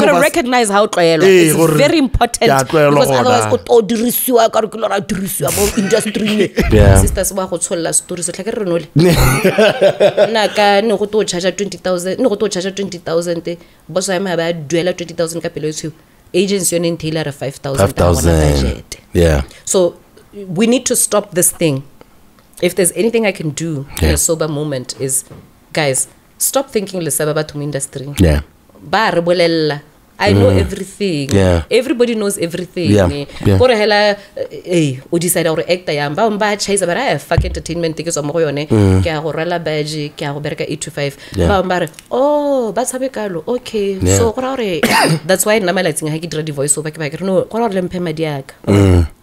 gotta recognize how tlwaelwa. Eh, it's gore very important ke because otherwise o tlo dirisiwa ka re ke lora dirisiwa mo industry Yeah. sisters ba go tsholla story so tlhake re nole. Nna ka ne go to charge 20000 ne go to charge 20000 boss wa me ba duela 20000 ka pele o tshio agency yone nthe ile re 5000 ta bona 5000 yeah. So we need to stop this thing. If there's anything I can do in a sober moment is, guys, stop thinking lesaba batho mo industry. yeah. Ba re bolella. I know everything. Yeah. Everybody knows everything. Yeah, yeah. Kore hela eh o decide gore actor yang ba ba chaisa ba a fuck entertainment ke tswa mo go yone ke a go rela badge ke a go bereka eight to 5 Mm. Yeah. ba ba re oh ba tshabe kalo okay so go gore that's why nna malatsing ga ke dira di voice over ke ba ke re no go gore le mphe madi aka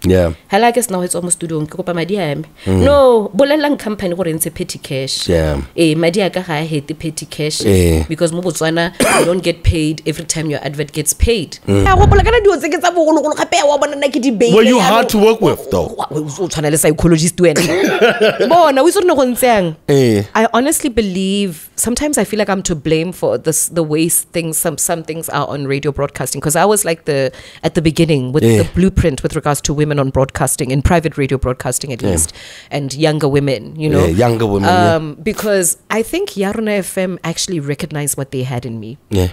Mm, yeah hela ke sena go etswa mo studiong ke kopa madi a me no bolelelang company gore ntshe petty cash Mm. Yeah. ee madi a ka ga a hete petty cash Eh. because mo botswana you don't get paid every time your advert gets paid Mm. a gopola kana dio tse ke tsa bogologolo gape wa bona nna ke di were you hard to work with though o tshwana le psychologist wena bona o itse gore ne go ntse yang Eh. I honestly believe sometimes I feel like I'm to blame for this the way things some some things are on radio broadcasting because I was like the at the beginning with Yeah. the blueprint with regards to women on broadcasting in private radio broadcasting at least and younger women you know Yeah, younger women, yeah. um, because I think Yarona FM actually recognized what they had in me yeah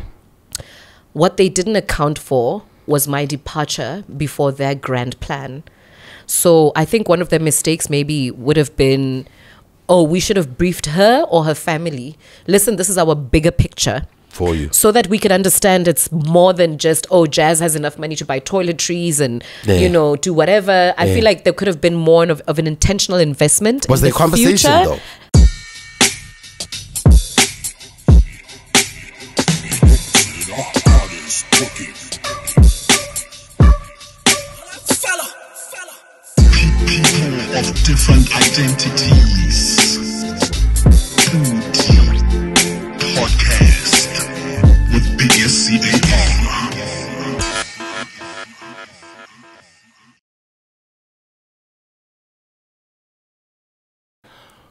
what they didn't account for was my departure before their grand plan. So I think one of their mistakes maybe would have been, oh, we should have briefed her or her family. Listen, this is our bigger picture. For you So that we can understand it's more than just, oh, Jazz has enough money to buy toiletries and, Yeah. you know, do whatever. I Yeah. feel like there could have been more of, of an intentional investment. was in there the conversation future. though people of different identities.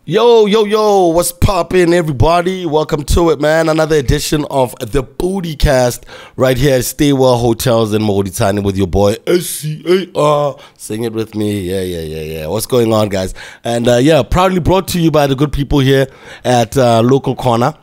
Yo, yo, yo, what's poppin', everybody? Welcome to it, man. Another edition of the Podicast right here at Staywell Hotels in Mauritania with your boy SCAR. Sing it with me. Yeah, yeah, yeah, yeah. What's going on, guys? And uh, yeah, proudly brought to you by the good people here at uh, Local Corner.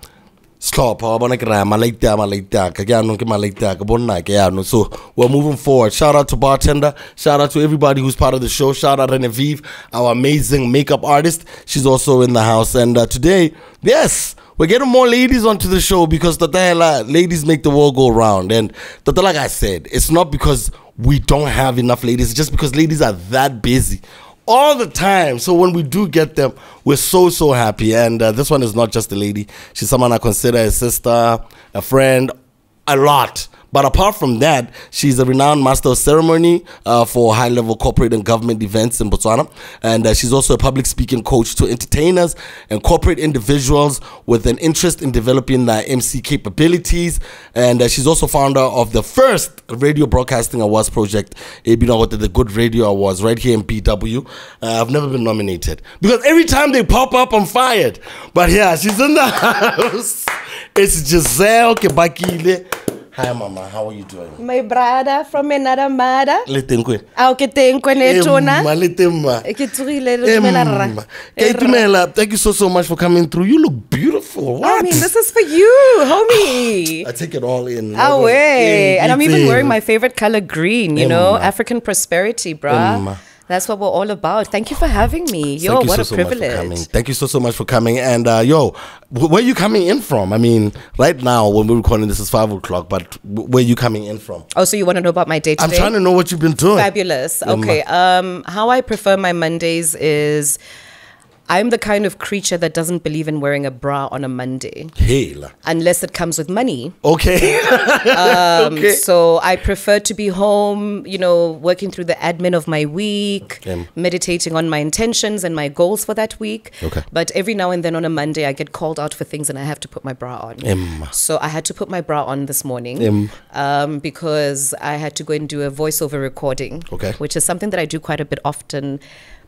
Stop. bona ke ra malaita malaita ka ke anong ke malaita ka bonna ke ano so we're moving forward. Shout out to bartender. Shout out to everybody who's part of the show. Shout out to Renevieve our amazing makeup artist. She's also in the house. And uh, today yes we're getting more ladies onto the show because the ladies make the world go round. And the like I said it's not because we don't have enough ladies. It's just because ladies are that busy all the time. So when we do get them, we're so so happy. And uh, this one is not just a lady; she's someone I consider a sister, a friend, a lot. But apart from that, she's a renowned master of ceremony uh, for high level corporate and government events in Botswana. And uh, she's also a public speaking coach to entertainers and corporate individuals with an interest in developing their MC capabilities. And uh, she's also founder of the first Radio Broadcasting Awards project, know the Good Radio Awards, right here in BW. Uh, I've never been nominated because every time they pop up, I'm fired. But yeah, she's in the house. It's Jazzelle Kebakile. Hi, Mama. How are you doing? My brother from another mother. Le teng kwena? A o ke teng kwane eh, tona. Emma, le teng ma. Eh, ke tsogile re eh, rra. Emma. Ke itumela. Thank you so so much for coming through. You look beautiful. What? I mean, this is for you, homie. I take it all in. Ah, oh, way. And I'm even wearing my. my favorite color green, you know, African prosperity, bruh. That's what we're all about. Thank you for having me. Yo, Thank you what so, a so much for coming. privilege. Thank you so so much for coming. And uh, yo, where are you coming in from? I mean, right now when we're recording this is five o'clock, but where are you coming in from? Oh, so you want to know about my day today? I'm trying to know what you've been doing. Fabulous. Okay. Um, how I prefer my Mondays is I'm the kind of creature that doesn't believe in wearing a bra on a Monday Hey, la. unless it comes with money. Okay. okay. So I prefer to be home, you know, working through the admin of my week, Okay. meditating on my intentions and my goals for that week. Okay. But every now and then on a Monday, I get called out for things and I have to put my bra on. Emma. So I had to put my bra on this morning Em. um, because I had to go and do a voiceover recording. Okay. Which is something that I do quite a bit often.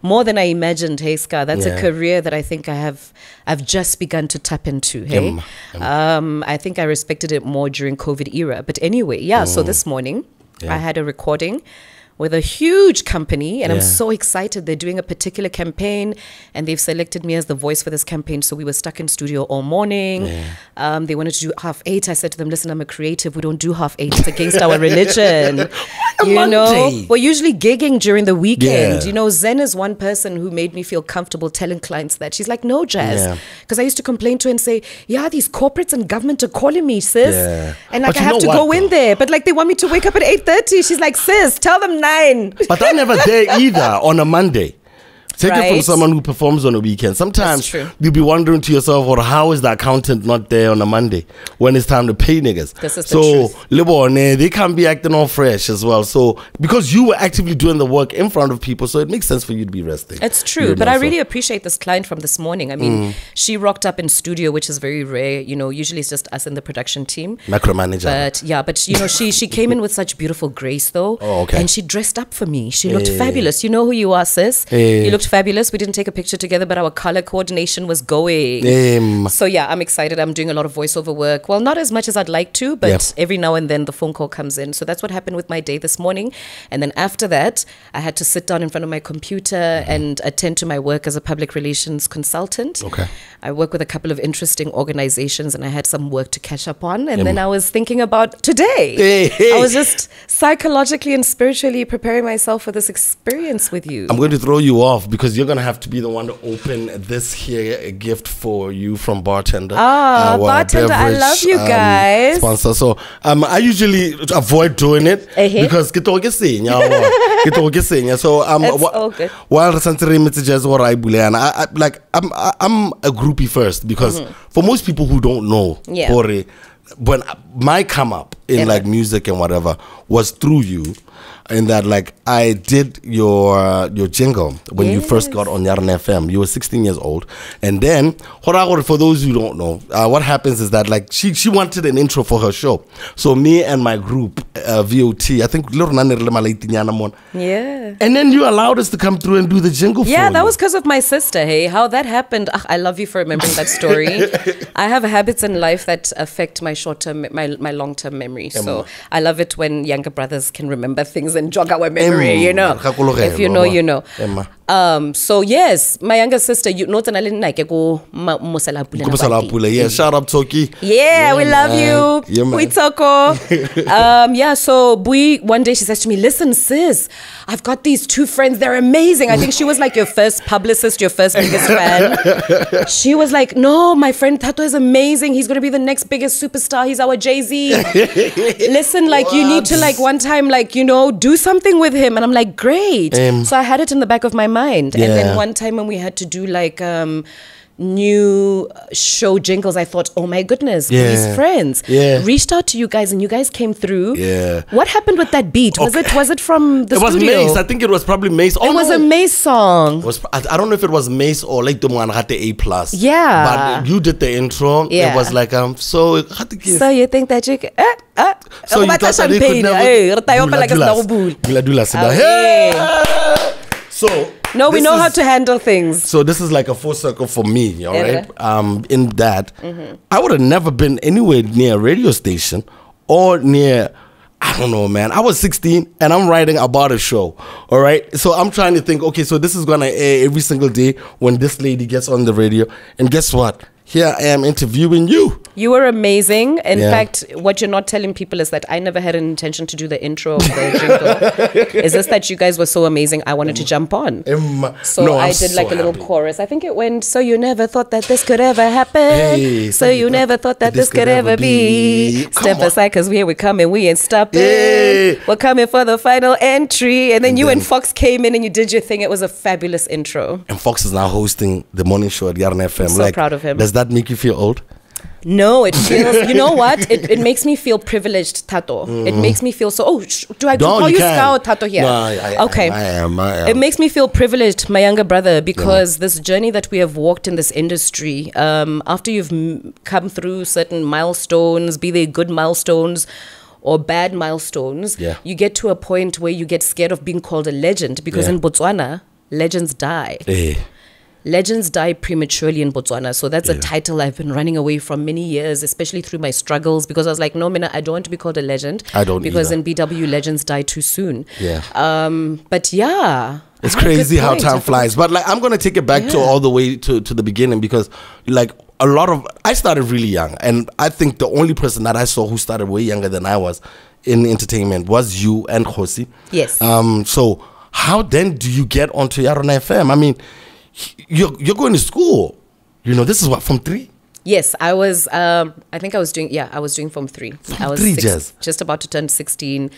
More than I imagined. Hey, Scar, that's Yeah. a career that I think I have. I've just begun to tap into. Hey, um, I think I respected it more during COVID era. But anyway, yeah. So this morning, Mm. Yeah. I had a recording with a huge company, and I'm so excited. They're doing a particular campaign, and they've selected me as the voice for this campaign. So we were stuck in studio all morning. Um, they wanted to do half eight. I said to them, "Listen, I'm a creative. We don't do half eight. It's against our religion." you know, we're usually gigging during the weekend. Yeah. You know, Zen is one person who made me feel comfortable telling clients that. She's like, "No, Jazz," Yeah. because I used to complain to her and say, "Yeah, these corporates and government are calling me, sis," Yeah. and like But I have to know go in there, but like they want me to wake up at eight thirty. She's like, "Sis, tell them But I'm never there either on a Monday. Take it from someone who performs on a weekend. Sometimes you'll be wondering to yourself, or how is the accountant not there on a Monday when it's time to pay niggas? This is so. Libone, eh, they can't be acting all fresh as well. So, because you were actively doing the work in front of people, so it makes sense for you to be resting. It's true, You but know, I so- really appreciate this client from this morning. I mean, Mm. she rocked up in studio, which is very rare. You know, usually it's just us in the production team. Micromanager. But yeah, but you know, she she came in with such beautiful grace, though. Oh, okay. And she dressed up for me. She looked Hey. fabulous. You know who you are, sis. Hey. You looked fabulous. We didn't take a picture together, but our color coordination was going. So yeah, I'm excited. I'm doing a lot of voiceover work. Well, not as much as I'd like to, but every now and then the phone call comes in. So that's what happened with my day this morning. And then after that, I had to sit down in front of my computer mm-hmm. and attend to my work as a public relations consultant. Okay. I work with a couple of interesting organizations and I had some work to catch up on. And mm-hmm. then I was thinking about today. Hey, hey. I was just psychologically and spiritually preparing myself for this experience with you. I'm going to throw you off because you're going to have to be the one to open this here gift for you from Bartender. Ah, our Bartender, I love you guys. Sponsor. So um, I usually avoid doing it Uh-huh. because ke tlo ke senya, wa. Ke tlo ke senya. So um, It's wha- all good. while re santse re emetse jazz gore a e bule yana, I, I, like I'm I'm a groupie first because for most people who don't know Mm-hmm. Yeah. when my come up in Yeah. like music and whatever was through you in that like I did your your jingle when you first got on Yarona FM. You were 16 years old, and then Horagor, for those who don't know, uh, what happens is that like she she wanted an intro for her show. So me and my group uh, VOT, I think lero na le malaitinyana mona. yeah. and then you allowed us to come through and do the jingle. Yeah, that you. was because of my sister. Hey, how that happened. Ah, I love you for remembering that story. I have habits in life that affect my short term, my my long term memory. So I love it when younger brothers can remember things and jog our memory. Em, You know, if you know, you know. Um. So yes, my younger sister. You know, tana le nna ke ko Pula na Kubusala Kwati. Yeah, shout out Toki. Yeah, we love man. you. Yeah. We toko. um, yeah, so Bui, one day she says to me, Listen, sis, I've got these two friends. They're amazing. I think she was like your first publicist, your first biggest fan. She was like, No, my friend Tato is amazing. He's going to be the next biggest superstar. He's our Jay Z. Listen, like, you need to, like, one time, like, you know, do something with him. And I'm like, Great. Um, so I had it in the back of my mind. And Yeah. then one time when we had to do, like, um, new show jingles i thought oh my goodness Yeah. these friends Yeah. reached out to you guys and you guys came through Yeah. what happened with that beat was Okay. it was it from the It was studio Mace. I think it was probably Mace. Oh, it was no. a Mace song was I, don't know if it was Mace or like the one had the A plus. Yeah. But you did the intro. Yeah. It was like um so had to give- so you think that you can, eh, eh, so you thought that they could never eh, re tayo Dula, pala ka dula, sena go bula. dula, dula, sit down. Okay. Hey! So no we know how to handle things So this is like a full circle for me, all Yeah. right? Um, in that, Mm-hmm. I would have never been anywhere near a radio station or near. I don't know, man. I was 16 and I'm writing about a show. All right. So I'm trying to think, okay, so this is going to air every single day when this lady gets on the radio. And guess what? Here I am interviewing you. You were amazing in Yeah. fact what you're not telling people is that i never had an intention to do the intro of the jingle is this that you guys were so amazing i wanted to jump on So no, I did so like a little happy. chorus. I think it went, So you never thought that this could ever happen. Hey, so you never thought that this could ever be. Come Step on. aside, because here we coming, we ain't stopping. Hey. We're coming for the final entry. And then And you and Fox came in and you did your thing. It was a fabulous intro. And Fox is now hosting the morning show at Yarona FM. so proud of him. Does that make you feel old? No, it feels, you know what? It, it makes me feel privileged, Tato. It makes me feel so, oh, sh- do I Mm. No, call you you. Scout Tato here? No, I- I- okay. I am, I am. It makes me feel privileged, my younger brother, because this journey that we have walked in this industry, um, after you've m- come through certain milestones, be they good milestones or bad milestones, Yeah. you get to a point where you get scared of being called a legend because Yeah. in Botswana, legends die. Eh. Legends die prematurely in Botswana. So that's a title I've been running away from many years, especially through my struggles because I was like, no, Mina, I don't want to be called a legend. I don't Because either. in BW, legends die too soon. Yeah. Um, but yeah. It's I had a good crazy how. Time flies. But like I'm gonna take it back to all the way to, to the beginning because like a lot of I started really young and I think the only person that I saw who started way younger than I was in entertainment was you and Khosi. Yes. Um so how then do you get onto Yarona FM? I mean you're you're going to school. You know, this is what from three? Yes, I was. Um, I think I was doing. Yeah, I was doing Form Three. I was three, Jazz. just about to turn sixteen.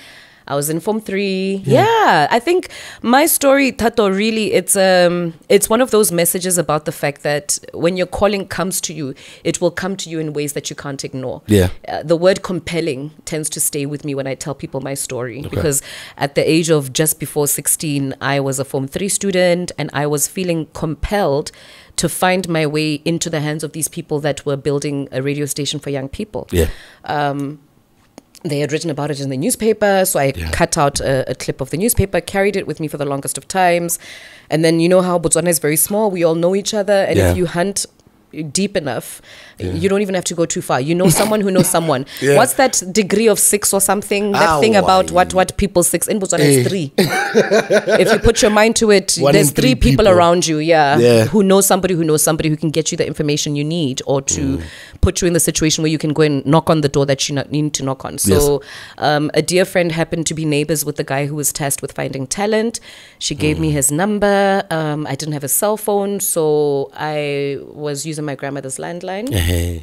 I was in Form Three. Yeah. I think my story, Tato, really, it's um, it's one of those messages about the fact that when your calling comes to you, it will come to you in ways that you can't ignore. Yeah. Uh, the word compelling tends to stay with me when I tell people my story because at the age of just before 16, I was a Form 3 student and I was feeling compelled to find my way into the hands of these people that were building a radio station for young people. Yeah. They had written about it in the newspaper, so I Yeah. cut out a, a clip of the newspaper, carried it with me for the longest of times. And then you know how Botswana is very small, we all know each other, and Yeah. if you hunt deep enough, you don't even have to go too far. You know someone who knows someone. Yeah. What's that degree of six or something? That thing about what what people six in Botswana Eh. is three. if you put your mind to it, One there's three three people, people. around you, yeah, Yeah. who know somebody who knows somebody who can get you the information you need or to Mm. put you in the situation where you can go and knock on the door that you need to knock on. So um, a dear friend happened to be neighbors with the guy who was tasked with finding talent. She gave Mm. me his number. Um, I didn't have a cell phone, so I was using my grandmother's landline. Hey.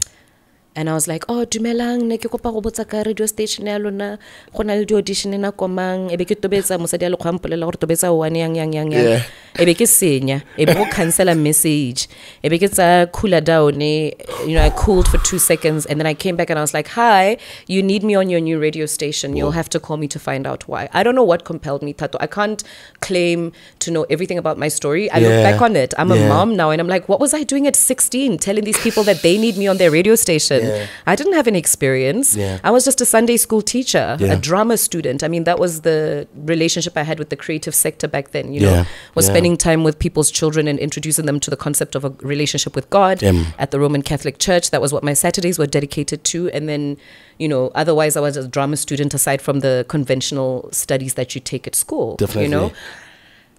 And I was like, oh, dumelang, ne ke kopa go botsa ka radio station ya lona. Go na le di-audition na kwa mang. E be ke tobetsa mosadi a le kgwa mpolelela gore tobetsa one yang yang yang yang. Yeah. E be ke senya. E be go cancel a message. E be ke tsa cooler down. You know, I cooled for two seconds and then I came back and I was like, hi, you need me on your new radio station. You'll have to call me to find out why. I don't know what compelled me, Tato. I can't claim to know everything about my story. I look back on it. I'm a Yeah. mom now and I'm like, what was I doing at 16 telling these people that they need me on their radio station? Yeah. I didn't have any experience. Yeah. I was just a Sunday school teacher, Yeah. a drama student. I mean, that was the relationship I had with the creative sector back then, you know, was spending time with people's children and introducing them to the concept of a relationship with God at the Roman Catholic Church. That was what my Saturdays were dedicated to. And then, you know, otherwise I was a drama student aside from the conventional studies that you take at school, Definitely. you know.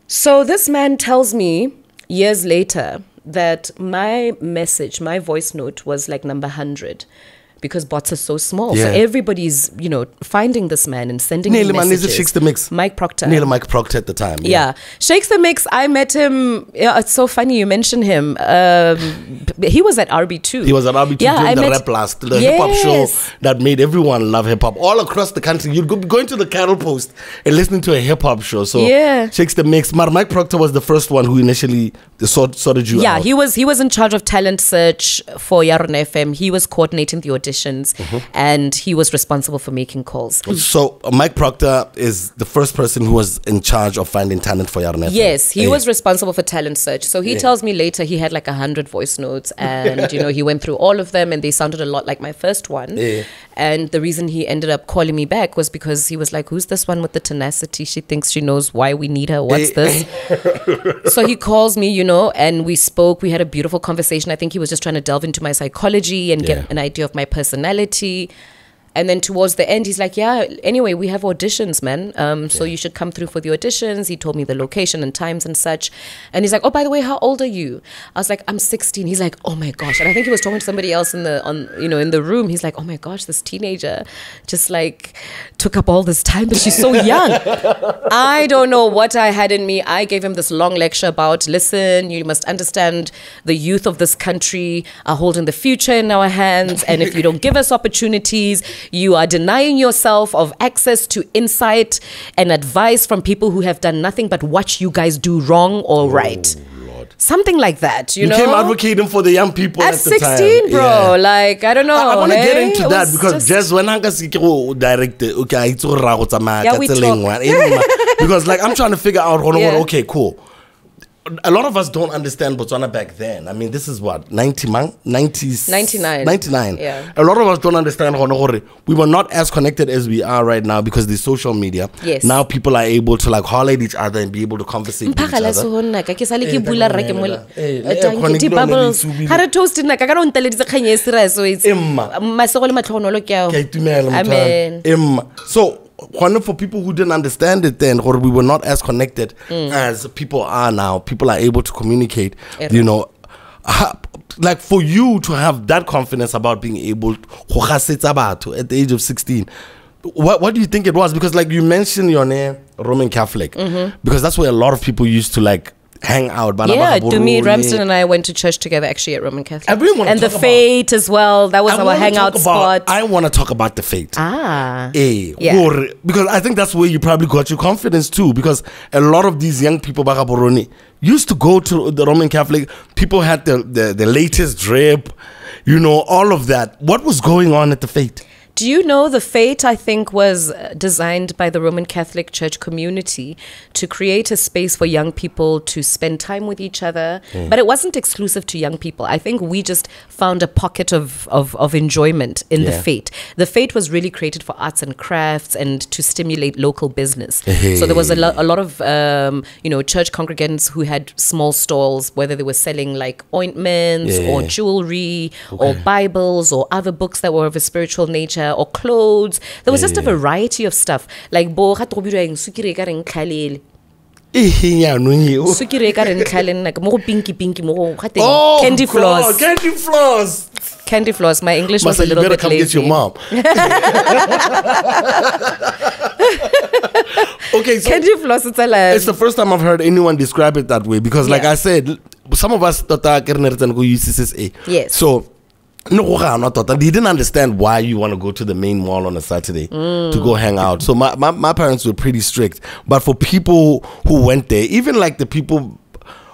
So this man tells me years later that my message, my voice note was like number 100 because bots are so small. Yeah. So everybody's, you know, finding this man and sending Nearly him man, is it messages. Shakes the Mix? Mike Proctor. Neil Mike Proctor at the time. Yeah. Shakes the Mix, I met him. Yeah, it's so funny you mention him. Um, he was at RB2. He was at RB2 Yeah, doing I the met- rap blast, the hip hop show that made everyone love hip hop all across the country. You'd go, going to the Cattle Post and listening to a hip hop show. So Yeah. Shakes the Mix. Mike Proctor was the first one who initially sorted you Yeah, out. he was he was in charge of talent search for Yarona FM. He was coordinating the Mm-hmm. and he was responsible for making calls. so Mike Proctor is the first person who was in charge of finding talent for Yarona Yes, he Eh. was responsible for talent search. So he tells me later he had like a hundred voice notes, and you know he went through all of them, and they sounded a lot like my first one. Yeah. And the reason he ended up calling me back was because he was like, "Who's this one with the tenacity? She thinks she knows why we need her. What's this?" so he calls me, you know, and we spoke. We had a beautiful conversation. I think he was just trying to delve into my psychology and Yeah. get an idea of my personality personality and then towards the end, he's like, "Yeah, anyway, we have auditions, man. Um, so you should come through for the auditions." He told me the location and times and such. And he's like, "Oh, by the way, how old are you?" I was like, "I'm 16." He's like, "Oh my gosh!" And I think he was talking to somebody else in the on you know in the room. He's like, "Oh my gosh, this teenager just like took up all this time, but she's so young." I don't know what I had in me. I gave him this long lecture about listen, you must understand the youth of this country are holding the future in our hands. And if you don't give us opportunities, you are denying yourself of access to insight and advice from people who have done nothing but watch you guys do wrong or oh, right. Something like that, you, You know? came advocating for the young people at, at the time. 16, bro. Yeah. Like, I don't know. I, want to get into that because just- when I go oh, direct, okay, I itse gore ra go tsamaya Yeah, we talk. because like I'm trying to figure out hold on, Yeah. okay, cool. A lot of us don't understand Botswana back then. I mean, this is what 90 man, 90s, 99. 99. Yeah. A lot of us don't understand we were not as connected as we are right now because the social media. Yes. Now people are able to like holler at each other and be able to conversate with each other. so nna ka ke sale ke Eh, bula ka rra ke mamela. mola Eh, Eh, le tanki, aircon di ke lone le bubbles tsubile. ga re toast nna ka ka o nteleditse kgang e serious so it's Emma. masego le matlhogonolo ke ao Ke a itumela, amen motho. Emma. So, gone for people who didn't understand it then, or we were not as connected Mm. as people are now. People are able to communicate. Eh, You know, like for you to have that confidence about being able batho at the age of 16. What, what do you think it was? Because like you mentioned your name, Roman Catholic, because that's where a lot of people used to like hang out. Yeah, Dumi. Ramston and I went to church together actually at Roman Catholic. I really wanna and the fete as well. That was I our hangout about- spot. I want to talk about the fete. ah. Eh, Yeah. because I think that's where you probably got your confidence too. Because a lot of these young people back Boroni used to go to the Roman Catholic. People had the, the the latest drip, you know, all of that. What was going on at the fete? Do you know the fete, I think, was designed by the Roman Catholic Church community to create a space for young people to spend time with each other? But it wasn't exclusive to young people. I think we just found a pocket of, of, of enjoyment in the Yeah. fete. The fete was really created for arts and crafts and to stimulate local business. Hey. So there was a, lo- a lot of, um, you know, church congregants who had small stalls, whether they were selling like ointments or Yeah. jewelry or Bibles or other books that were of a spiritual nature or clothes. There was just a variety of stuff. Like bo ga to bidiwang sukiri e ka reng tlhalele. Eh, yaanong eo. Sukiri e ka reng tlhalele like mo go pinky pinky mo go ga Oh, candy floss. Candy floss. Candy floss. My English was Masa, a you little better bit come lazy. get your mom. okay, so Candy floss it's a lot. it's the first time I've heard anyone describe it that way because, like I said, some of us re ne re tsena ko Yes. So no ganwa tota. They didn't understand why you want to go to the main mall on a Saturday to go hang out. So my, my my parents were pretty strict. But for people who went there, even like the people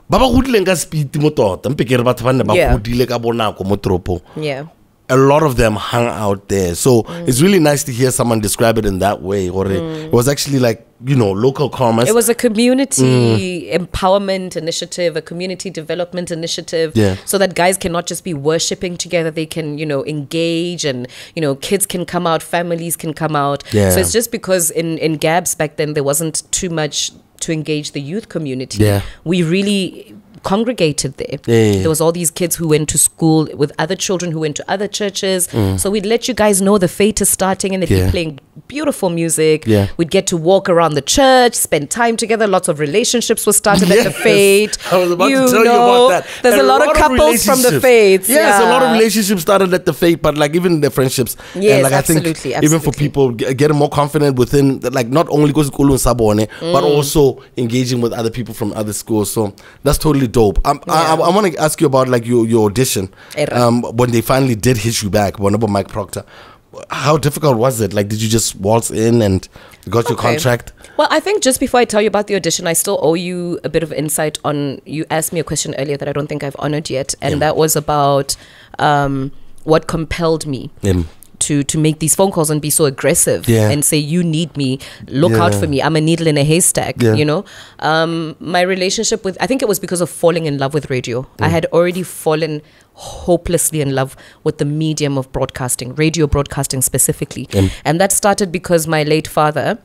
ba ba godileng ka speed mo tota mpe ke re batho ba ne ba godile ka bonako mo toropong yeah. A lot of them hung out there. So mm. it's really nice to hear someone describe it in that way. Or it, mm. it was actually like, you know, local commerce. It was a community mm. empowerment initiative, a community development initiative, Yeah. so that guys cannot just be worshiping together; they can, you know, engage, and you know, kids can come out, families can come out. Yeah. So it's just because in in Gabs back then there wasn't too much to engage the youth community. Yeah. We really congregated there. Yeah, yeah, yeah. There was all these kids who went to school with other children who went to other churches. So we'd let you guys know the fete is starting and they'd Mm. Yeah. be playing beautiful music. Yeah. We'd get to walk around the church, spend time together. Lots of relationships were started at the Yes. fete. I was about you to tell know, you about that. There's a, lot, of couples from the fetes. Yes, a lot of relationships started at the fete, but like even the friendships. And, Yes, like, I think absolutely, Even for people getting more confident within, like not only because sabone, but Mm. also engaging with other people from other schools. So that's totally dope. Um, I, I, Yeah. I want to ask you about like your, your audition. Um, when they finally did hit you back, when about Mike Proctor. How difficult was it? Like, did you just waltz in and got your contract? Well, I think just before I tell you about the audition, I still owe you a bit of insight on. You asked me a question earlier that I don't think I've honored yet, and that was about um, what compelled me. Yeah. To, to make these phone calls and be so aggressive Yeah. and say you need me. Look out for me. I'm a needle in a haystack Yeah. you know? Um, my relationship with i think it was because of falling in love with radio. I had already fallen hopelessly in love with the medium of broadcasting radio broadcasting specifically. And that started because my late father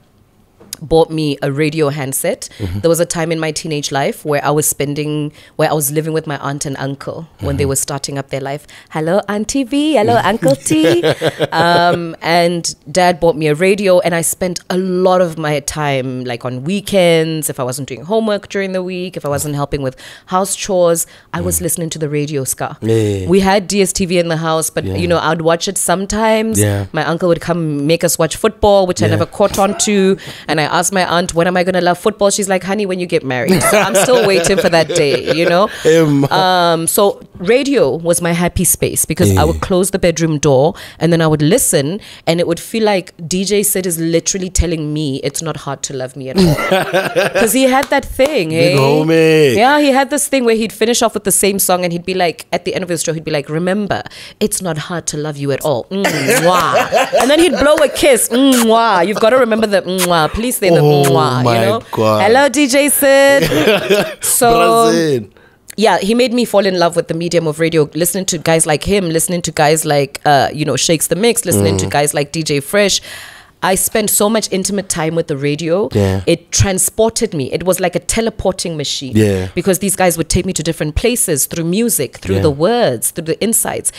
bought me a radio handset. Mm-hmm. There was a time in my teenage life where I was spending, where I was living with my aunt and uncle when they mm-hmm. were starting up their life. Hello, Auntie V. Hello, Uncle T. Um, and dad bought me a radio, and I spent a lot of my time, like on weekends, if I wasn't doing homework during the week, if I wasn't helping with house chores, I was mm. listening to the radio, Ska. Yeah. We had DSTV in the house, but Yeah. you know, I'd watch it sometimes. Yeah. My uncle would come make us watch football, which I never caught on to. And I asked my aunt, when am I going to love football? She's like, honey, when you get married. So I'm still waiting for that day, you know? Um, Um, so radio was my happy space because I would close the bedroom door and then I would listen and it would feel like DJ Sid is literally telling me it's not hard to love me at all. Because he had that thing, hey? Eh? homie. Yeah, he had this thing where he'd finish off with the same song and he'd be like, at the end of his show, he'd be like, remember, it's not hard to love you at all. Mm, mwah. and then he'd blow a kiss. Mm, mwah. You've got to remember the mm, mwah. Please say the Oh mwah, my you know? God. Hello, DJ Sid. so Brazil. Yeah, he made me fall in love with the medium of radio, listening to guys like him, listening to guys like, uh, you know, Shakes the Mix, listening Mm. to guys like DJ Fresh. I spent so much intimate time with the radio. Yeah. It transported me. It was like a teleporting machine. Yeah. Because these guys would take me to different places through music, through Yeah. the words, through the insights.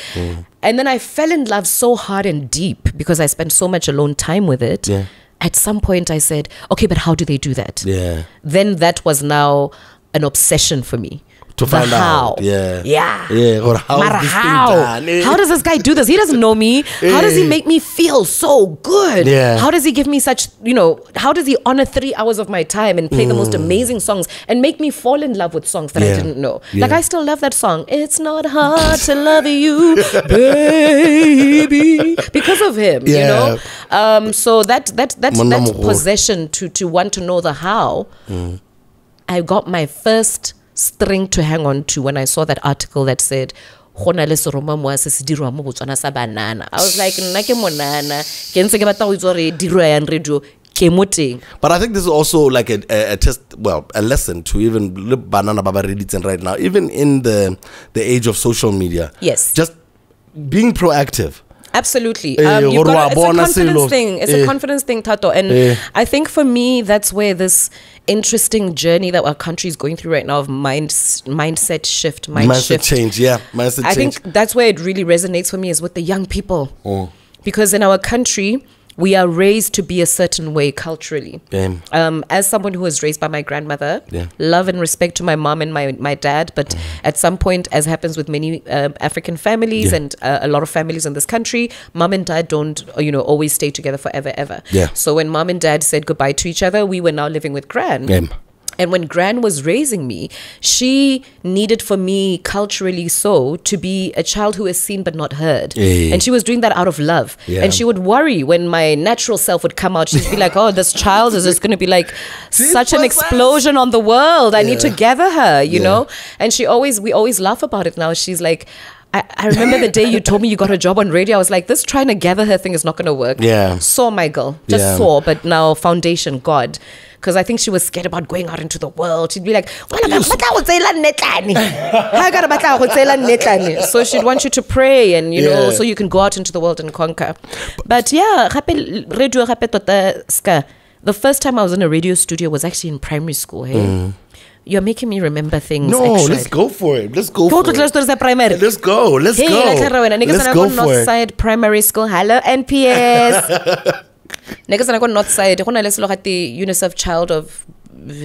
And then I fell in love so hard and deep because I spent so much alone time with it. Yeah. At some point, I said, okay, but how do they do that? Yeah. then that was now an obsession for me. To find how. out. Yeah. Yeah. Yeah. Or how Mara, is thing how? Eh. How does this guy do this? He doesn't know me. How does he Eh. make me feel so good? Yeah. How does he give me such, you know, how does he honor three hours of my time and play the most amazing songs and make me fall in love with songs that Mm. Yeah. I didn't know? Yeah. Like I still love that song. It's not hard to love you, baby, because of him. You know. Um. So that that that that possession to to want to know the how. I got my first string to hang on to when I saw that article that said "Go na le seromamowa se se dirwa mo Botswana sa banana. I was like, nna ke monana. Ke ntse ke batla go itse gore dirwa yang radio. Ke mo teng. But I think this is also like a, a, a test, well, a lesson to even le banana baba reditzen right now, even in the the age of social media. Yes. Just being proactive. Absolutely. Eh, Um, you've got, it's a confidence thing. It's Eh. a confidence thing, Tato. And Eh. I think for me, that's where this interesting journey that our country is going through right now of mind mindset shift, mind Mindset shift. change, yeah. Mindset I change. think that's where it really resonates for me is with the young people. Oh. Because in our country, we are raised to be a certain way culturally. Damn. Um, as someone who was raised by my grandmother, Yeah. love and respect to my mom and my, my dad, but at some point, as happens with many uh, African families Yeah. and uh, a lot of families in this country, mom and dad don't, uh, you know, always stay together forever, ever. Yeah. So when mom and dad said goodbye to each other, we were now living with gran. Damn. And when Gran was raising me, she needed for me, culturally so, to be a child who is seen but not heard. Yeah. And she was doing that out of love. Yeah. And she would worry when my natural self would come out. She'd be like, oh, this child is just going to be like such an explosion on the world. I need to gather her, you Yeah. know? And she always, we always laugh about it now. She's like, I, I remember the day you told me you got a job on radio. I was like, this trying to gather her thing is not going to work. Yeah. Saw my girl. Just Yeah. saw, but now foundation, God. Because I think she was scared about going out into the world. She'd be like, "Wena ka batla go tsela netlane." Ha ka re batla go tsela netlane. So she'd want you to pray and, you know, Yeah. so you can go out into the world and conquer. But yeah, gape radio gape tota. The first time I was in a radio studio was actually in primary school. Hey, mm. You're making me remember things. No, actually. let's go for it. Let's go Go to the stories at primary. Let's go. Let's Hey, go. let's go. Let's go for it. Northside Primary School. Hello, NPS. Niggas and I got Northside. Go na le selo gate UNICEF Child of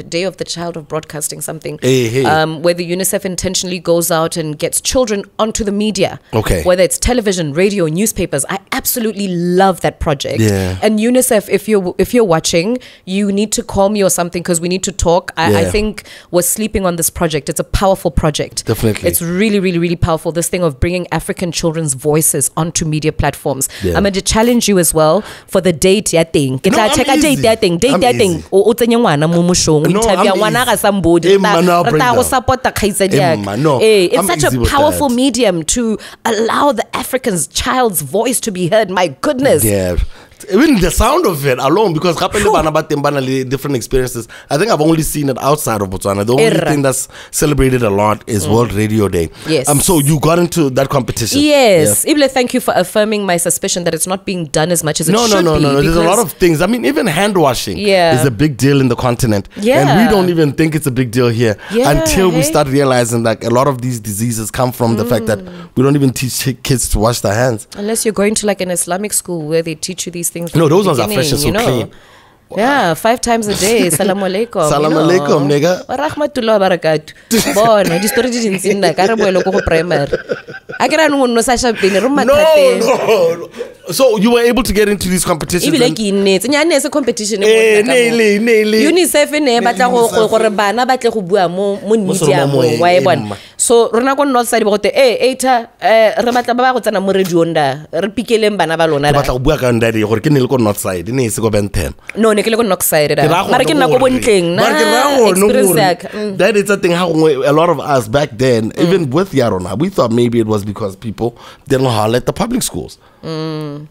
Day of the Child of Broadcasting something. Hey, hey. Um, where the UNICEF intentionally goes out and gets children onto the media. Okay. Whether it's television, radio, newspapers. I absolutely love that project. Yeah. And UNICEF, if you're if you're watching, you need to call me or something because we need to talk. I, I think we're sleeping on this project. It's a powerful project. Definitely. It's really, really, really powerful. This thing of bringing African children's voices onto media platforms. Yeah. I'm going to challenge you as well for the date ya thing. No, I'm check-a date easy. thing. Date I'm thing. easy. O o ngwana. O I'm ngwana ka somebody. Man, I'll bring tla go support-a kgaitsadi yaka. man, no, Eh, it's such a powerful medium to allow the African's child's voice to be heard. My goodness. Yeah. Even the sound of it alone, because gape le bana ba teng ba na le different experiences. I think I've only seen it outside of Botswana. The only Erra. thing that's celebrated a lot is World Radio Day. Yes. Um. So you got into that competition. Yes. Ibile, thank you for affirming my suspicion that it's not being done as much as it No, no, should no, be. no, no. There's a lot of things. I mean, even hand washing Yeah. is a big deal in the continent. And we don't even think it's a big deal here Yeah, until we start realizing that a lot of these diseases come from the fact that Mm. we don't even teach kids to wash their hands. Unless you're going to like an Islamic school where they teach you these things. No, those ones are fresh and so you know. clean. Yeah, five times a day. salamu alaikum. salamu alaikum, nigga. Wa rahmatullah wa. Bona, di story di dintsi nna ka re boele ko go primary. A ke ranong o nno sa shapene re mathateng. So you were able to get into these competitions. ebile ke innetse nyane se competition e Eh, nna neile, neile. unicef e ne e batla gore bana ba tle go bua mo mo Mo wa e eh, bona so rona ko north side ba gote e ata um re batla ba ba go tsena mo radiong da re pikeleng bana ba lona batla go bua ka ndadi gore ke ne le ko north side e ne e se ko bentham no ne ke le ko north side da. Ke mara ke nna ko bontleng na ke ra gone experience gore ya ka. Mm. that is a thing how a lot of us back then mm. even with yarona we thought maybe it was because people didn't holler at the public schools. Mm.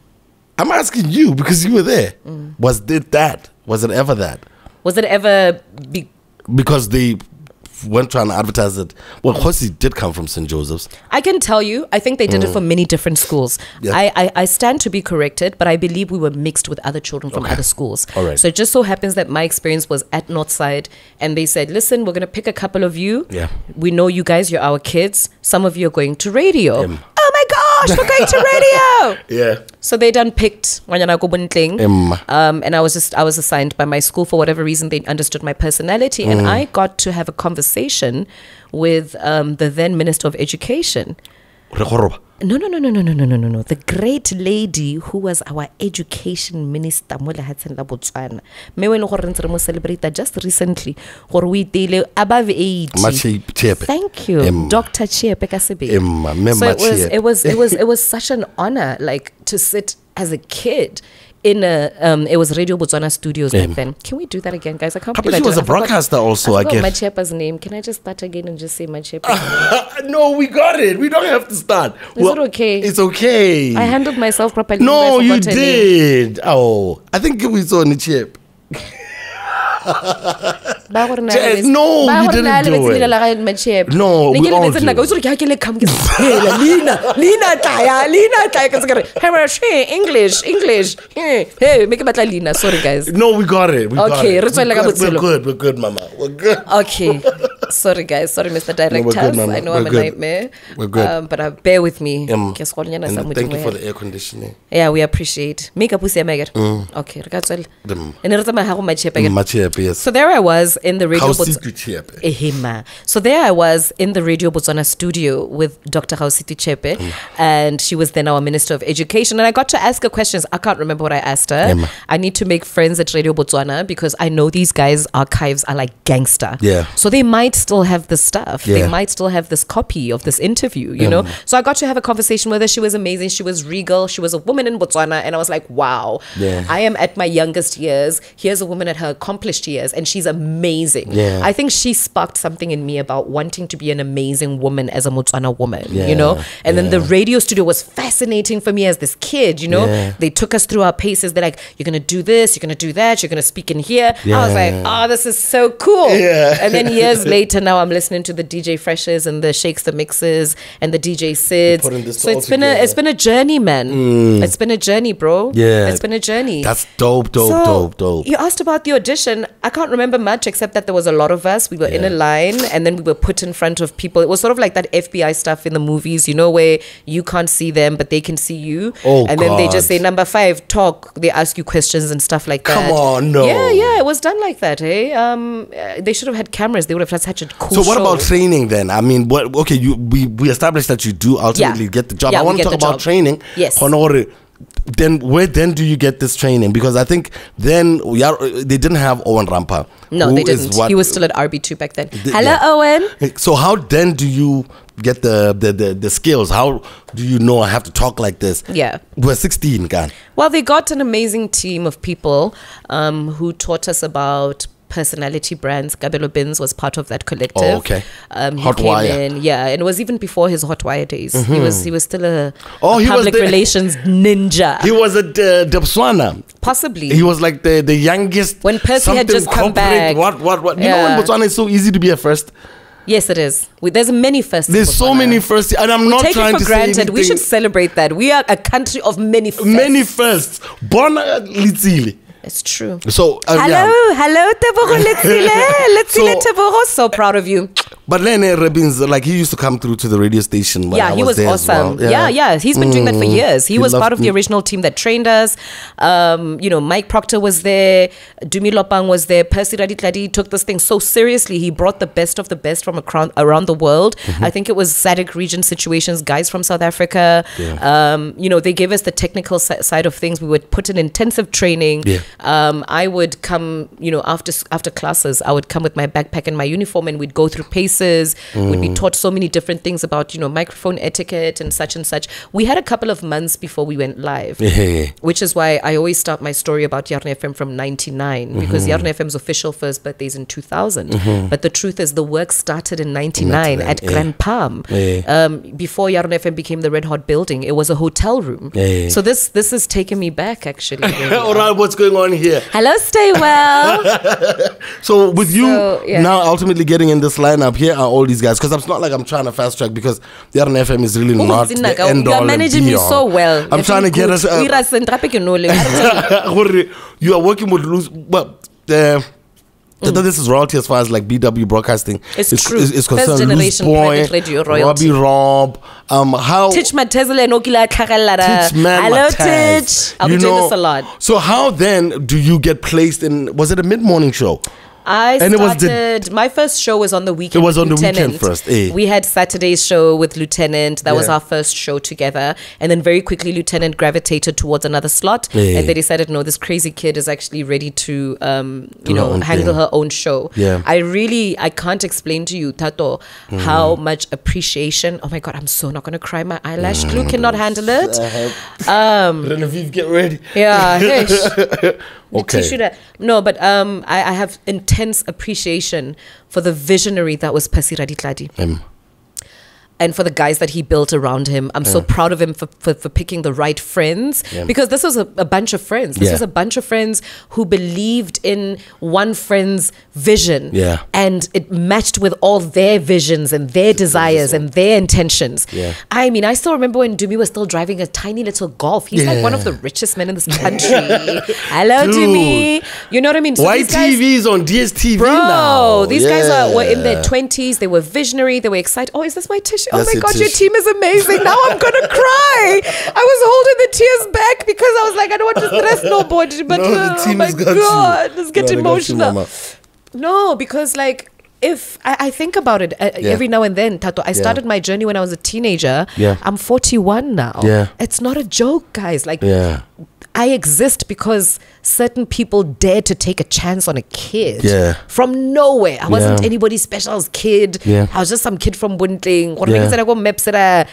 I'm asking you because you were there. Mm. Was it that? Was it ever that? Was it ever be because they weren't trying to advertise it well Khosi did come from st joseph's I can tell you, I think they did it for many different schools. Mm. Yeah. I, I, I stand to be corrected, but I believe we were mixed with other children from Okay. other schools. All right. So it just so happens that my experience was at Northside, and they said, listen, we're going to pick a couple of you. Yeah. We know you guys, you're our kids. Some of you are going to radio. Em. Oh my gosh, we're going to radio. yeah So they done picked Wanyana Kobunting. Em. Um, and I was just I was assigned by my school for whatever reason they understood my personality and Mm. I got to have a conversation with um, the then Minister of Education. No, no, no, no, no, no, no, no, no, no. The great lady who was our education minister mo lehatsheng la Botswana. Me when gore ntse re mo celebrate just recently gore o itile above 80. Machi- Tshepe. Thank you. Em. Dr. Kasebe. Emma, So it was it was it was it was such an honor like to sit as a kid in a um it was Radio Botswana studios back then. Can we do that again, guys? I can't believe she I was a I forgot- broadcaster also, I I forgot my guess. Chepa's name. Can I just start again and just say my Chepa's name? no we got it we don't have to start Is it okay? it's okay I handled myself properly. No, you did. Oh, I think we saw on the chip. no we didn't do it. no we all do lina lina taya lina taya kasi kare hey english english. Hey hey make batla lina sorry guys. No we got it we got okay it. we're good we're good mama. We're good. Okay. Sorry, guys. Sorry, Mr. Director. good, I know We're I'm a nightmare. We're good. Um, but uh, bear with me. Um, thank you for the air conditioning. Yeah, we appreciate. Makeup o siame akere? Okay, re ka tswela. Dem. Ne re tsamaya ha go My chip, yes. So there I was in the radio. How Bots- secret chip? Ehema. So there I was in the Radio Botswana studio with Dr. Gaositwe Chiepe, Mm. and she was then our Minister of Education. And I got to ask her questions. I can't remember what I asked her. Emma. I need to make friends at Radio Botswana because I know these guys' archives are like gangster. Yeah. So they might still have the stuff. They might still have this copy of this interview, you know? Mm. So I got to have a conversation with her. She was amazing. She was regal. She was a woman in Botswana. And I was like, wow, Yeah. I am at my youngest years. Here's a woman at her accomplished years, and she's amazing. Yeah. I think she sparked something in me about wanting to be an amazing woman as a Motswana woman, Yeah, you know? And then the radio studio was fascinating for me as this kid, you know? Yeah. They took us through our paces. They're like, you're going to do this, you're going to do that, you're going to speak in here. I was like, Yeah. oh, this is so cool. Yeah. And then years later, now I'm listening to the DJ Freshes and the Shakes the Mixes and the DJ Sids. So it's been a it's together. been a journey, man. It's been a journey, bro. Yeah. It's been a journey. That's dope, dope, So, dope, dope. You asked about the audition. I can't remember much except that there was a lot of us. We were in a line and then we were put in front of people. It was sort of like that FBI stuff in the movies, you know, where you can't see them but they can see you. Oh, and then they just say number five, talk. They ask you questions and stuff like that. Come on, no. Yeah, yeah, it was done like that. Hey, um, uh, they should have had cameras. They would have had such a cool. So what show. about training then? I mean, what? Okay, you we, we established that you do ultimately Yeah. get the job. Yeah, I want to talk about job. training. Yes. Honore, Then where then do you get this training? Because I think then we are, they didn't have Owen Rampa. No, they didn't. what- he was still at RB2 back then. The- Hello, yeah. Owen. So how then do you get the, the, the, the skills? How do you know I have to talk like this? Yeah. We're 16, gan. Well, they got an amazing team of people um, who taught us about personality brands. Gabelo Bins was part of that collective. Oh, okay. Um, he Hot came Wire. Mm-hmm. in, yeah, and it was even before his hot wire days. He was he was still a, Oh, a he was public the- relations ninja. He was at uh, Botswana. Possibly. He was like the, the youngest. When Percy had just come back. What, what, what? You know, Yeah. in Botswana, it's so easy to be a first. yes, it is. We, there's many firsts. There's so many firsts. And I'm We not take trying it for to granted. say We should celebrate that. We are a country of many firsts. Many firsts. Bona Litsili. It's true. So, uh, Hello, yeah. hello, Tebogo Letsile. Letsile So- Tebogo. So proud of you. But Lene Rebins, like he used to come through to the radio station. Yeah, I he was, there as awesome. well. Yeah. yeah, He's been doing that for Mm. years. He, He was part of the original team that trained us. Um, you know, Mike Proctor was there. Dumi Lopang was there. Percy Raditladi took this thing so seriously. He brought the best of the best from around the world. Mm-hmm. I think it was SADC region situations, guys from South Africa. Um, you know, they gave us the technical side of things. We would put in intensive training. Yeah. Um, I would come, you know, after after classes, I would come with my backpack and my uniform, and we'd go through pieces. We'd Mm. be taught so many different things about, you know, microphone etiquette and such and such. We had a couple of months before we went live. Yeah. Which is why I always start my story about Yarona FM from 99 because Mm-hmm. Yarona FM's official first birthday is in 2000. But the truth is, the work started in 99 at 99, yeah. Grand Palm. Yeah. Um, before Yarona FM became the Red Hot Building, it was a hotel room. So this this has taken me back actually. really. All right, what's going on here? Hello, stay well. So with you So, yeah. now ultimately getting in this lineup, here are all these guys. Because it's not like I'm trying to fast track because the RN FM is really Oh, not the end you all are managing me so well. I'm trying to get us. Uh, Ira sentrape ke nole. You are working with loose, but uh, thought this is royalty as far as like BW broadcasting. Mm. It's is, true. Is, is First concerned. Loose generation boy, radio royalty. Robbie Rob. Um, how Titch Matezele no kila tlhagelela. Titch man, Hello. Titch. I'll be doing this a lot. So how then do you get placed in? Was it a mid morning show? I And it was the- started. my first show was on the weekend. It was with on the weekend Lieutenant. first, eh? We had Saturday's show with Lieutenant. That was our first show together, and then very quickly Lieutenant gravitated towards another slot, Eh. and they decided, no, this crazy kid is actually ready to, um, you her know, own handle thing. her own show. Yeah. I really, I can't explain to you, Tato, Mm. how much appreciation. Oh my God, I'm so not gonna cry. My eyelash Mm. glue cannot handle it. Um, Renevieve, get ready. Yeah, hish. The Okay. tissue that- no, but um, I, I have intense appreciation for the visionary that was Percy Raditladi Um, and for the guys that he built around him. I'm so proud of him for, for, for picking the right friends Yeah. because this was a, a bunch of friends. This Yeah. was a bunch of friends who believed in one friend's vision Yeah. and it matched with all their visions and their desires and their intentions. Yeah. I mean, I still remember when Dumi was still driving a tiny little Golf. He's like one of the richest men in this country. Hello, Dude. Dumi. You know what I mean? So YTV is on DSTV Bro, now. these guys are, were in their 20s. They were visionary. They were excited. Oh, is this my tissue? Oh That's my God, your team is amazing. Now I'm going to cry. I was holding the tears back because I was like, I don't want to stress nobody. But No, oh my has got you. God, let's get No, got you, emotional. no, because like, if I, I think about it uh, Yeah. every now and then, Tato, I started my journey when I was a teenager. Yeah. I'm 41 now. Yeah. It's not a joke, guys. Like, Yeah. I exist because certain people dared to take a chance on a kid. Yeah. From nowhere. I wasn't Yeah. anybody special's kid. Yeah. I was just some kid from Buntling. Or Yeah. I go.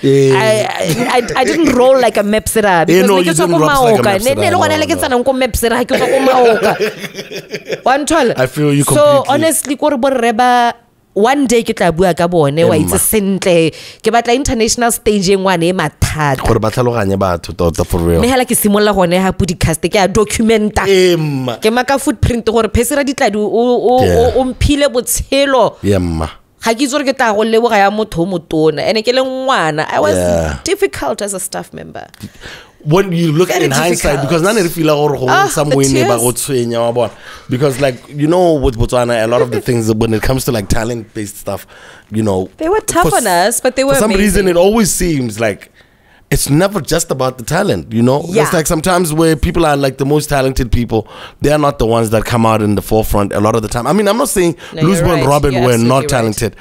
Yeah. I, I, I didn't roll like a Mepsera. Because no, you didn't like a. Mepsera, Ne- ne le gona no, le ke no. tsana nko Mepsera, ha ke tswa ko Maoka. Wa nthola? I feel you So completely. honestly, one day ke tla bua ka bone wa itse sentle. Ke batla international stage e ngwane e mathata. Gore ba tlhaloganye batho tota for real. Mme hela ke simolola gone ha podcast ke a documenta. Ke maka footprint gore phesira ditladi o- o o- o mphile botshelo. Emma. Ga ke itse gore ke tla go leboga ya motho o motona. And ke le ngwana. I was Yeah. difficult as a staff member when you look Very in hindsight because none of feel go Ah, some the way ne ba tears. go tshwenya wa because like you know with Botswana a lot of the things when it comes to like talent based stuff you know They were tough for on us, but they were for some reason it always seems like it's never just about the talent, you know. Yeah. It's like sometimes where people are like the most talented people, they are not the ones that come out in the forefront a lot of the time. I mean, I'm not saying No, Luzbo and. Robin were not right. talented,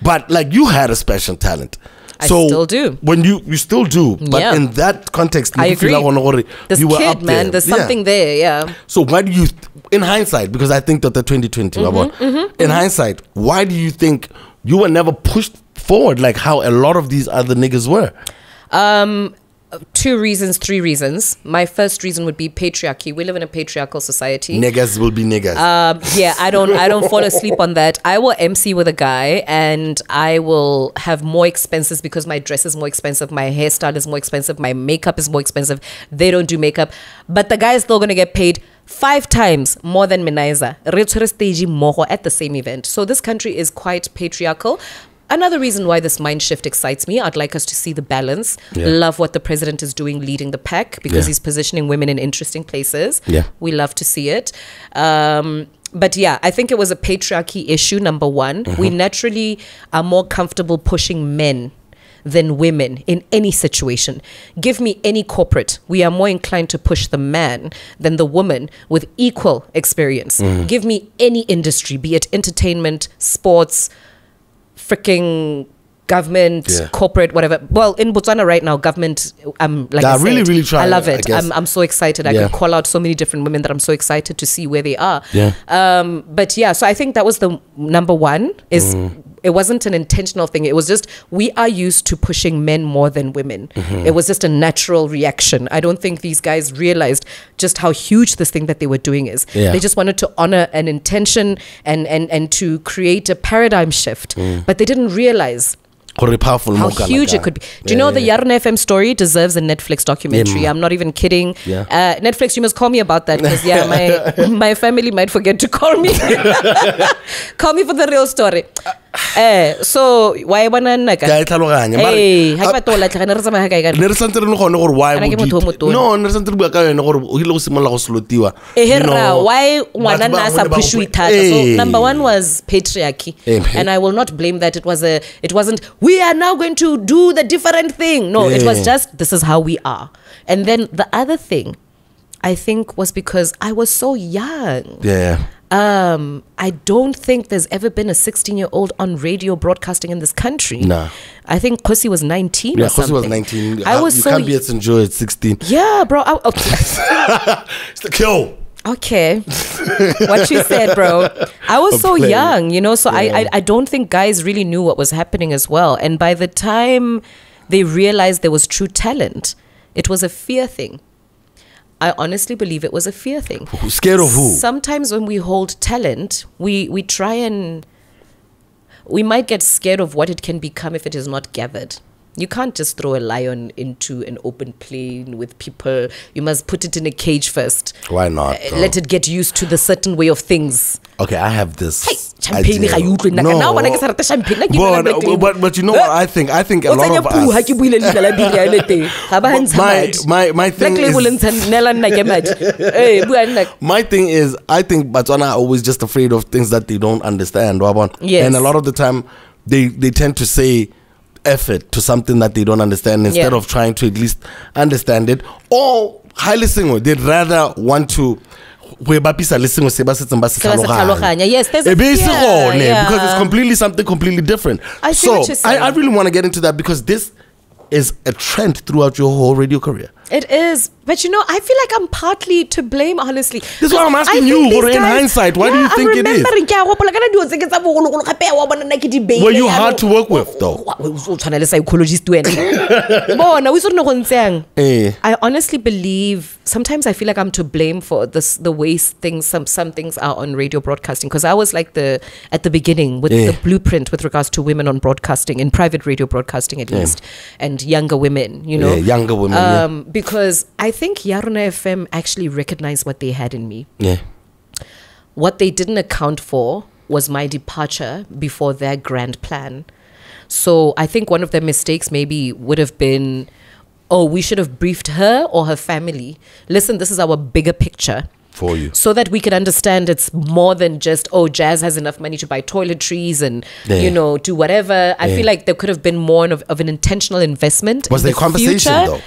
but like you had a special talent. I so still do. When you you still do, but Yeah. in that context, I agree. like this you were kid up man there. there's Yeah. something there yeah So why do you, in hindsight, because I think that the 2020, Mm-hmm, in hindsight, why do you think you were never pushed forward like how a lot of these other niggas were? Um, two reasons, three reasons. My first reason would be patriarchy. We live in a patriarchal society. Niggas will be niggas. Um, yeah, I don't I don't fall asleep on that. I will MC with a guy and I will have more expenses because my dress is more expensive, my hairstyle is more expensive, my makeup is more expensive. They don't do makeup. But the guy is still gonna get paid five times more than Menaiza. Re tshwere stage mmogo at the same event. So this country is quite patriarchal. Another reason why this mind shift excites me, I'd like us to see the balance. Yeah. Love what the president is doing, leading the pack, because Yeah. he's positioning women in interesting places. Yeah. We love to see it. Um, but yeah, I think it was a patriarchy issue, number one. We naturally are more comfortable pushing men than women in any situation. Give me any corporate. We are more inclined to push the man than the woman with equal experience. Give me any industry, be it entertainment, sports, freaking government, Yeah. corporate, whatever. Well, in Botswana right now, government, um, like I really, said, really trying, I love I it. guess. I'm, I'm so excited. I Yeah. could call out so many different women that I'm so excited to see where they are. Yeah. Um, but yeah, so I think that was the number one is Mm. It wasn't an intentional thing. It was just we are used to pushing men more than women. Mm-hmm. It was just a natural reaction. I don't think these guys realized just how huge this thing that they were doing is. Yeah. They just wanted to honor an intention and and and to create a paradigm shift, Mm. but they didn't realize powerful how huge it could be. Do you know the Yarona FM story deserves a Netflix documentary? Yeah. I'm not even kidding. Yeah. Uh, Netflix, you must call me about that because yeah, my my family might forget to call me. call me for the real story. Eh, so why bona nna ka? ka e tlhaloganya, mare- Eh, ha ke batla ho re tsamaya kae ka ne re santse re le gone gore why motona. no ne re santse re bua ka yone gore o ile go simolola go slotiwa. Eh, ra, why ngwana batho nna a sa push-we thata. So Eh. number one was patriarchy. Eh, and i will not blame that it was a it wasn't we are now going to do the different thing. No it was just this is how we are. And then the other thing i think was because i was so young. Yeah um, I don't think there's ever been a 16 year old on radio broadcasting in this country. Nah. I think Kosi was 19 yeah something. was 19 I How- was you so can't be at St. Joe at 16 yeah, bro. I, okay. it's the kill Okay. what you said, bro. I was I'm so playing. young, you know, so I, I I don't think guys really knew what was happening as well. And by the time they realized there was true talent, it was a fear thing. I honestly believe it was a fear thing. scared of who Sometimes when we hold talent, we we try and we might get scared of what it can become if it is not gathered. You can't just throw a lion into an open plain with people. You must put it in a cage first. why not Uh. Let it get used to the certain way of things. okay I have this Hey, champagne ga e utlwe. Now bona ke sa rata champagne, nna ke but, but, but you know what I think I think a lot of us ke buile leina la biri ya le teng. Ga ba ntsha my, my, my thing is ntsha nnela nna ke madi. Bua nna. my thing is I think Batswana are always just afraid of things that they don't understand. Yes. and a lot of the time they they tend to say effort to something that they don't understand instead Yeah. of trying to at least understand it or highly single they'd rather want to go e bapisa le sengwe se ba setseng ba se Se ba se tlhaloganya. tlhaloganya. Yes, there's a E be se gone, yeah. because it's completely something completely different I see so what you're I. I really want to get into that because this is a trend throughout your whole radio career It is. But you know, I feel like I'm partly to blame, honestly. This is why I'm asking you, think in hindsight, why do you Yeah, think it is? remembering, ke a gopola ka na dilo tse ke tsa bogologolo gape wa bona nna ke di beile Were you hard to work with, though? Wa- o o tshwana le psychologist wena bona o itse gore ne go ntse yang Eh. I honestly believe sometimes I feel like I'm to blame for this the way things some some things are on radio broadcasting because I was like the at the beginning with Yeah. the blueprint with regards to women on broadcasting in private radio broadcasting at least and younger women you know Yeah, younger women, yeah. um because I think Yarona FM actually recognized what they had in me yeah what they didn't account for was my departure before their grand plan. So I think one of their mistakes maybe would have been, oh, we should have briefed her or her family. Listen, this is our bigger picture. for you So that we could understand it's more than just, oh, Jazz has enough money to buy toiletries and, Yeah. you know, do whatever. I Yeah. feel like there could have been more of, of an intentional investment. Was in there the conversation, future. though?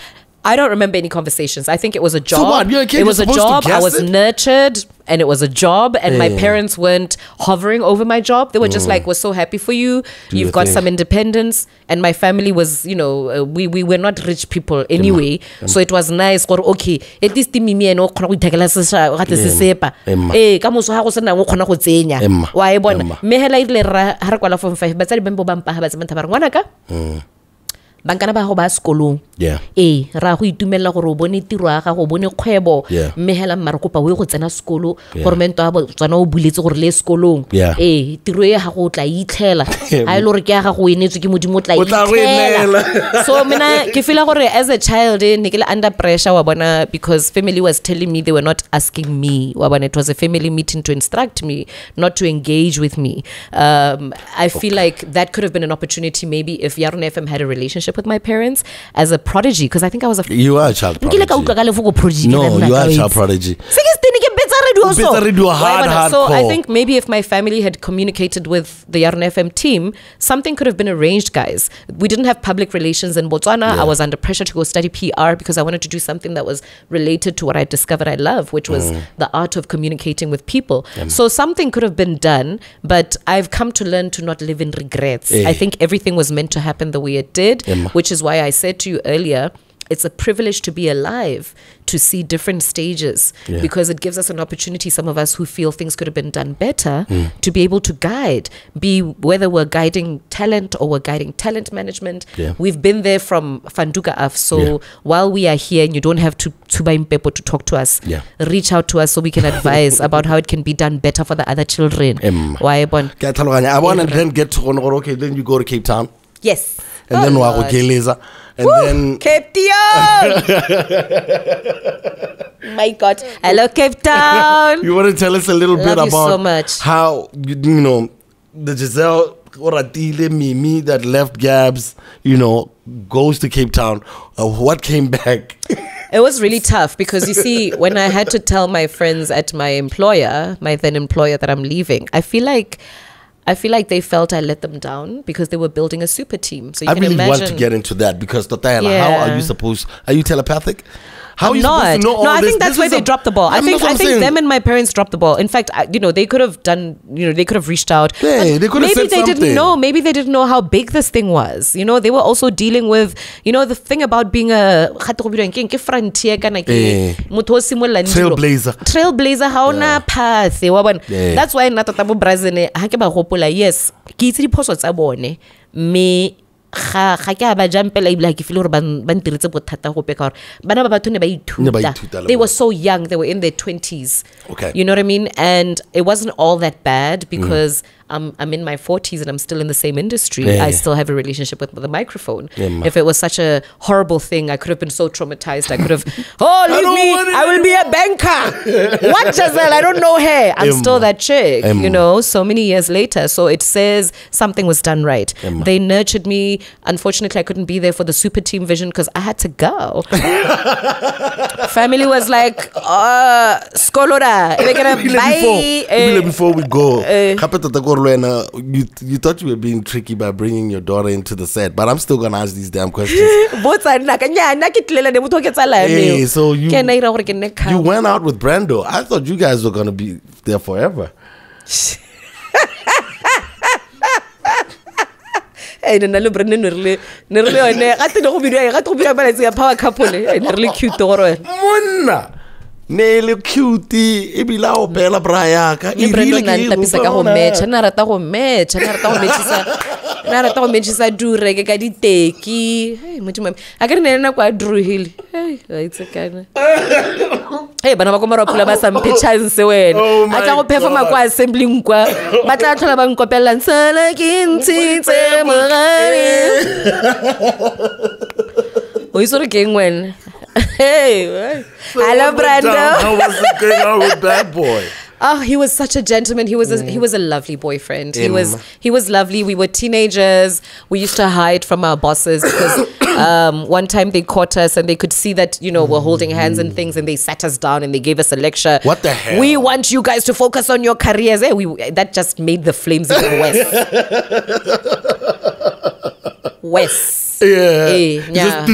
I don't remember any conversations. I think it was a job. So what? You're a kid, it was a job. I was it? nurtured and it was a job and yeah. my parents weren't hovering over my job they were just mm. like we're so happy for you Mm. Do you've got thing. some independence and my family was you know uh, we, we were not rich people anyway so it was nice gore okay at least mimi ene o kgona go ithekela sesha gate se sepa Emma. ee ka moso ga go senang o kgona go tsenya Emma. wa e bona Emma. mme hela ile ra ha re kwala form five batsadi ba mbo ba mpaga ba tsamanta ba re ngwanaka bankana ba gago ba sekolong. Yeah. ee ra go itumelela gore o bone tiro ya gago o bone kgwebo. Yeah. mme hela mmare kopa o ye go tsena sekolo goromento ya botswana o buletse gore le sekolong. Yeah. ee tiro e gago o tla itlhela. A e le gore ke ya gago o enetswe ke modimo o tla go itlhela. so mina ke feela gore as a child eh, ne ke le under pressure wa bona because family was telling me they were not asking me. Wa bona it was a family meeting to instruct me not to engage with me. Um, i feel like that could have been an opportunity maybe if Yarona fm had a relationship with my parents as a prodigy because i think i was a you are a child nkile ka utlwa prodigy. ka lefoko prodigy no you are a child prodigy Sixteen ke betsa radio O so. betsa hard, bona? So I think maybe if my family had communicated with the Yarona FM team, something could have been arranged, guys. We didn't have public relations in Botswana. Yeah. I was under pressure to go study PR because I wanted to do something that was related to what I discovered I love, which was Mm. the art of communicating with people. So something could have been done, but I've come to learn to not live in regrets. Eh. I think everything was meant to happen the way it did, Emma. which is why I said to you earlier. It's a privilege to be alive to see different stages Yeah. because it gives us an opportunity some of us who feel things could have been done better Mm. to be able to guide be whether we're guiding talent or we're guiding talent management Yeah. we've been there from fanduka af so Yeah. while we are here and you don't have to tuba impepo to talk to us Yeah. reach out to us so we can advise about how it can be done better for the other children Em. Wa bona? Ke a tlhaloganya. I want to then get to okay then you go to Cape Town yes and Oh, then wa go Lord. And Woo! then Cape Town. My God. Hello, Cape Town. You want to tell us a little bit Love you about so much. how you, you know the Jazzelle Oratile Mimi that left Gabs, you know, goes to Cape Town. Uh, what came back? It was really tough because you see, when I had to tell my friends at my employer, my then employer, that I'm leaving, I feel like. I feel like they felt I let them down because they were building a super team. So you I can really imagine. want to get into that because Totayala, how are you supposed? Are you telepathic? How I'm not. no, I this? think that's This where they a- dropped the ball. I think I think saying. them and my parents dropped the ball. In fact, I, you know, they could have done. You know, they could have reached out. Yeah, they could have maybe they something. didn't know. Maybe they didn't know how big this thing was. You know, they were also dealing with. You know, the thing about being a kgate go bidiwang ke eng? Ke frontier Eh. motho o simololang dilo. Trailblazer. trailblazer ha ona path bona that's why nna tota bo brazil ha ke ba gopola yes ke itse diphoso tsa bone mme ga ga ke a ba ebile ha ke feel gore ba n- ba ntiretse bothata gope ka gore bana ba batho ne ba ithuta they were so young they were in their 20s Okay. you know what i mean and it wasn't all that Mm. bad because I'm, I'm in my 40s and i'm still in the same industry Yeah, i yeah. still have a relationship with the microphone. Yeah, if it was such a horrible thing i could have been so traumatized. I could have oh leave don't me. i will be a banker. What Jazzelle I don't know her I'm Emma. still that chick Emma. you know so many years later. So it says something was done right. Emma. they nurtured me. Unfortunately I couldn't be there for the super team vision because I had to go. Family was like uh skolora Ebe ke re, Ebile bye before, Eh, ebile before we go, eh. Gape ko re le wena, you, you thought you were being tricky by bringing your daughter into the set, but I'm still gonna ask these damn questions. botsa nna ka nya nna ke tlela ne motho o ke tsala Hey, so you- ke ena ira gore ke nne you went out with Brando. I thought you guys were gonna be there forever. Nna le Brandon ne re le ne re le yone ga tene go bidiwa ga go bidiwa malatsi a power couple ne re cute gore wena Monna! Ne le cute ebile a opela bra yaka. E ka go utlwa metšha na rata go metšha na rata go metšhisa rata go metšhisa dureke ka diteki. Modimo a ke re ne le nako a a itsekana e bana ba ko marapula ba samphe chance wena. Oh a tla go performa God. kwa assembling kwa ba tla tlhola ba nkopelelang sala ke ntshitse mogare o itse gore ke eng wena Hey, hello How brando was the thing out with that Boy? Oh, he was such a gentleman. He was a, he was a lovely boyfriend. He was he was lovely. We were teenagers. We used to hide from our bosses because um, one time they caught us and they could see that you know we're holding hands and things, and they sat us down and they gave us a lecture. What the hell? We want you guys to focus on your careers. Eh? We that just made the flames even worse. worse. Yeah. Eh, yeah.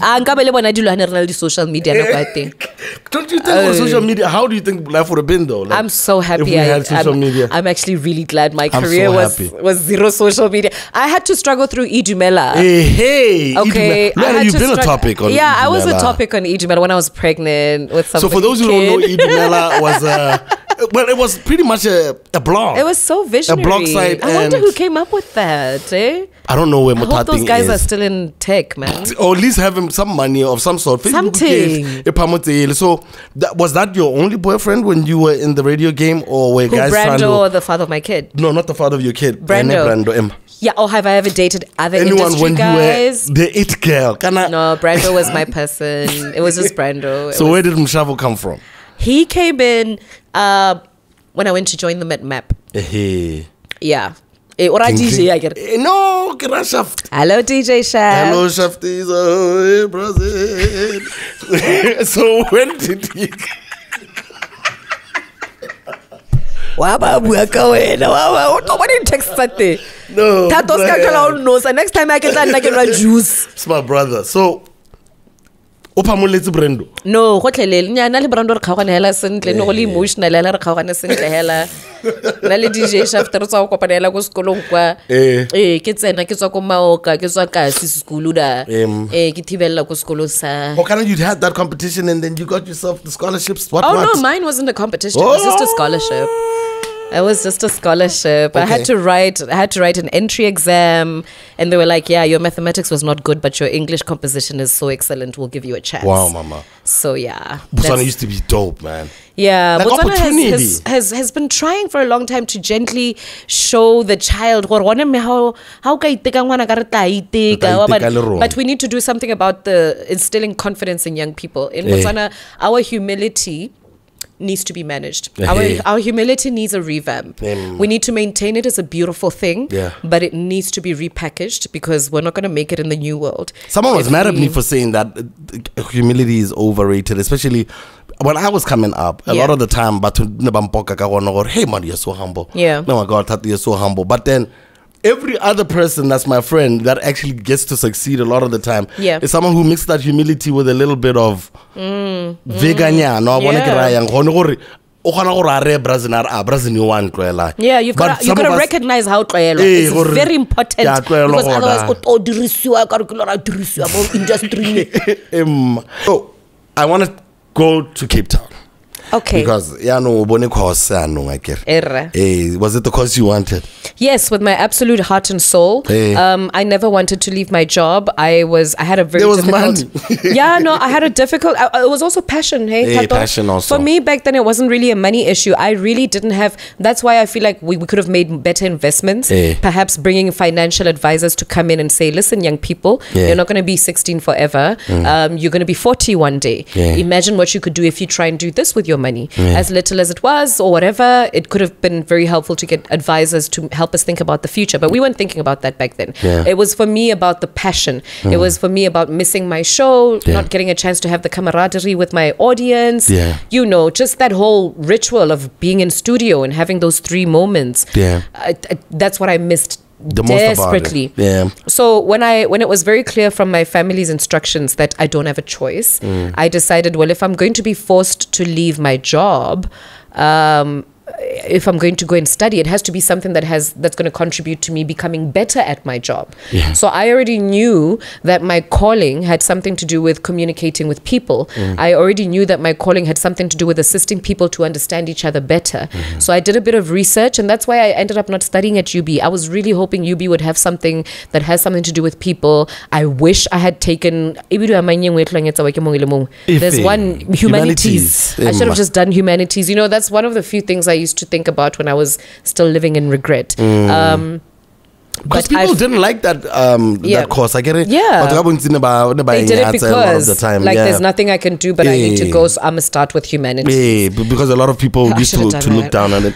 Ah, nka be le bona dilo ha ne re na le di-social media nako ya teng. Don't you think on social media? How do you think life would have been though? Like, I'm so happy if we I, had social I'm, media. I'm actually really glad my I'm career so was happy. was zero social media. I had to struggle through Idumela. hey, hey, Okay, Idumela. You've been a topic on Yeah, I was a topic on Idumela when I was pregnant with So for those who don't know. Idumela was a well, it was pretty much a, a blog. It was so visionary. A blog site I wonder who came up with that. Eh? I don't know where I hope those Mutating guys are still in tech, man. or at least have him some money of some sort. Facebook Something. So that, was that your only boyfriend when you were in the radio game, or were Who guys Brando or the father of my kid? No, not the father of your kid. Brando. Brando. Em. Yeah. Or have I ever dated other Anyone industry when guys? you were the it girl? Can I? no, Brando was my person. It was just Brando. It So was- where did Mshavo come from? He came in uh, when I went to join them at MAP. Hey. Yeah. Eh, ora DJ I get. Eh, No, shaft? Hello DJ Shaf. Hello, Shafties, oh, hey, Brazil. so when did he? Wa ba bua ka wena. O to bani text tsa teng. No, Thato ska Brian. o nosa. Next time I get nna ke nwa juice. It's my brother. So, ophamoletse Brando. No, gotlhelele nyana le brando re kgaogane hela sentle ne go le emotional hela re kgaogane sentle hela na le dj shafte re tswa go kopanela ko sekolong kwa Eh. ee ke tsena ke tswa ko maoka ke tswa kasi sekolo da ee ke thibelela ko sekolong sa Or kind you had that competition and then you got yourself the scholarships. What? Oh what? no, mine wasn't a competition. It was just a scholarship. It was just a scholarship. I had to write. I had to write an entry exam, and they were like, "Yeah, your mathematics was not good, but your English composition is so excellent. We'll give you a chance." Wow, mama. So yeah, Botswana that's- used to be dope, man. yeah, Like Botswana has, opportunity. has, has, has been trying for a long time to gently show the child gore gone mme how how ka iteka ngwana ka re tla iteka, Tla wa iteka bona- le rona. but we need to do something about the instilling confidence in young people in Eh. Botswana our humility needs to be managed our, our humility needs a revamp Em. we need to maintain it as a beautiful thing Yeah. but it needs to be repackaged because we're not going to make it in the new world Someone was If mad at me for saying that uh, humility is overrated, especially when I was coming up. A Yeah. lot of the time, but hey man, you're so humble. Yeah. Oh my God, you're so humble. But then every other person that's my friend that actually gets to succeed a lot of the time Yeah. is someone who mixes that humility with a little bit of veganyana. I wanna get Mm, Yeah. gone gore- o kgona gore a re Brazil, a re, "Ah, Brazil, you want tlwaela." Yeah, you've got to, some you've got to recognize how tlwaelo Eh, is gore- very important tlwaelo because otherwise o to dirisiwa ka re ke lora dirisiwa mo industry so I want to go to Cape Town. Okay Because yeah, no, bone course, no, I care. Erre. Eh, was it the course you wanted? yes with my absolute heart and soul Eh. um i never wanted to leave my job i was i had a very There was difficult money. yeah no i had a difficult I, it was also passion hey Eh, Tato. passion also. for me back then it wasn't really a money issue i really didn't have that's why i feel like we, we could have made better investments Eh. perhaps bringing financial advisors to come in and say listen young people Yeah. Mm. you're not going to be 16 forever um, you're going to be 40 one day Yeah. imagine what you could do if you try and do this with your money as little as it was or whatever it could have been very helpful to get advisors to help us think about the future but we weren't thinking about that back then Yeah. it was for me about the passion it hmm. was for me about missing my show Yeah. not getting a chance to have the camaraderie with my audience Yeah. you know just that whole ritual of being in studio and having those three moments Yeah. I, I, that's what i missed The most about it. desperately Yeah. so when I when it was very clear from my family's instructions that I don't have a choice, Mm. I decided, well, if I'm going to be forced to leave my job, um, if I'm going to go and study, it has to be something that has that's going to contribute to me becoming better at my job. Yeah. So I already knew that my calling had something to do with communicating with people. Mm. I already knew that my calling had something to do with assisting people to understand each other better. Mm-hmm. So I did a bit of research, and that's why I ended up not studying at UB. I was really hoping UB would have something that has something to do with people. I wish I had taken. There's one humanities. Humanities. I should have just done humanities. You know, that's one of the few things I used to think about when I was still living in regret. Um, Because but people I've- didn't like that um Yeah. that course. I get it. Yeah. They did it a lot of because the time. like yeah. there's nothing I can do, but I need to go. So I'm gonna start with humanities. Yeah, because a lot of people I used to, to look down on it.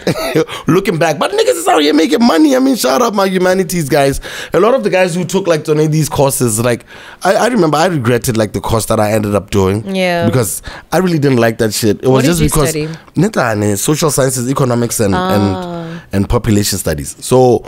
Looking back, but niggas is out here making money. I mean, shout out my humanities guys. A lot of the guys who took like donate these courses, like I, I remember I regretted like the course that I ended up doing. Yeah. Because I really didn't like that shit. It was did just because study? Social sciences, economics, and Ah. and and population studies. So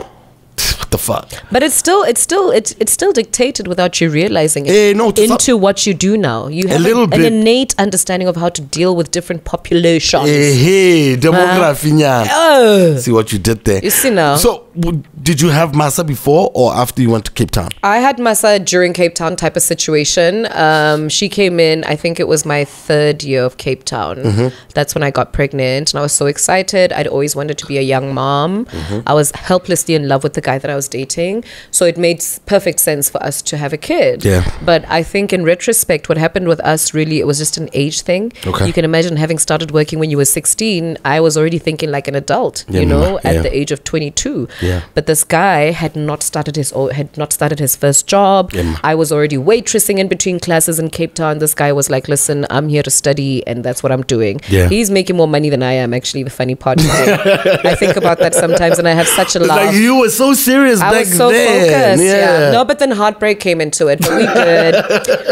what the fuck? But it's still, it's still, it's it's still dictated without you realizing it Eh, no, some- into what you do now. You have a little an bit. innate understanding of how to deal with different populations. Hey, hey, demography, nyana. Oh. See what you did there. You see now. So, did you have Masa before or after you went to Cape Town? I had Masa during Cape Town type of situation. Um, she came in, I think it was my third year of Cape Town. Mm-hmm. That's when I got pregnant and I was so excited. I'd always wanted to be a young mom. Mm-hmm. I was helplessly in love with the guy that I was dating. So it made perfect sense for us to have a kid. Yeah. But I think in retrospect, what happened with us really, it was just an age thing. Okay. You can imagine having started working when you were 16, I was already thinking like an adult, Yeah, you know, yeah. at the age of 22. Yeah. But this guy had not started his o- had not started his first job. Yeah. I was already waitressing in between classes in Cape Town. This guy was like, "Listen, I'm here to study, and that's what I'm doing." Yeah. He's making more money than I am. Actually, the funny part. is. I think about that sometimes, and I have such a It's laugh. like you were so serious I back was so then. focused. Yeah. Yeah. No, but then heartbreak came into it. But we good.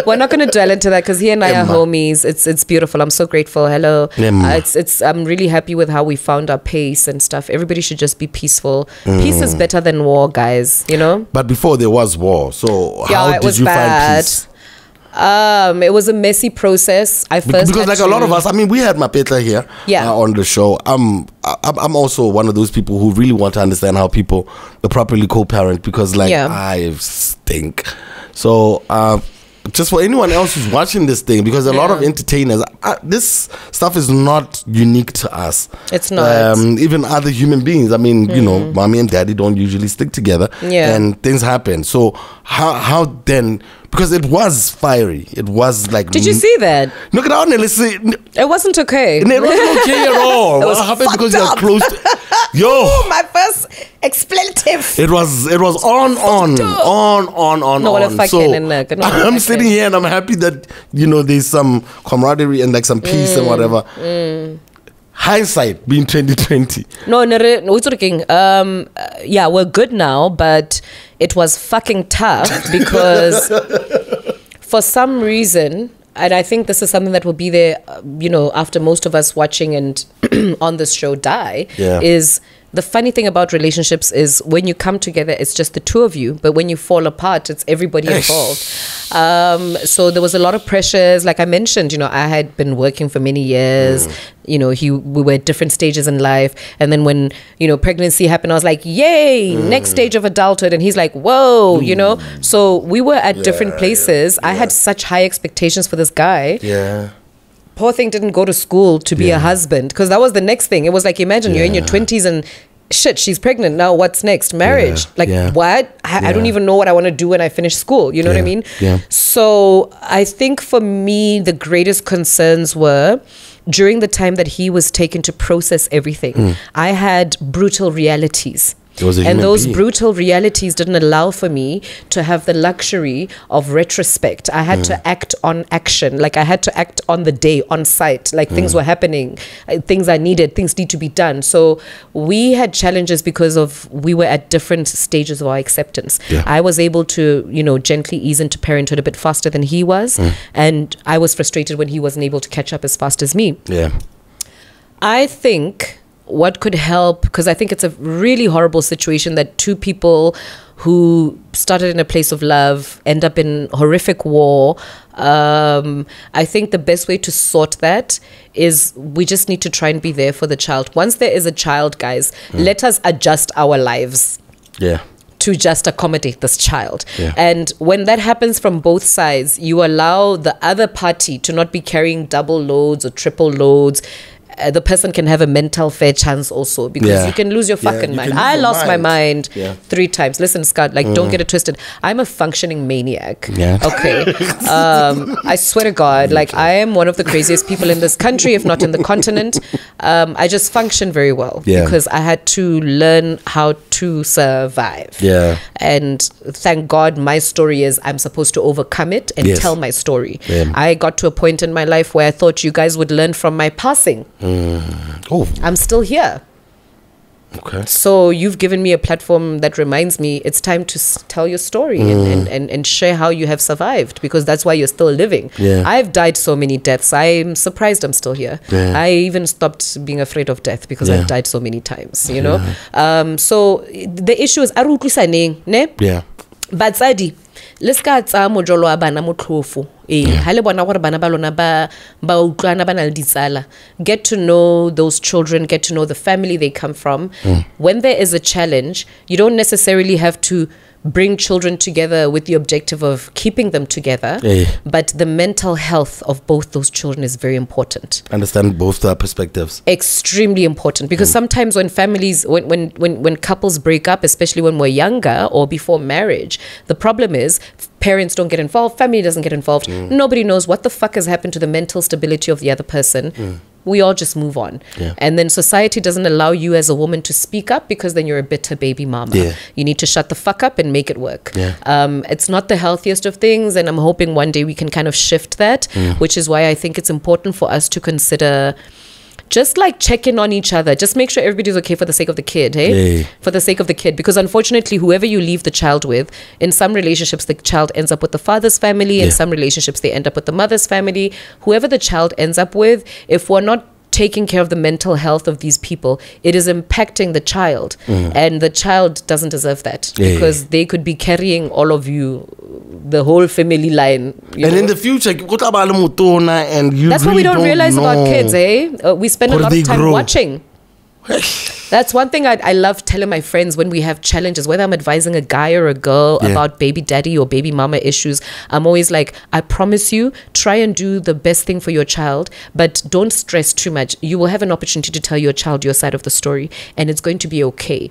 We're not going to dwell into that because he and I are homies. It's it's beautiful. I'm so grateful. Hello. Uh, it's it's. I'm really happy with how we found our pace and stuff. Everybody should just be peaceful. Peace is better than war, guys. You know. But before there was war, so Yeah, how it did was you bad. find peace? Um, it was a messy process. I first because like a lot of us, I mean, we had Mapetla here Yeah. uh, on the show. I'm, I'm I'm also one of those people who really want to understand how people properly co-parent because like Yeah. I stink. So uh, just for anyone else who's watching this thing, because a lot of entertainers, uh, this stuff is not unique to us. It's not. Um, even other human beings. I mean, you know, mommy and daddy don't usually stick together, Yeah. and things happen. So how how then? Because it was fiery. It was like Did you see that? No, que honestly, It wasn't okay. it wasn't okay at all. It what happened because you're up. close? To, yo, my first expletive. it was it was on on on on on No, on. So can and, no, what if I I'm sitting here and I'm happy that you know there's some camaraderie and like some peace Mm, and whatever. Hindsight being 2020. No, it's okay. Um, uh, yeah, we're good now, but it was fucking tough because for some reason, and I think this is something that will be there, uh, you know, after most of us watching and on this show die, Yeah. is the funny thing about relationships is when you come together, it's just the two of you, but when you fall apart, it's everybody involved. Um, so there was a lot of pressures. Like I mentioned, you know, I had been working for many years. Mm. You know, he we were at different stages in life, and then when you know pregnancy happened, I was like, "Yay, next mm. stage of adulthood!" And he's like, "Whoa," you know. Mm. So we were at different Yeah, places. I had such high expectations for this guy Yeah. Poor thing didn't go to school to be a husband because that was the next thing. It was like imagine you're in your twenties and shit, she's pregnant now. What's next? Marriage? Yeah, Like yeah. what? I, I don't even know what I want to do when I finish school. You know what I mean? yeah. So I think for me the greatest concerns were. During the time that he was taken to process everything, hmm. I had brutal realities. He was a and those being. brutal realities didn't allow for me to have the luxury of retrospect. I had Mm. to act on action. Like I had to act on the day, on site. Like Mm. things were happening, uh, things I needed, things need to be done. So we had challenges because of we were at different stages of our acceptance. Yeah. I was able to, you know, gently ease into parenthood a bit faster than he was. Mm. And I was frustrated when he wasn't able to catch up as fast as me. Yeah. I think what could help, because I think it's a really horrible situation that two people who started in a place of love end up in horrific war. Um, I think the best way to sort that is we just need to try and be there for the child. Once there is a child, guys, let us adjust our lives Yeah. to just accommodate this child. Yeah. And when that happens from both sides, you allow the other party to not be carrying double loads or triple loads. Uh, the person can have a mental fair chance also because Yeah. you can lose your Yeah, fucking you mind. I lost my mind. mind Yeah. three times. Listen, Scar, like don't get it twisted. I'm a functioning maniac. Yeah. Okay. um, I swear to God, like I am one of the craziest people in this country, if not in the continent. Um, I just function very well Yeah. because I had to learn how to survive. Yeah. And thank God my story is I'm supposed to overcome it and Yes. tell my story. Yeah. I got to a point in my life where I thought you guys would learn from my passing. Oh, I'm still here. okay. So you've given me a platform that reminds me it's time to s- tell your story and, Mm. and, and, and share how you have survived because that's why you're still living. Yeah. I've died so many deaths. I'm surprised I'm still here. Yeah. I even stopped being afraid of death because Yeah. I've died so many times, you know? Um, so the issue is, ne? Yeah. batsadi le se ka tsaya mojolo abana bana motlhofo ee ga le bona gore bana ba lona ba ba utlwana ba na le ditsala. Get to know those children get to know the family they come from. Mm. When there is a challenge you don't necessarily have to bring children together with the objective of keeping them together Eh. but the mental health of both those children is very important. Understand both uh, perspectives. extremely important because sometimes when families when, when when when couples break up especially when we're younger or before marriage the problem is parents don't get involved family doesn't get involved. Nobody knows what the fuck has happened to the mental stability of the other person we all just move on Yeah. and then society doesn't allow you as a woman to speak up because then you're a bitter baby mama Yeah. you need to shut the fuck up and make it work Yeah. um, it's not the healthiest of things and i'm hoping one day we can kind of shift that which is why i think it's important for us to consider just like check in on each other. Just make sure everybody's okay for the sake of the kid hey? Yeah. for the sake of the kid. Because unfortunately whoever you leave the child with in some relationships the child ends up with the father's family. In Yeah. some relationships they end up with the mother's family. Whoever the child ends up with if we're not taking care of the mental health of these people, it is impacting the child. And the child doesn't deserve that Mm. Yeah, yeah. because they could be carrying all of you, the whole family line. and know. in the future go tla ba le and you That's what we don't, realize about kids, eh? Uh, we spend a lot of time grow? watching. That's one thing I, I love telling my friends when we have challenges, whether I'm advising a guy or a girl Yeah. about baby daddy or baby mama issues. I'm always like, I promise you, try and do the best thing for your child, but don't stress too much. You will have an opportunity to tell your child your side of the story, and it's going to be okay.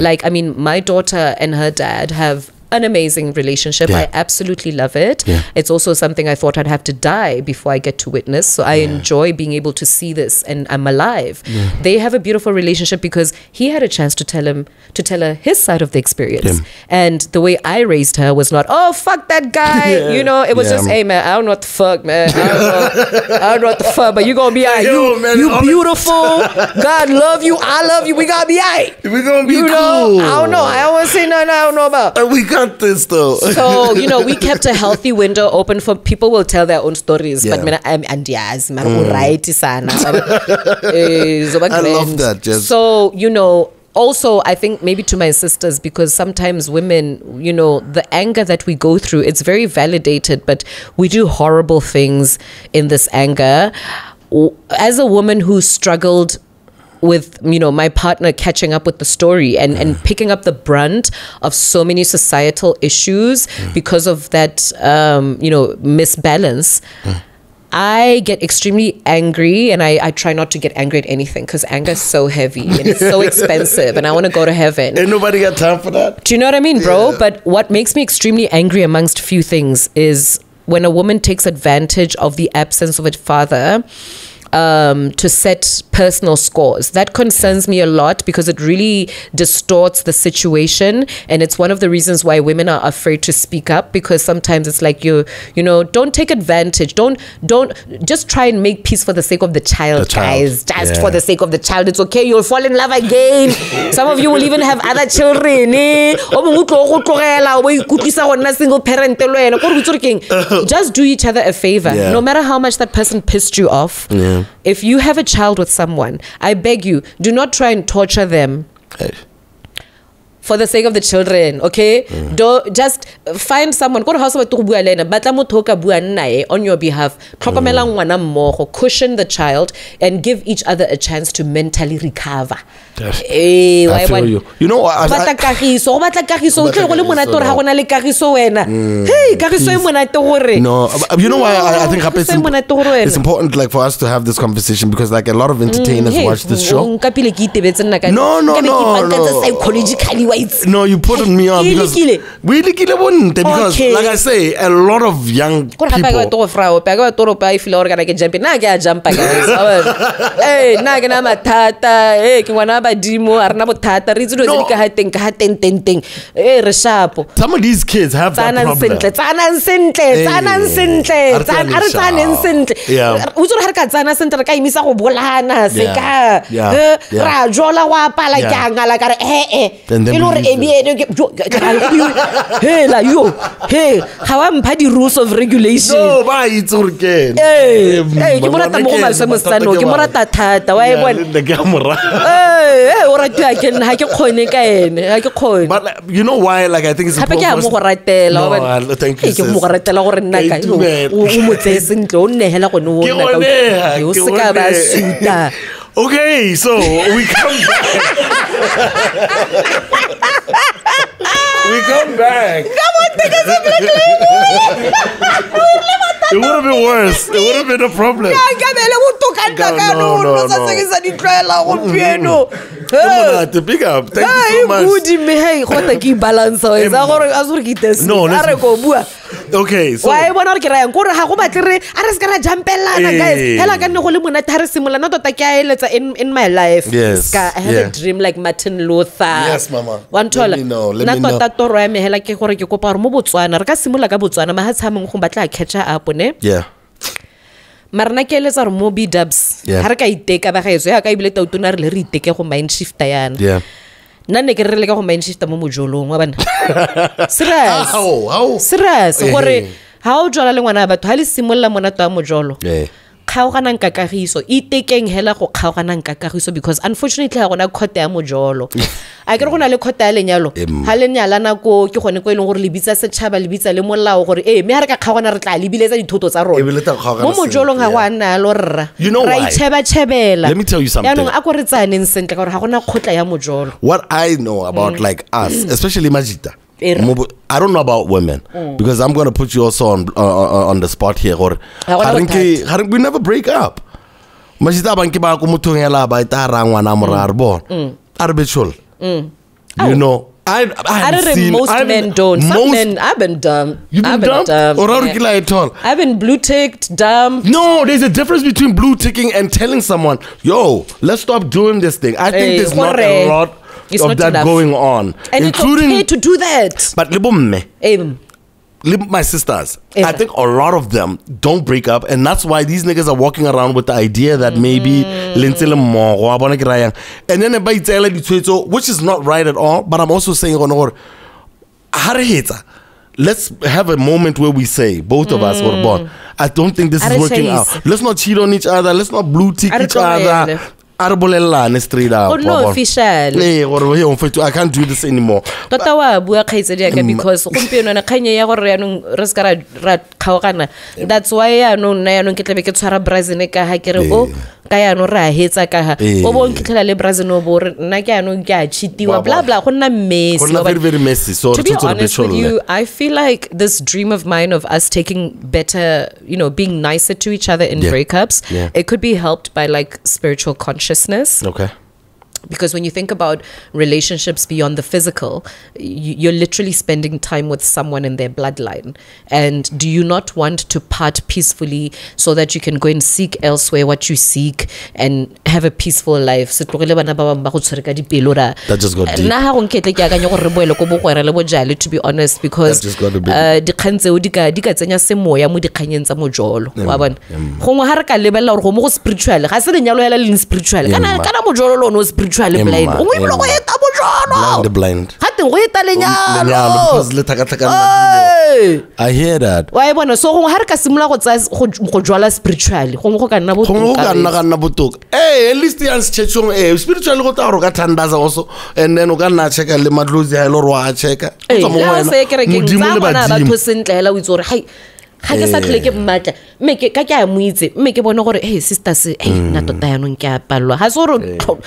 Like, I mean, my daughter and her dad have an amazing relationship. Yeah. I absolutely love it. Yeah. It's also something I thought I'd have to die before I get to witness. So I enjoy being able to see this and I'm alive. They have a beautiful relationship because he had a chance to tell him to tell her his side of the experience. Yeah. And the way I raised her was not, oh fuck that guy. Yeah. You know, it was Yeah. just, hey man, I don't know what the fuck, man. I don't know, I don't know what the fuck, but you're gonna be alright. Yo, You, man, you beautiful. God love you. I love you. We gotta be alright. we gonna be You cool know, I don't know. I don't wanna say nothing I don't know about. Uh, we got this though So, you know, we kept a healthy window open for people will tell their own stories. Yeah. But mina I'm andiyazi mara uright sana. Eh, I love that, Jess. So, you know, also I think maybe to my sisters because sometimes women, you know, the anger that we go through, it's very validated, but we do horrible things in this anger. As a woman who struggled with you know my partner catching up with the story and and picking up the brunt of so many societal issues because of that um you know misbalance I get extremely angry and I, I try not to get angry at anything because anger is so heavy and it's so expensive and I want to go to heaven. ain't nobody got time for that Do you know what I mean, bro? Yeah. But what makes me extremely angry amongst few things is when a woman takes advantage of the absence of a father um, to set personal scores. That concerns me a lot because it really distorts the situation, and it's one of the reasons why women are afraid to speak up because sometimes it's like you, you know, don't take advantage. Don't, don't just try and make peace for the sake of the child, The child. guys. Just Yeah. for the sake of the child, it's okay. You'll fall in love again. Some of you will even have other children. Eh? O mongwe o tlo go tlogela, o bo ikutlwisa go nna single parent le wena. Kore o itse gore keng? Just do each other a favor. Yeah. No matter how much that person pissed you off. Yeah. Mm. If you have a child with someone, I beg you, do not try and torture them. For the sake of the children okay? Do just find someone kore ga o sa batle go bua le ena batla motho o ka bua nnae on your behalf. Tlhokomela ngwana mmogo cushion the child and give each other a chance to mentally recover. Eh, e Go batla kagiso go batla kagiso o tle go le monate gore ga go na le kagiso wena. hey kagiso e monate gore. No, you know why I, I think it's, e imp- it's important like for us to have this conversation because like a lot of entertainers Hey, watch this show. nka pele ke itebetse nna ka- No, no, no, no. psychologically wa No, you put on me on because we lekile bonte because Okay. like I say, a lot of young gore gape a ka people. batlo go fra ope a ka batlo gore ope a e feel gore kana ke jumpe nna ke a jumpa guys Wa bona? Eh, nna na mathata eh ke ngwana wa badimo a rena bothata re itse dilo tse No. di ka ga teng ka ga teng teng teng eh re shapo Some of these kids have that problem. sentle tsanang sentle Eh, tsanang sentle a re tsan- tsaneng a re tsaneng sharp. sentle Yeah. o itse gore ga re ka tsana sentle ka emisa go bolana se Yeah. ka Yeah. Eh, ra jola wa pala ke a ngala ka re ee And then e le gore we ebi ene ke- jo- ke- ke- ke- hela yo he ga wa mpha di-rules of regulation No, ba itse gore ke ene. Eh, Eh, eh, ke mo rata mo go ngwana ke maswe ene, mosetsana o, mathata ke mo wa- rata thata wa e Yeah, bona le nna ke a mo rata. Eh, eh, o ratiwa ke nna ga ke kgone ka ene ga ke kgone But you know why? Like I think it's ke a mo for go ratela No, wa bona. I- thank you. Eh, ke mo go ratela gore nna ka o mo tseye sentle o nnegela gone o Ke nna ka- oneha, Eh, o seka ba suta Okay, so we come back. we come back. It would have been worse. It would have been a problem. kabele botoka nna No, ka no, no no, no sa no. se ke sa di tlwaela gompieno Monate, Big up. Thank you so much. good me hey gota ke ibalansa e sa gore a se gore ke itese No, a let's- re ko bua Okay, so wa e bona gore ke rayang kore ga go batle re a re se ka ra jumpelana guys Eh. hela ka nne go le monate ga re simolola no tota ke a eletsa in, in my life Yes, ka i have yeah. a dream like martin luther Yes, wa nthola nna tota toro ya me hela ke gore ke kopa gore mo botswana re ka simolola ka botswana ma ga tshameng go batla a catcha up ne yeah. marena ke eletsa gore mo b-dubs Yeah. ga re ka iteka bagaetso yaka ebile tautona re le re iteke go mind shifta yana Yeah. Nna nne ke re le ka go mindshifta mo mojolong wa bana serious serious gore ga o jala le ngwana wa batho ga le simolola monato wa mojolo Yeah. Kgaoganang ka kagiso itekeng hela go kgaoganang ka kagiso because unfortunately ga gona kgota ya mojolo. A kere go na le kgota ya lenyalo? Ga le nyalana ko ke gone ko e leng gore le bitsa setšhaba le bitsa le molao gore ee mme ga re ka kgaogana re tla lebiletsa dithoto tsa E be le tla kgaogana mo mojolong ga go a nna yalo rra ra why? itšheba-tšhebela. Let me tell you something. yaanong a ko re tsayaneng sentle ka gore ga gona kgotla ya mojolo. What I know about like us, especially Majita. Mm. I don't know about women because I'm gonna put you also on uh, uh, on the spot here. Or we never break up. Majita banki ba ko motho ngela ba ita ra ngwana Mm. mora. Arbitral. You know, I I I don't seen most I haven't- men don't. Some most- men, I've been dumb. You've been I've been dumped? dumb. Or yeah. yeah. at all? I've been blue ticked, dumb. No, there's a difference between blue ticking and telling someone, "Yo, let's stop doing this thing." I think Hey, there's not a lot It's of not that enough. going on, And it's including okay to do that. but libo mme, Um, libo my sisters. Yeah. I think a lot of them don't break up, and that's why these niggas are walking around with the idea that maybe Mm. lentse le mmogo, wa bona ke ra and then ditshwetso, which is not right at all. But I'm also saying gone gore, ha re hetsa, Let's have a moment where we say, both of us, were born. I don't think this is working out. Let's not cheat on each other. Let's not blue tick each other. Tlohele. A re bolelane straight nna wa bona. official. Gore, hey, mfethu, I can't do this anymore. tota wa bua kgaitsedi yaka mm. because gompieno na kganye ya gore yaanong re se ka ra- kgaogana that's why yaanong nna yaanong ke tlabe ke tshwara brazine ka ga ke re o oh, ka yaanong re a hetsa ka o bong ke tlhela le brazine o bo re nna ke yaanong ke a cheatiwa Wa bla bla go nna mmesi Go nna very, very messy. So, to be re tshotse re honest with you i feel like this dream of mine of us taking better you know being nicer to each other in Yeah. breakups Yeah. it could be helped by like spiritual consciousness Okay. Because when you think about relationships beyond the physical you, you're literally spending time with someone in their bloodline. And do you not want to part peacefully so that you can go and seek elsewhere what you seek and have a peaceful life? Se tlogele bana ba bangwe ba go tshwere ka dipelo ra- That just got deep. nna ga go nketle ke akanya gore re boele ko bogwera le bojale to be honest because That just got a bit- uh, dikgang tseo di ka tsenya semoya mo dikganyeng tsa mojolo wa bona. gongwe ga re ka lebelela gore go mo go spiritual ga se lenyalo hela leng spiritual. Kana kana mojolo le one o spiritual blind. Emma, go eta mojolo Blind, teng go eta Lenyalo, wa e bona so gongwe ga re ka simolola go tsaya go jwala spiritual gongwe go ka nna gongwe go ka nna botoka ka nna botoka ee at least yang setšhetšong ee spiritually go tla gore o ka thandaza also and then o ka nna checka le matlosi ga e le gore wa checka o tsa mo wena. Modimo le badimo. batho sentle fela o itse gore hai ga ke sa Eh. tlhole ke mmatla mme ke- ka ke a mo itse mme ke bone gore hey sister se hey Mm. nna tota yaanong ke a palelwa ga se gore tlo-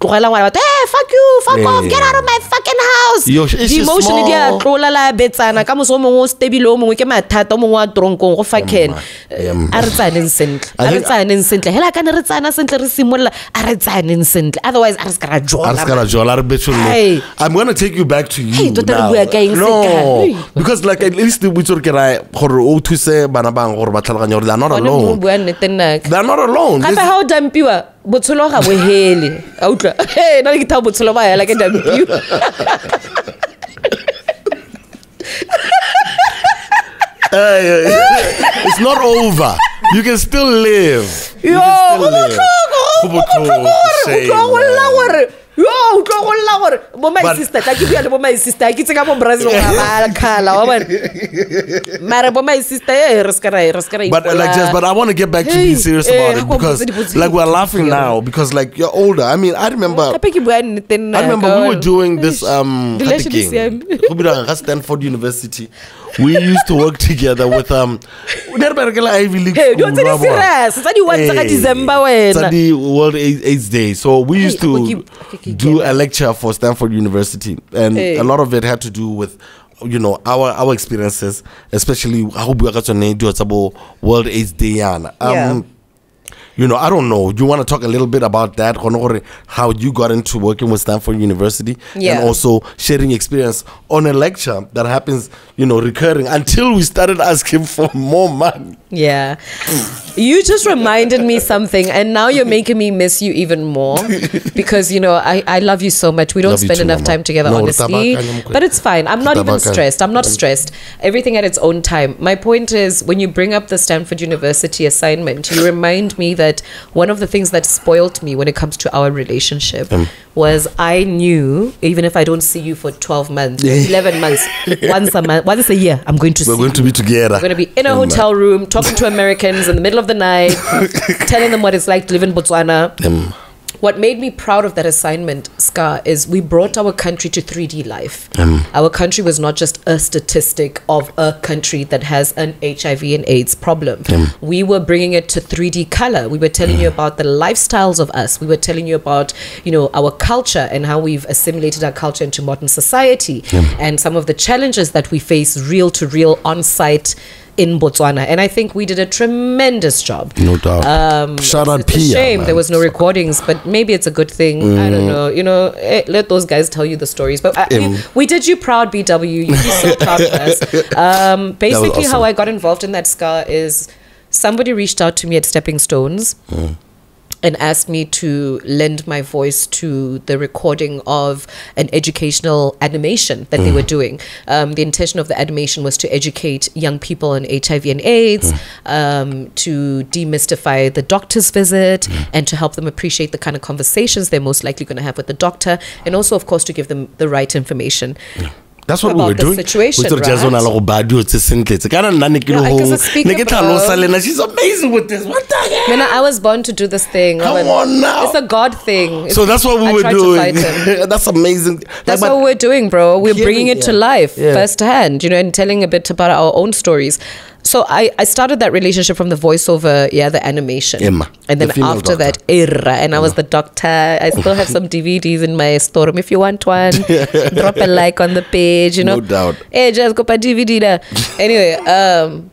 tlogela ngwana batho hey fuck you fuck off Eh. get out of my fucking house. Di-emotion di a tlola la betsana. Ka moso o mongwe o stebile o mongwe ke mathata o mongwe wa tronkong go faken Emma. a re tsaneng sentle a re tsaneng sentle. Hela kane re tsana sentle re simolola a re tsaneng sentle. Otherwise a re se ka ra a re se ka jola re take you back to you tota ka ka? no because like at least o itse gore ke ra gore o thuse bana bangwe gore ba tlhaloganya gore they are not one mo alone. bua nnete nnaka they are not alone. Gape This- ga o dampiwa botshelo ga bo hele. A utlwa e na le ke thao botshelo ba hela ke dampiwa Hey, it's not over. You can still live. You yo can go still live. botlhoko Go go botlhoko botlhoko, gore o tlo go lla shame. gore yo tlo go lla gore bo my sister ka ke bua le bo my sister ke itse ka bo brazil ga ba khala wa bona mare bo my sister e re ska re ska But uh, like just, but I want to get back to being serious eh, about it because like we're laughing now because like you're older. I mean, I remember. ke bua nnete I remember we were doing this um Relation Gatiki, is siame. go bira ga Stanford University. We used to work together with um ne re berekela Ivy League Hey, dilo school, tse di wa bona. serious, tsa di-one tsa Eh, December wena. tsa di World AIDS AIDS Day. So we used to okay, okay, do a lecture for Stanford University and Hey. a lot of it had to do with you know our our experiences especially how bua ka tsone dilo tsa bo World AIDS Day yana. Yeah. You know, I don't know. You want to talk a little bit about that, Gono gore, how you got into working with Stanford University, Yeah. and also sharing experience on a lecture that happens, you know, recurring until we started asking for more money. Yeah. You just reminded me something, and now you're making me miss you even more because, you know, I, I love you so much. We don't Love spend too, enough Mama. time together, No, honestly. But it's fine. I'm not even stressed. I'm not mm. stressed. Everything at its own time. My point is when you bring up the Stanford University assignment, you remind me that one of the things that spoilt me when it comes to our relationship mm. Was I knew even if I don't see you for 12 months, 11 months, once a month, once a year, I'm going to We're see going to be together. we're going to be in a hotel room talking to Americans in the middle of the night, telling them what it's like to live in Botswana. Em, What made me proud of that assignment, Scar, is we brought our country to 3D life. Mm. Our country was not just a statistic of a country that has an HIV and AIDS problem. Mm. We were bringing it to 3D color. We were telling you about the lifestyles of us. We were telling you about, you know, our culture and how we've assimilated our culture into modern society and some of the challenges that we face real to real on site in Botswana. And I think we did a tremendous job. no doubt. Um, Shout out Piya. shame man. there was no recordings, but maybe it's a good thing. I don't know. You know, eh, let those guys tell you the stories. But I, Um, we, we did you proud, BW. You'd be so proud of us. Um, basically, how. I got involved in that scar is somebody reached out to me at Stepping Stones. And asked me to lend my voice to the recording of an educational animation that they were doing. Um, the intention of the animation was to educate young people on HIV and AIDS, um, to demystify the doctor's visit, and to help them appreciate the kind of conversations they're most likely going to have with the doctor, and also, of course, to give them the right information. That's what we were doing. situation, We right? on a little bad dude, it's kind of nani ke le I guess ho- a speaker, ne ke tlhalosa le nna, She's amazing with this. What the hell Man, I was born to do this thing. Come on now. It's a God thing. It's- So that's what we I were doing. That's amazing. That's Like, what we're doing, bro. We're bringing it to life Yeah. firsthand, you know, and telling a bit about our own stories. So I, I started that relationship from the voiceover, yeah, the animation. Emma, and then female after doctor. that, Irra, and I was the doctor. I still have some DVDs in my storeroom. If you want one, drop a like on the page, you know. No doubt. Hey, just go pa DVD da. Anyway, um,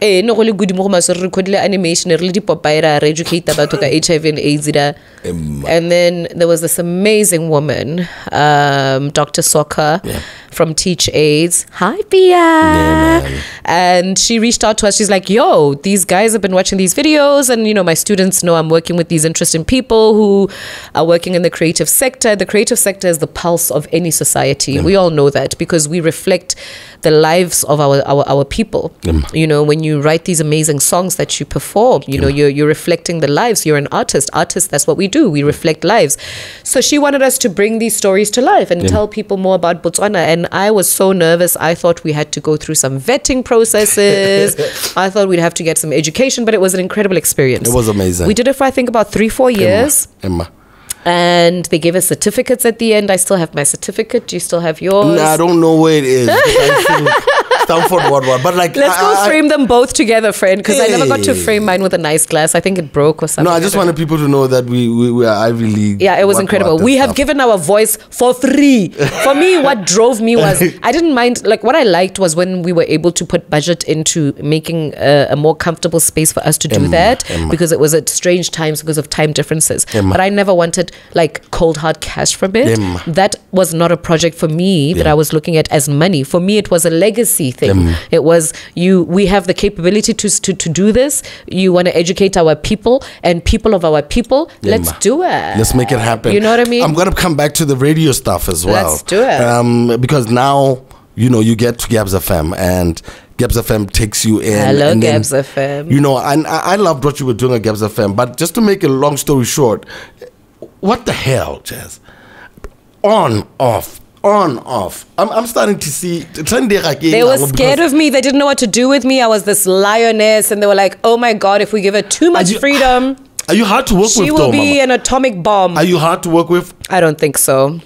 eh no go le good mo go maswe re recordile animation re le dipopae ra re educate batho ka hiv and aids da and then there was this amazing woman um, dr Sorcar from teach aids. Hi Piya. Man. and she reached out to us. She's like yo these guys have been watching these videos and you know my students know i'm working with these interesting people who are working in the creative sector. The creative sector is the pulse of any society. We all know that because we reflect the lives of our our, our people. You know when you write these amazing songs that you perform you know you're, you're reflecting the lives. You're an artist. Artist that's what we do. We reflect lives. So she wanted us to bring these stories to life and tell people more about botswana and i was so nervous i thought we had to go through some vetting processes i thought we'd have to get some education but it was an incredible experience It was amazing. we did it for i think about three four years Emma. and they gave us certificates at the end i still have my certificate do you still have yours Nah, I don't know where it is. Stanford what what. But like Let's go I- I- frame them both together, friend, because I never got to Hey. frame mine with a nice glass. I think it broke or something. No, I just wanted people to know that we we, we are Ivy League. Yeah, it was incredible. We have stuff. given our voice for free. For me, what drove me was I didn't mind. Like what I liked was when we were able to put budget into making a, a more comfortable space for us to do Emma, that Emma. because it was at strange times because of time differences. Emma. But I never wanted like cold hard cash from it. That was not a project for me that I was looking at as money. For me, it was a legacy thing. Emma. It was you. We have the capability to to to do this. You want to educate our people and people of our people. Let's Emma. do it. Let's make it happen. You know what I mean? I'm gonna come back to the radio stuff as well. Let's do it. Um, because now you know you get to Gabs FM and Gabs FM takes you in. Hello, and then, Gabs FM. You know, and I, I loved what you were doing at Gabs FM. But just to make a long story short, what the hell, Jazz? On, off, on, off. I'm, I'm starting to see. They were scared of me. They didn't know what to do with me. I was this lioness, and they were like, "Oh my god, if we give her too much you- freedom, Are you hard to work she with, She will though, be Mama? an atomic bomb." Are you hard to work with? I don't think so.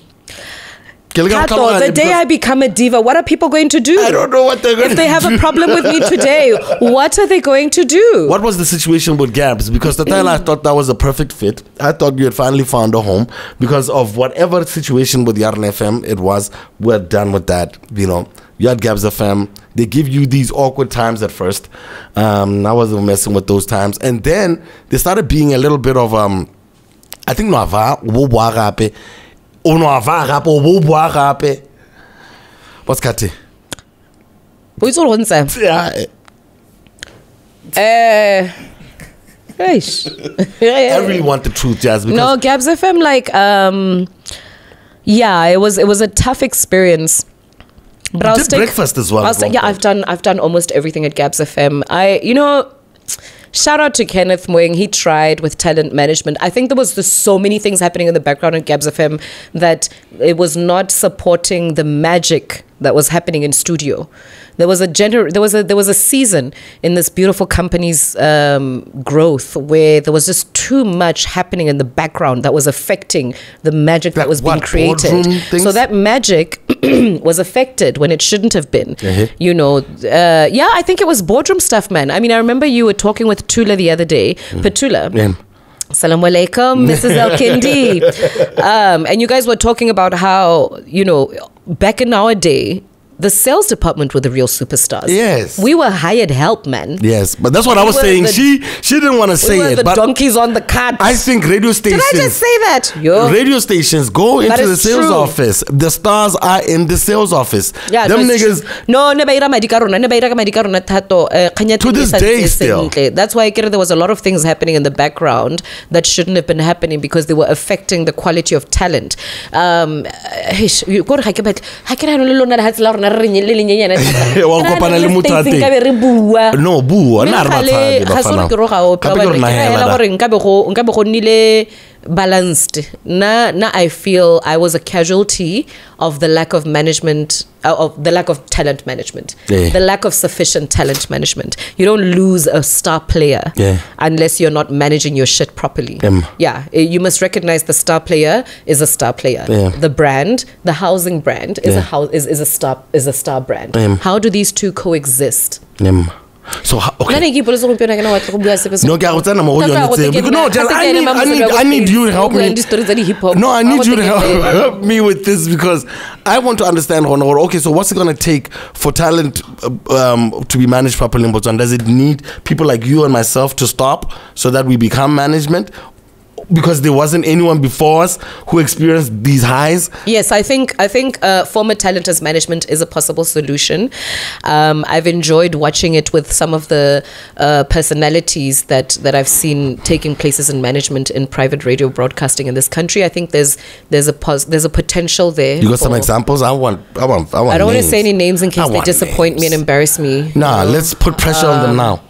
Can I- come Kato, the day I become a diva, what are people going to do? I don't know what they're going If to do. If they have a problem with me today, what are they going to do? What was the situation with Gabs? Because the time I thought that was a perfect fit. I thought you had finally found a home because of whatever situation with Yarona FM it was. We're done with that. You know, you had Gabs FM. They give you these awkward times at first. Um, I wasn't messing with those times, and then they started being a little bit of um. I think no ava wo bua gape, o gape o bo bua gape. What's Kate? Boitsolontsha. Yeah, Eh, eish. I really want the truth, Jazz. No gabs fm like um yeah it was it was a tough experience but You I'll did stick- breakfast as well I'll stick- yeah i've done i've done almost everything at gabs fm i you know Shout out to Kenneth Moeng. He tried with talent management. I think there was just so many things happening in the background in Gabs FM that it was not supporting the magic that was happening in studio. There was a gener- there was a there was a season in this beautiful company's um, growth where there was just too much happening in the background that was affecting the magic Like that was being created. So that magic was affected when it shouldn't have been. Uh-huh. You know, uh, yeah, I think it was boardroom stuff, man. I mean, I remember you were talking with Tula the other day. Petula. Yeah. Assalamu alaikum, Mrs. El Kindi. um, and you guys were talking about how, you know, back in our day, the sales department were the real superstars. Yes. We were hired help, man. Yes, but that's what I was saying. the- she she didn't want to we say were it, the but donkeys on the cart. I think radio stations. Did I just say that? Yo. Radio stations go into the sales true. office. The stars are in the sales office. Yeah, them no, niggas. true. no ne ira madi ka rona ne ba ira ka madi ka rona thato eh, To this day still. that's why there was a lot of things happening in the background that shouldn't have been happening because they were affecting the quality of talent um re le le mothatengkabe re bua. No bua gore ke rogaope nkabe balanced na na i feel i was a casualty of the lack of management uh, of the lack of talent management Yeah. the lack of sufficient talent management you don't lose a star player Yeah. unless you're not managing your shit properly Um. yeah eh, you must recognize the star player is a star player Yeah. the brand the housing brand is a house is, is a star is a star brand Um. how do these two coexist Nem. So okay. Nna ne ke ipoletse gompieno ke na batla go bua sepe No, ke a go tsena mo go Ka- ka yone go tseo. teke Because- No, just, I need, I need, I need you to help me. No, I need you to help, me with this because I want to understand. Hona, gore, Okay, so what's it going to take for talent uh, um, to be managed properly in Botswana? Does it need people like you and myself to stop so that we become management? Because there wasn't anyone before us who experienced these highs. Yes, I think I think uh, former talent as management is a possible solution. Um, I've enjoyed watching it with some of the uh, personalities that that I've seen taking places in management in private radio broadcasting in this country. I think there's there's a pos- there's a potential there. You got some examples? I want, I want, I want. I don't want to say any names in case they want disappoint me and embarrass me. Nah, let's put pressure on Um, them now.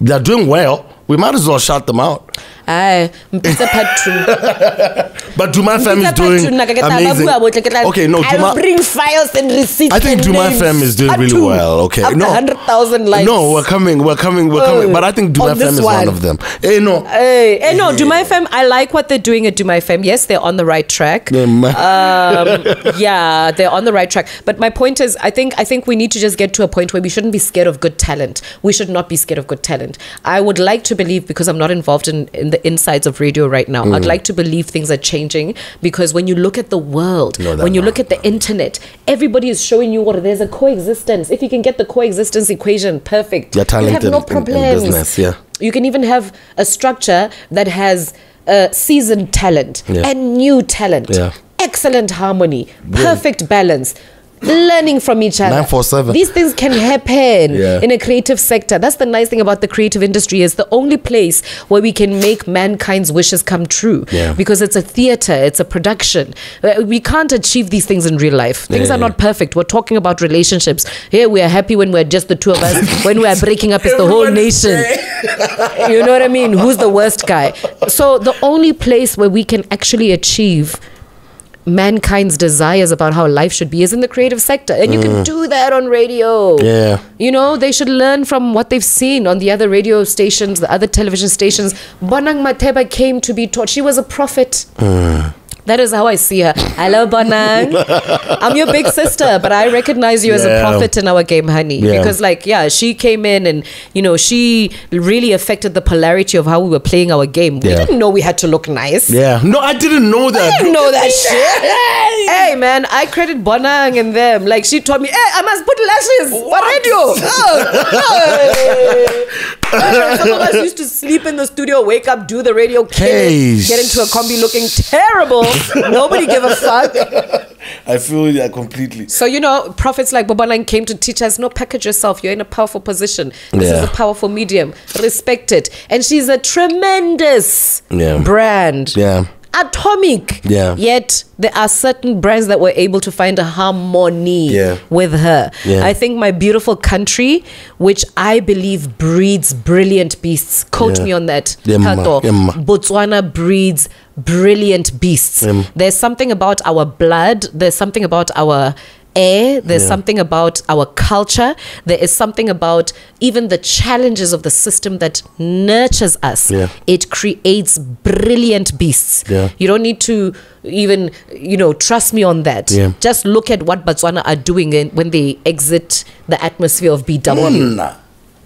They're doing well. We might as well shout them out. Aye, part two. But Duma FM is doing two, nna ke tla ba amazing. bua botlhe, ke tla- Okay, no, I'll bring files and receipts. I think Duma. Fam is doing really well. Okay, no, 100,000 likes. No, we're coming, we're coming, we're coming. Oh, But I think Duma FM is one of them. Hey, no. Hey, hey, no, Duma FM. I like what they're doing at Duma FM. Yes, they're on the right track. Yeah, Um, yeah, they're on the right track. But my point is, I think I think we need to just get to a point where we shouldn't be scared of good talent. We should not be scared of good talent. I would like to believe because I'm not involved in, in the insides of radio right now. Mm. I'd like to believe things are changing because when you look at the world, No, when you not. look at the internet, everybody is showing you what there's a coexistence. If you can get the coexistence equation perfect, You're you have talented no in- in problems. business, yeah. You can even have a structure that has uh, seasoned talent Yeah. and new talent. Yeah. Excellent harmony, perfect balance, learning from each other. 947. These things can happen Yeah. in a creative sector. That's the nice thing about the creative industry is the only place where we can make mankind's wishes come true. Yeah. Because it's a theater, it's a production. Uh, We can't achieve these things in real life. Things Yeah, are not perfect. We're talking about relationships. Here we are happy when we're just the two of us. when we are breaking up, it's the whole nation. you know what I mean? Who's the worst guy? So the only place where we can actually achieve mankind's desires about how life should be is in the creative sector. And you can mm. do that on radio. Yeah. You know, they should learn from what they've seen on the other radio stations, the other television stations. Bonang Matheba came to be taught. She was a prophet. Mm. That is how I see her. Hello, Bonang. I'm your big sister, but I recognize you as a prophet in our game, honey. Yeah. Because, like, yeah, she came in and, you know, she really affected the polarity of how we were playing our game. We didn't know we had to look nice. Yeah. No, I didn't know that. I didn't know that shit. hey man, I credit Bonang and them. Like she told me, hey, I must put lashes for radio. Oh. Some of us used to sleep in the studio, wake up, do the radio, kill Hey. it, get into a combi looking terrible. Nobody give a fuck. I feel that completely. So you know, prophets like Bobanang came to teach us: no, package yourself. You're in a powerful position. This Yeah. is a powerful medium. Respect it. And she's a tremendous Yeah. brand. Yeah. atomic. Yeah. Yet there are certain brands that were able to find a harmony Yeah. with her. Yeah. I think my beautiful country, which I believe breeds brilliant beasts. Quote Yeah. me on that. Yeah. Kato. Yeah. Botswana breeds brilliant beasts. Yeah, ma. There's something about our blood. There's something about our air. There's Yeah. something about our culture. There is something about even the challenges of the system that nurtures us. Yeah. It creates brilliant beasts. Yeah. You don't need to even, you know, trust me on that. Yeah. Just look at what Botswana are doing in, when they exit the atmosphere of BW. Nah.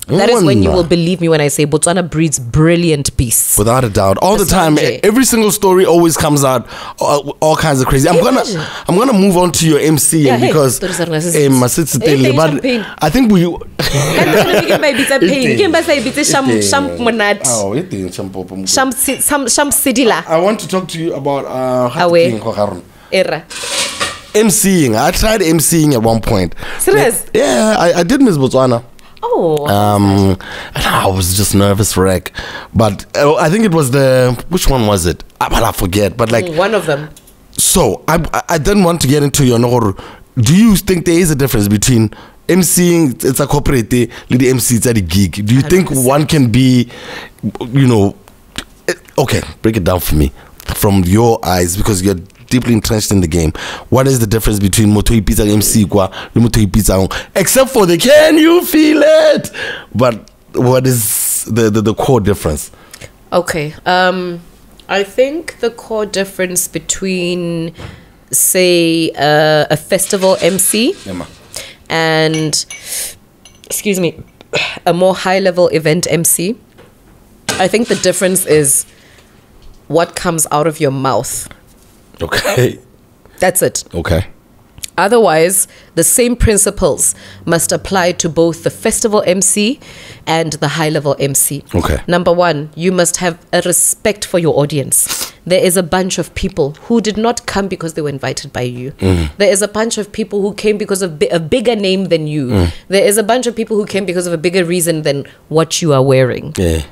That is when you will believe me when I say Botswana breeds brilliant beasts. Without a doubt, all the, The time, Sanjay. every single story always comes out all, all kinds of crazy. I'm gonna, I'm gonna move on to your MC Yeah, hey, because stories are nice. masitsi Hey, but. I think we. Kanti khona ke ba ibitsa pain. Ite. Ke ba sa ibitse sham Ite. sham monate. Oh, it is Champopo. Sham si- sham sham sidila. I want to talk to you about uh, how to Awe. king, Kogarun. Era. MCing. I tried MCing at one point. Serious? Yeah, I, I did Miss Botswana. Oh. Um, and I was just nervous wreck, but uh, I think it was the which one was it? Ah, But I forget. But like, one of them. so I I- I didn't want to get into your no. Do you think there is a difference between MCing it's a corporate le the MC it's a gig? Do you think 100%. one can be, you know, eh, okay? Break it down for me from your eyes because you're deeply entrenched in the game. What is the difference between Motoi Pizza MC kwa le Motoi Pizza except for the can you feel it? But what is the the, the core difference? Okay. Um, I think the core difference between, say, uh, a festival MC and, excuse me, a more high level event MC, I think the difference is what comes out of your mouth. Okay. That's it. Okay. Otherwise, the same principles must apply to both the festival MC and the high level MC. Okay. Number one, you must have a respect for your audience. There is a bunch of people who did not come because they were invited by you. Mm. There is a bunch of people who came because of a bigger name than you. Mm. There is a bunch of people who came because of a bigger reason than what you are wearing Yeah.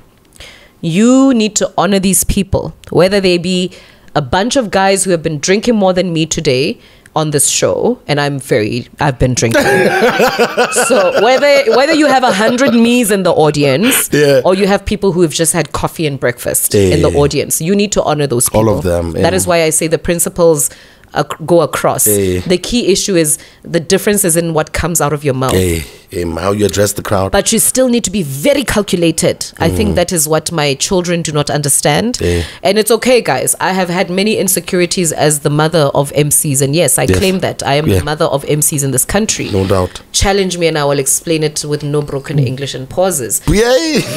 you need to honor these people, whether they be a bunch of guys who have been drinking more than me today on this show, and I'm very, I've been drinking. so whether whether you have a hundred me's in the audience, Yeah. or you have people who have just had coffee and breakfast in the audience, you need to honor those people. All of them, That yeah. is why I say the principles. go across. Yeah. The key issue is the difference is in what comes out of your mouth um, how you address the crowd. but you still need to be very calculated. I think that is what my children do not understand. Yeah. And it's okay, guys. I have had many insecurities as the mother of MCs. And yes, I Yes. claim that. I am Yeah. the mother of MCs in this country. no doubt. Challenge me and I will explain it with no broken English and pauses. Yay!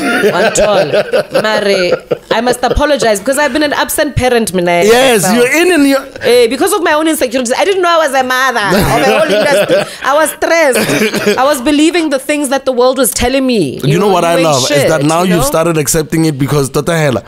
Mare, I must apologize because I've been an absent parent. Mina, yes, you're in and you're. Eh, because of my own insecurities, I didn't know I was a mother of a whole industry. I was stressed. I was believing the things that the world was telling me. You, know, what I love is that now you you've know? started accepting it because Tata Hela.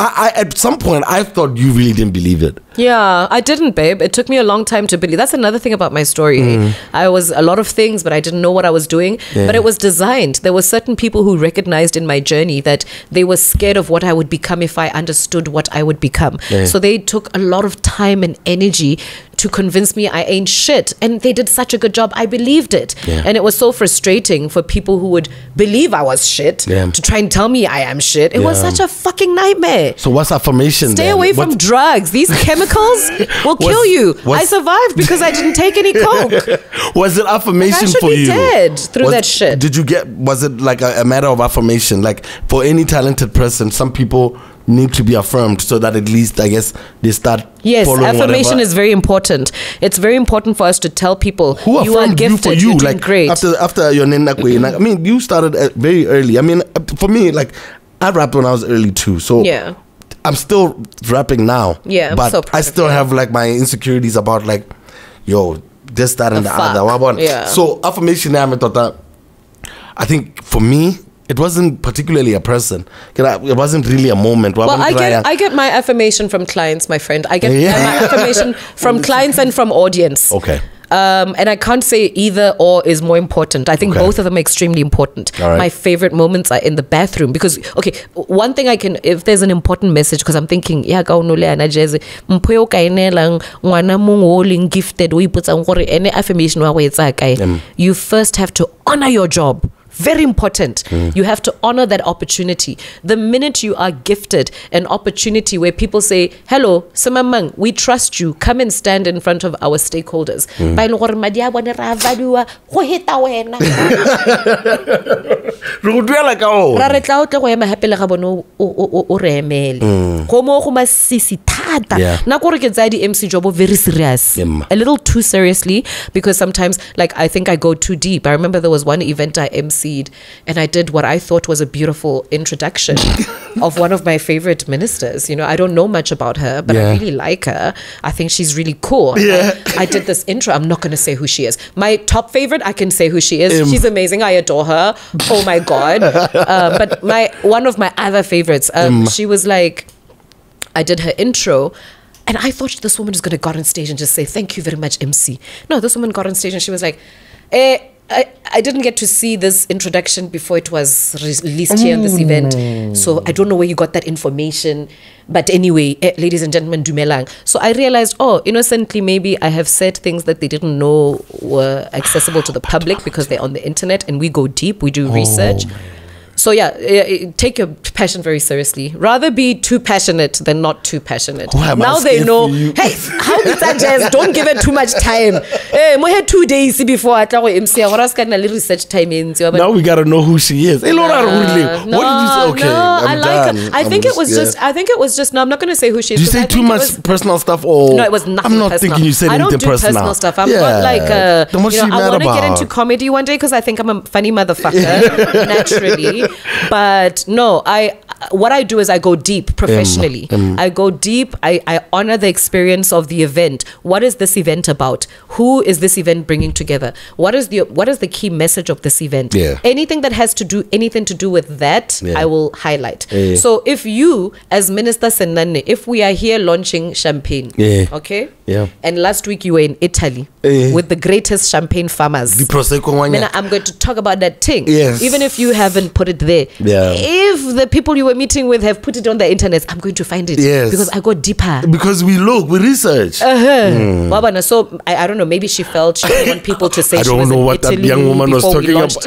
I, I at some point I thought you really didn't believe it. Yeah, I didn't, babe. It took me a long time to believe. That's another thing about my story. I was a lot of things, but I didn't know what I was doing. Mm. Yeah. But it was designed. There were certain people who recognized in my journey that they were scared of what I would become if I understood what I would become. Yeah. So they took a lot of time and energy to convince me I ain't shit. And they did such a good job. I believed it. Yeah. And it was so frustrating for people who would believe I was shit Yeah. to try and tell me I am shit. It was such a fucking nightmare. So what's affirmation? Stay then? away from drugs. These chemicals will kill you. I survived because I didn't take any coke. was it affirmation should for be you? dead through Was- that shit. Did you get? Was it like a, a matter of affirmation? Like for any talented person, some people need to be affirmed so that at least I guess they start. Yes, affirmation whatever. is very important. It's very important for us to tell people Who you are affirmed you gifted. for you? like great. after after your nena queen. I mean, you started uh, very early. I mean, uh, for me, like I rapped when I was early too. So Yeah. I'm still rapping now. Yeah, I'm but so proud I still have like my insecurities about like, yo, this, that, and The the, other. About- yeah. So affirmation, I thought that. I think for me, it wasn't particularly a person. It wasn't really a moment. well, I get I get my affirmation from clients, my friend. I get Yeah. my affirmation from clients and from audience. Okay. Um, and I can't say either or is more important. I think Okay. both of them are extremely important. Right. My favorite moments are in the bathroom because okay, one thing I can if there's an important message because I'm thinking yeah ka ono le ana jazz mpho yo ka enelang ngwana leng gifted o ipotsang gore ene affirmation wa you first have to honor your job very important. You have to honor that opportunity. The minute you are gifted an opportunity where people say, Hello, Samamang, we trust you. Come and stand in front of our stakeholders. Hmm. Ba leng gore madi a bone ra a value-a, go heta wena. re go duela ka o ra re tla o tle go ema gape le ga bone o- o o- o re emele hmm. go mo go masisi thata Yeah. nna kore ke tsaya di-mc jobo very serious a little too seriously because sometimes like i think i go too deep i remember there was one event i mc'd and i did what i thought was a beautiful introduction of one of my favorite ministers you know i don't know much about her but Yeah. i really like her i think she's really cool Yeah. I, I did this intro i'm not going to say who she is my top favorite i can say who she is Um. she's amazing i adore her oh my god uh, but my one of my other favorites um, she was like I did her intro. And I thought this woman was going to go on stage and just say, Thank you very much, MC. No, this woman got on stage and she was like, eh, I, I didn't get to see this introduction before it was re- released here in this event. So I don't know where you got that information. But anyway, eh, ladies and gentlemen, Dumelang. So I realized, oh, innocently, maybe I have said things that they didn't know were accessible to the public because they're on the internet and we go deep, we do research. So yeah, eh, eh, take your passion very seriously. Rather be too passionate than not too passionate. I now they know. Hey, how is that jazz? Don't give it too much time. Hey, mo had two days before I tell MC. I was kind of little research time in. So, now we gotta know who she is hey Laura uh, Rudley, what did you say okay no, I'm I like done. I I'm think it was yeah. just. I think it was just. No, I'm not going to say who she is. did you say too much was- personal stuff or no, it was nothing. I'm not personal. thinking you said anything personal. I don't do personal stuff. I'm yeah. not like uh, you know, I want to get into comedy one day because I think I'm a funny motherfucker naturally. But no, I what I do is I go deep mm, professionally. Mm. I go deep. I, I honor the experience of the event. What is this event about? Who is this event bringing together? What is the what is the key message of this event? Yeah. Anything that has to do anything to do with that, Yeah. I will highlight. Yeah. So if you, as Minister Senane, if we are here launching champagne, Yeah. okay, Yeah. and last week you were in Italy with the greatest champagne farmers. the prosecco one I'm going to talk about that thing. Yes. Even if you haven't put it there. Yeah. If the people you were meeting with have put it on the internet, I'm going to find it. Yes. Because I got deeper. because we look we research Uh-huh. Wabana, so I, I don't know. Maybe she felt she didn't want people to say I don't know what that young woman was talking about.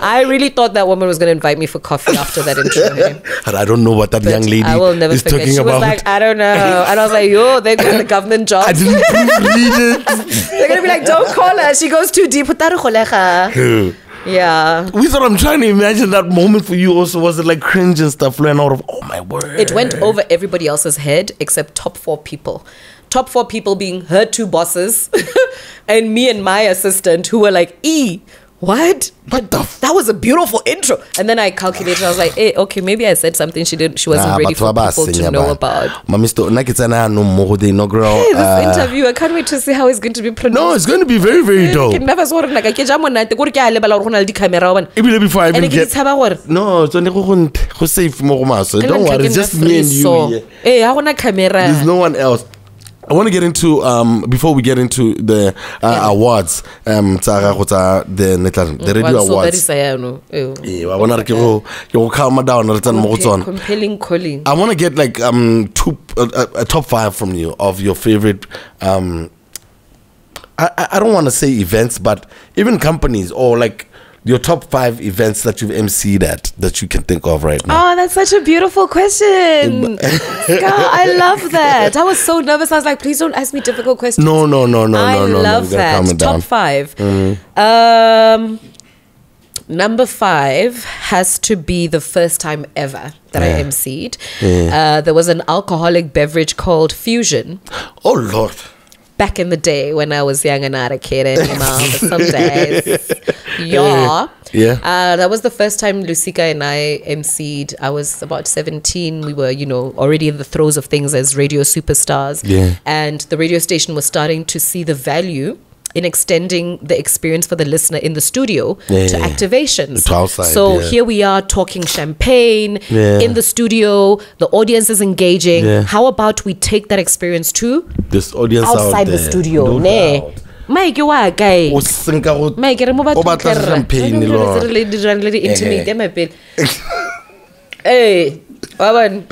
I really thought that woman was going to invite me for coffee after that intro. I don't know what that But young lady I will never is forget. talking She about was like, I don't know. And I was like, yo, they're got the government job. I didn't read it They're going to be like, don't call her. She goes too deep. Yeah. we thought I'm trying to imagine that moment for you also was it like cringe and stuff flowing out of oh my word It went over everybody else's head except top four people. Top four people being her two bosses and me and my assistant who were like, E, what? What the That was a beautiful intro. And then I calculated, I was like, hey, okay, maybe I said something she didn't she wasn't Nah, ready for ba ba people to know about. Mami sto nna ke tsena no mo go the inaugural Hey, this uh, interview, I can't wait to see how it's going to be pronounced. no it's going to be very very ke dope se gore nna ka ke ja monate kore ke a lebala gore go na le di-camera wa bona Ebile before I even and ke get ditshaba gore no tsone go go go safe mo go maso don't worry it's just me and you so- eh ha gona camera There's no one else. I want to get into um before we get into the uh, awards um tsa gago tsa the netla- the radio Wa awards. yaanong. Yeah, wa bona re ke go ke go calm down re tsana mo go tsona. compelling calling I want to get like um two a, a, a top five from you of your favorite um. I I- I don't want to say events, but even companies or like your top five events that you've emceed at that you can think of right now. Oh, that's such a beautiful question. God, I love that. I was so nervous. I was like, please don't ask me difficult questions. No, no, no, no, I no, no, no. love We that. it down. Mm. Top five. Um, number five has to be the first time ever that I Yeah. emceed. Uh, there was an alcoholic beverage called Fusion. Oh Lord. Back in the day when I was young and not a kid anymore, but some days. Yeah. Yeah. Uh, that was the first time Lucica and I emceed. I was about 17. We were, you know, already in the throes of things as radio superstars. Yeah. And the radio station was starting to see the value in extending the experience for the listener in the studio Yeah, to activations. To outside, so yeah. here we are talking champagne Yeah. in the studio. The audience is engaging. How about we take that experience to This audience outside out the studio? no. Mike wa kae? O senka go- Mike re mo o batla champagne, Lord. le intimate Eh. mapele. Eh, wa bona?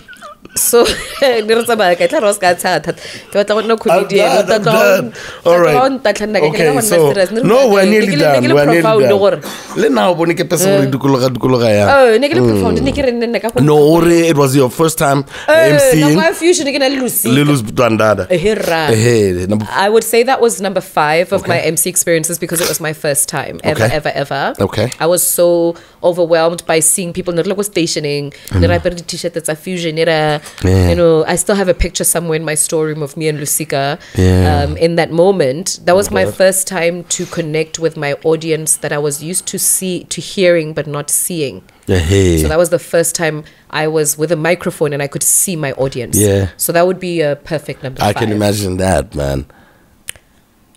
So ne re tsamaya ka tla re ska tsaya thata. Ke batla go nna I'm comedian. done, o I'm tla done. tla- All tla right. tla go ntatlhanela ka ke Okay, le go nna so serious. Ne re no, bua we're kae? nearly Ne ke le- ne done. ke le We're nearly profound gore-. Le now bone ke pesa gore dikologa dikologa yang. Oh, ne ke le profound. Ne ke re nne ka go- No, ore it was your first time Eh, MCing. nako ya fusion ke na le losika. Lilus Dwandada. Eh, ra. Eh, number I would say that was number five of Okay. my MC experiences because it was my first time ever, Okay. ever, ever. Okay. I was so overwhelmed by seeing people not like stationing. Mm. I put the t-shirt that's a fusion. era. Yeah. You know, I still have a picture somewhere in my storeroom of me and Lucica. Yeah. Um, in that moment, that was my first time to connect with my audience that I was used to see, to hearing but not seeing. So that was the first time I was with a microphone and I could see my audience. Yeah. So that would be a perfect number I five. can imagine that, man.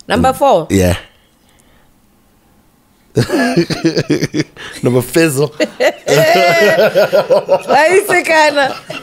Number four. Yeah. number fizzle. Why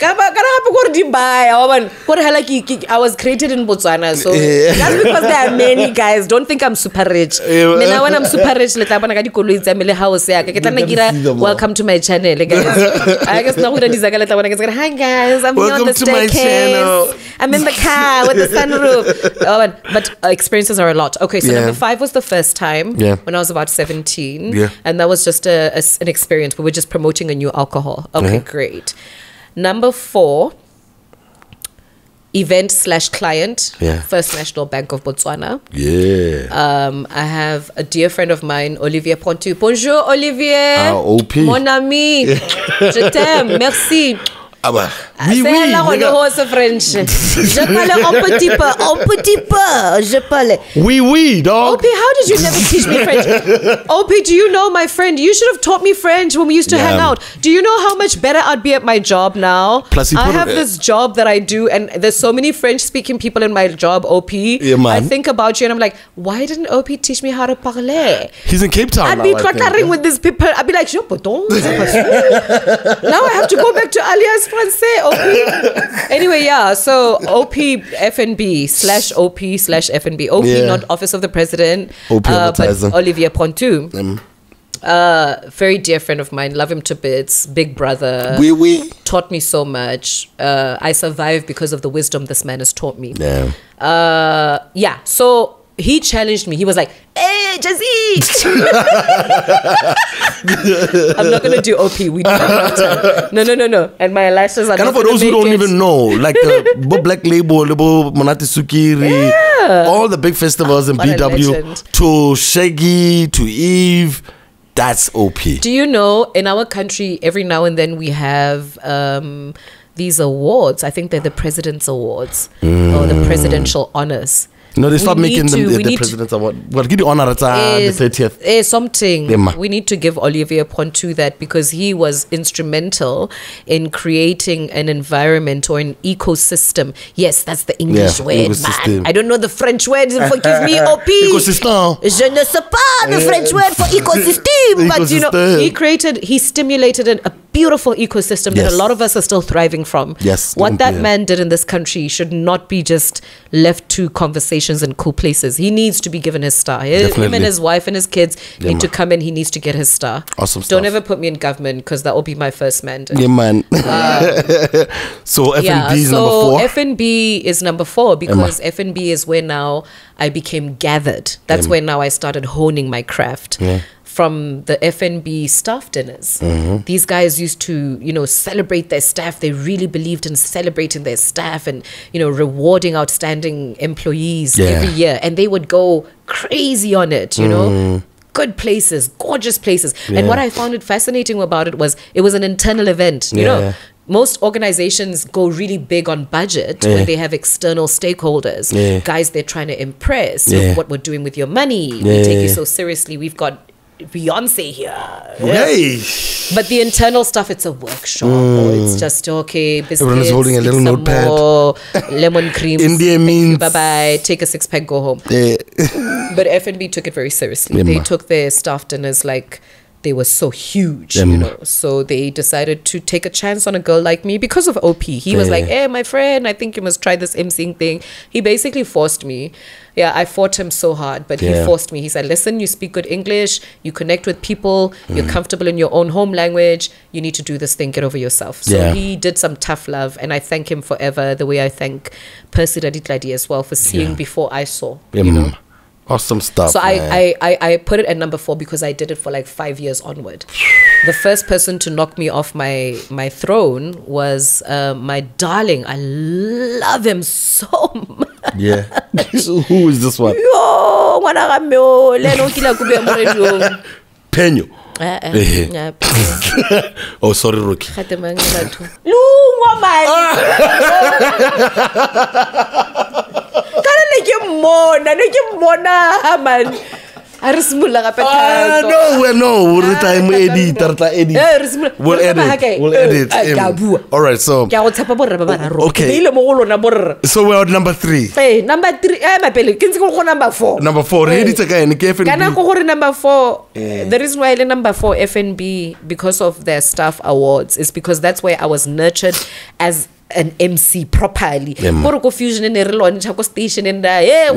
is it kana? Kaba kana hapo gore di baya bona gore ki- I was created in Botswana so Yeah. that's because there are many guys don't think I'm super rich Yeah. mina when I'm super rich le tla bona ka dikoloi tsa me le house ya ka ke tla nna You're kira welcome to my channel guys I guess na go di zaka le tla bona ke tsaka hi guys I'm here on Welcome the staircase. I'm in the car with the sunroof oh, but, but uh, experiences are a lot okay so Yeah. number 5 was the first time Yeah. when I was about 17 Yeah. and that was just a, a an experience we were just promoting a new alcohol okay Uh-huh. great number four event slash client. Yeah. first national bank of botswana. Yeah. um, i have a dear friend of mine olivier pontu. Bonjour olivier. Ah, OP. mon ami. Je t'aime. Merci Ah bah. Ah, Oui, c'est oui. là, on les est gars. au French. Je parle un petit peu, un petit peu. Je parle. Oui, oui, dog. OP, how did you never teach me French? OP, do you know my friend? You should have taught me French when we used to Yeah. hang out. Do you know how much better I'd be at my job now? Plus, you I have this job that I do, and there's so many French speaking people in my job, OP. Yeah, man. I think about you and I'm like, why didn't OP teach me how to parler? He's in Cape Town. I'd now, be I with these people. I'd be like, je pardon, Now I have to go back to Alliance Francais, OP. anyway, yeah, so OP FNB slash OP slash FNB. OP, Yeah. not Office of the President. OP uh, but. Olivier Pontu. Mm. Uh, very dear friend of mine, love him to bits, big brother. Oui, oui. Taught me so much. Uh, I survived because of the wisdom this man has taught me. Yeah. Uh, yeah. So he challenged me. He was like, "Hey, Jazzy." I'm not gonna do OP. We do not. No, no, no, no. And my lashes are Kind of for those who don't it. even know, like uh, Black Label, Bo Monate Sukiri, all the big festivals in BW, to Shaggy, to Eve, that's OP. Do you know in our country every now and then we have um, these awards? I think they're the President's Awards or the Presidential Honors. No, they start making them to- the, the president's award. Well, give you honor at uh, eh, the 30th. is eh, something Yeah, we need to give Olivier Pontu that because he was instrumental in creating an environment or an ecosystem. Yes, that's the English Yeah, word, ecosystem. man. I don't know the French word. Forgive me, OP. Ecosystem. Je ne sais pas the French word for eh. ecosystem, but you know, he created, he stimulated an, a beautiful ecosystem that a lot of us are still thriving from. Yes, what that man did in this country should not be just left to conversations and cool places. He needs to be given his star. His- Him and his wife and his kids Yeah, need to come in. He needs to get his star. Awesome Don't stuff. ever put me in government because that will be my first mandate. Yeah, man. so FNB is number four. FNB is number four because FNB is where now I became gathered. That's Yeah. where now I started honing my craft. Yeah. From the FNB staff dinners, Mm-hmm. these guys used to, you know, celebrate their staff. They really believed in celebrating their staff and, you know, rewarding outstanding employees Yeah. every year. And they would go crazy on it, you Mm. know good places, gorgeous places. Yeah. And what I found it fascinating about it was it was an internal event. You Yeah. know, most organizations go really big on budget Yeah. when they have external stakeholders, guys they're trying to impress. What we're doing with your money. We take you so seriously. We've got Beyonce here. Hey. But the internal stuff, it's a workshop. Or it's just okay. Biscuits, Mm. Everyone is holding a little notepad. more lemon cream. India means- Bye bye. Take a six pack. Go home. Eh, But FNB took it very seriously. Yeah, they ma. took their staff dinners like they were so huge, Yeah, you know. So they decided to take a chance on a girl like me because of OP. He was like, "Hey, my friend, I think you must try this emceeing thing." He basically forced me. Yeah, I fought him so hard, but he forced me. He said, "Listen, you speak good English, you connect with people, Mm. you're comfortable in your own home language. You need to do this thing. Get over yourself." So Yeah. he did some tough love, and I thank him forever. The way I thank Percy Raditladi as well for seeing Yeah. before I saw. yeah, you know. Awesome stuff. So I. I, I, I put it at number four because I did it for like five years onward. The first person to knock me off my my throne was uh, my darling. I love him so much. yeah. Who is this one? Yo, ngwana ga mme o, le ena o kile a kubea mo radiong. Penyo. Eh. yeah, Oh, sorry, Rookie. kgate mang le batho. Lungwa, man. Kana ne ke mmona, ne ke mmona, man. A re simolola gape Ah, thata. no, we no. We'll try mo Ah, edit, re tla edit. Eh, re simolola- We'll re tsamaya edit. hakae? We'll Eh, edit. eh, ke a Em, bua. All right, so ke a go tshepa borre ba bararo Okay. ke beile mo go lona borre so we're at number three. Eh, number three eh mapele ke ntse ke go number four Number four. Re Eh. editse ka ene ke FNB. kana go gore number four Eh. the reason why I le number four FNB because of their staff awards is because that's where I was nurtured as an MC properly Yeah, ma. gore ko fusion ne re launcha ko station and uh, yeah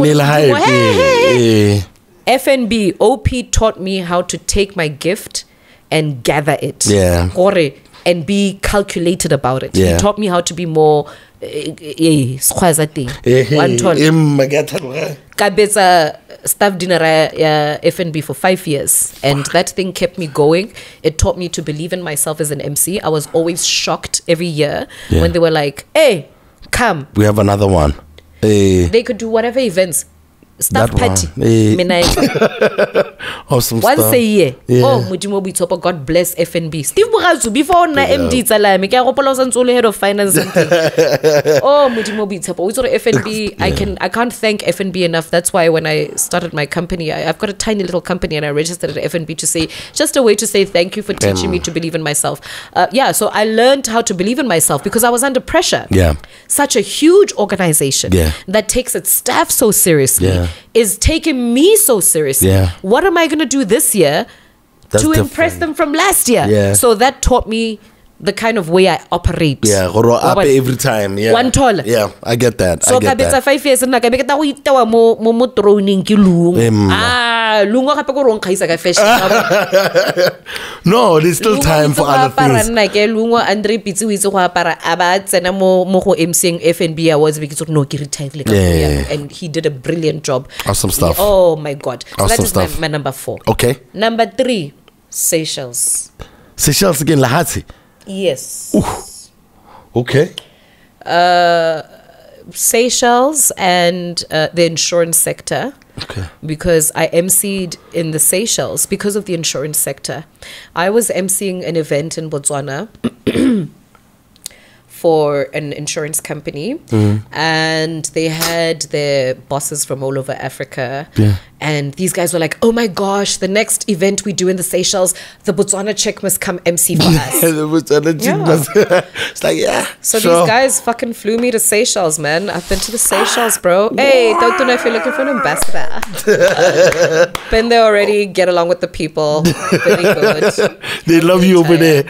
Ne le hey, hype, hey, hey. FNB OP taught me how to take my gift and gather it. Yeah. Gore and be calculated about it. Yeah. He taught me how to be more eh, eh, skgwaza teng. Wa nthola? emma, ke a ka betsa staff dinner ya FNB for five years, and that thing kept me going. It taught me to believe in myself as an MC. I was always shocked every year Yeah. when they were like, "Hey, come." We have another one. Eh, They could do whatever events. Staff That one, party. eh. Mina awesome once stuff. a year Yeah. oh modimo boitshepo god bless fnb steve bogatsu before nna md tsalame ke a gopola o santse o le head of finance oh modimo boitshepo o itse gore fnb i can i can't thank fnb enough that's why when i started my company I, i've got a tiny little company and i registered at fnb to say just a way to say thank you for teaching me to believe in myself uh, yeah so i learned how to believe in myself because i was under pressure Yeah. such a huge organization Yeah. that takes its staff so seriously Yeah. Is taking me so seriously Yeah. what am I going to do this year That's to impress them from last year? Yeah. So that taught me the kind of way I operate. Yeah, Wa up every time. Yeah. Wa nthola? Yeah, I get that. So I ka get betsa that. five years nna ka be ke ta go mo mo mo droning ke lung. Eh. Ah, lungo gape ko rong kgaisa ka fashion. No, there's still time for other things. nna ke lungo Andre Pitsi o itse go apara a ba tsena mo mo go MCing FNB awards be ke tso no ke retire ka Yeah, go ya. yeah, yeah. and he did a brilliant job. Awesome stuff. Oh my god. So that Awesome is my, stuff. my number 4. Okay. Number 3, Seychelles. Seychelles again, Lahati. Yes. Okay. Uh, Seychelles and uh, the insurance sector. Okay. Because I emceed in the Seychelles because of the insurance sector. I was emceeing an event in Botswana for an insurance company, Mm. and they had their bosses from all over Africa. Yeah. And these guys were like, "Oh my gosh, the next event we do in the Seychelles, the Botswana chick must come MC for us." It was a legit Yeah. bus. it's like, yeah. So sure. these guys fucking flew me to Seychelles, man. I've been to the Seychelles, bro. Hey, don't know if you're looking for an ambassador. been there already. Get along with the people. Very good. They love you over there.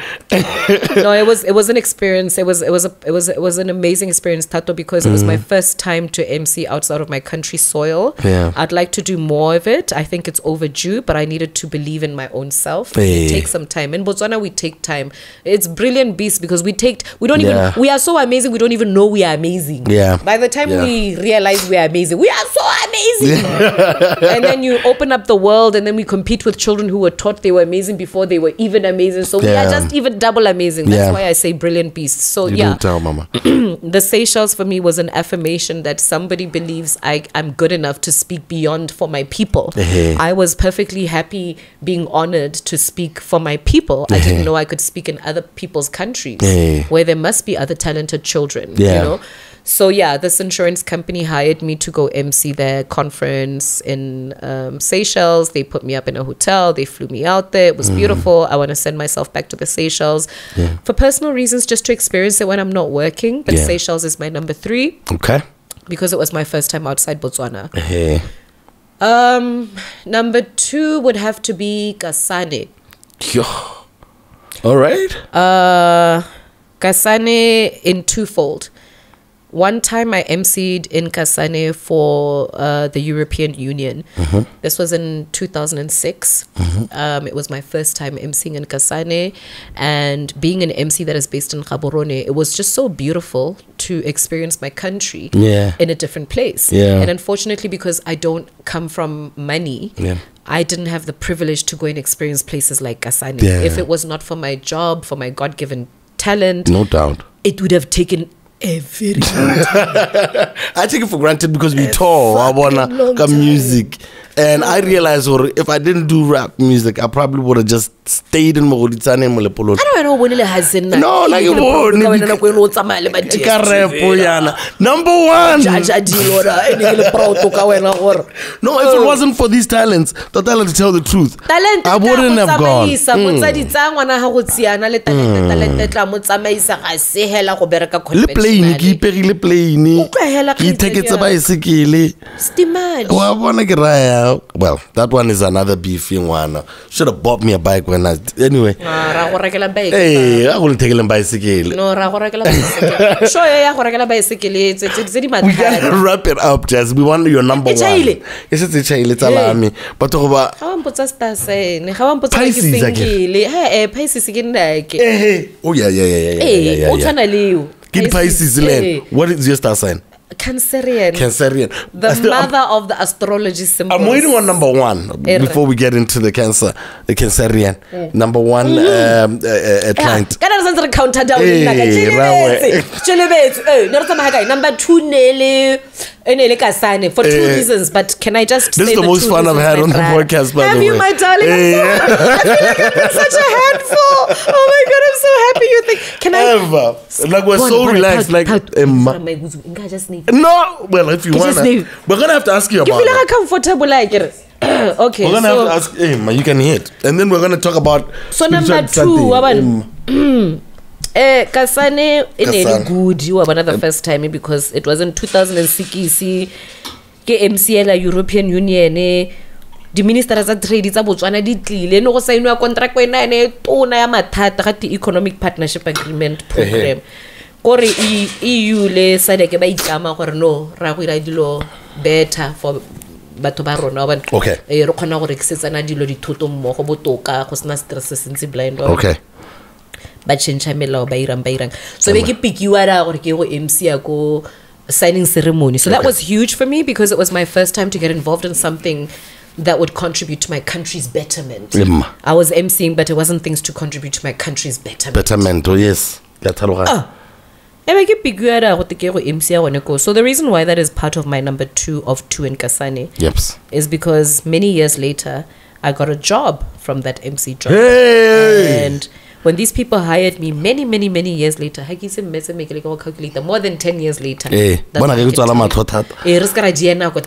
No, it was it was an experience. It was it was a it was it was an amazing experience, Tato, because it was my mm-hmm. first time to MC outside of my country soil. Yeah. I'd like to do more of it. I think it's overdue, but I needed to believe in my own self. Hey. It takes some time. In Botswana, we take time. It's brilliant beast because we take we don't Yeah. even we are so amazing. We don't even know we are amazing. Yeah. By the time Yeah. we realize we are amazing, we are so amazing. and then you open up the world, and then we compete with children who were taught they were amazing before they were even amazing. So we are just even double amazing. That's Yeah. why I say brilliant beast. So You yeah, tell mama. the Seychelles for me was an affirmation that somebody believes I, I'm good enough to speak beyond for my people. Eh. I was perfectly happy being honored to speak for my people. I didn't know I could speak in other people's countries Eh. where there must be other talented children. Yeah. You know? So yeah, this insurance company hired me to go MC their conference in um, Seychelles. They put me up in a hotel. They flew me out there. It was beautiful. I want to send myself back to the Seychelles for personal reasons, just to experience it when I'm not working. But Yeah. Seychelles is my number three Okay. because it was my first time outside Botswana. Hey. Um, number two would have to be Kasane. Yo. All right. Uh, Kasane in twofold. One time I emceed in Kasane for uh, the European Union. This was in 2006. Um, it was my first time emceeing in Kasane. And being an MC that is based in Gaborone, it was just so beautiful to experience my country Yeah. in a different place. Yeah. And unfortunately, because I don't come from money, Yeah. I didn't have the privilege to go and experience places like Kasane. If it was not for my job, for my God given talent, No doubt. it would have taken a very long time. I take it for granted because we tour I wanna come music. And I realized or if I didn't do rap music, I probably would have just stayed in Mogoditsane and Molepolong. I don't know when it has in No, like you won't. Ka rap yana. Number one. No, if it wasn't for these talents, the talent to tell the truth, talent I wouldn't have gone. Mm. motsadi tsa ngwana ga go tsiana le talente talente tla mo tsamaisa ga se hela go bereka le plane ke ipegile plane Utlwa hela ke itheketse kgaitsedi ya- baesekele stimadi wa bona ke raya well that one is another beefy ngwana should have bought me a bike when I anyway. Ra go rekela bike eh ga go nthekele baesekele no ra go rekela baesekele show e ya go rekela baesekele tse tse- tse di we gotta mathata. wrap it up jazz. We want your number E chaile? one e setse e chaile tsala me but go ba ga wa mpotsa star sign ga wa mpotsa ke Pisces, akere? single he eh Pisces ke nnake eh oh yeah yeah yeah yeah yeah, yeah eh yeah o yeah. tshwana leo ke Pisces land. Eh, what is your star sign cancerian. Cancerian. The I still- I'm- mother of the astrology symbols. I'm waiting on number one. Eh, before we get into the cancer, the Cancerian. Number one Mm-hmm. um, uh, uh, client. ka na re santse re counter down nna ka rawe. tšhelebetse tšhelebetse ne re tsamaya kae? Number 2 ne le e ne le kasane for two Eh, reasons but can I just This is the most fun I've had on the podcast, by Have the you way. my darling Eh, so, I feel like I've been such a handful oh my god I'm so happy you think can I Ever. Like we're so relaxed. Like proud. Emma. Nka maikutlo, nka just sniff. No, well, if you just we're gonna have to ask you about feel it. like comfortable like it okay We're gonna so have to ask Emma. You can hear it, and then we're gonna talk about. So number two. Eh, Kasane e ne e good wa bona the first time because it was in 2006 ke mcla European Union eh, di-ministera tsa trade tsa botswana di tlile ne go sainwa contract ena ene e tona ya mathata ga economic partnership agreement program kore E- eu le sadeke ba itlama gore no ra go ira dilo better for batho ba rona bona Okay. Eh, re kgona go rekisetsana dilo dithoto mmogo botoka go sena stress se sentse blind? Okay. Ba change melao ba irang ba irang so be ke pikiwa ra gore ke go MC ya ko signing ceremony so that was huge for me because it was my first time to get involved in something that would contribute to my country's betterment Emma. I was MCing but it wasn't things to contribute to my country's betterment Betterment. Oh yes. Ke a tlhaloganya. Ah. Eh, be ke pikiwa ra go te ke go MC ya gone so the reason why that is part of my number two of two in Kasane Yep. is because many years later I got a job from that MC job Hey. and when these people hired me many many many years later ga ke itse mmetse me ke le ke go calculate more than 10 years later. Eh, bona ke ke tswala matlho thata. eh re ska ra die nako.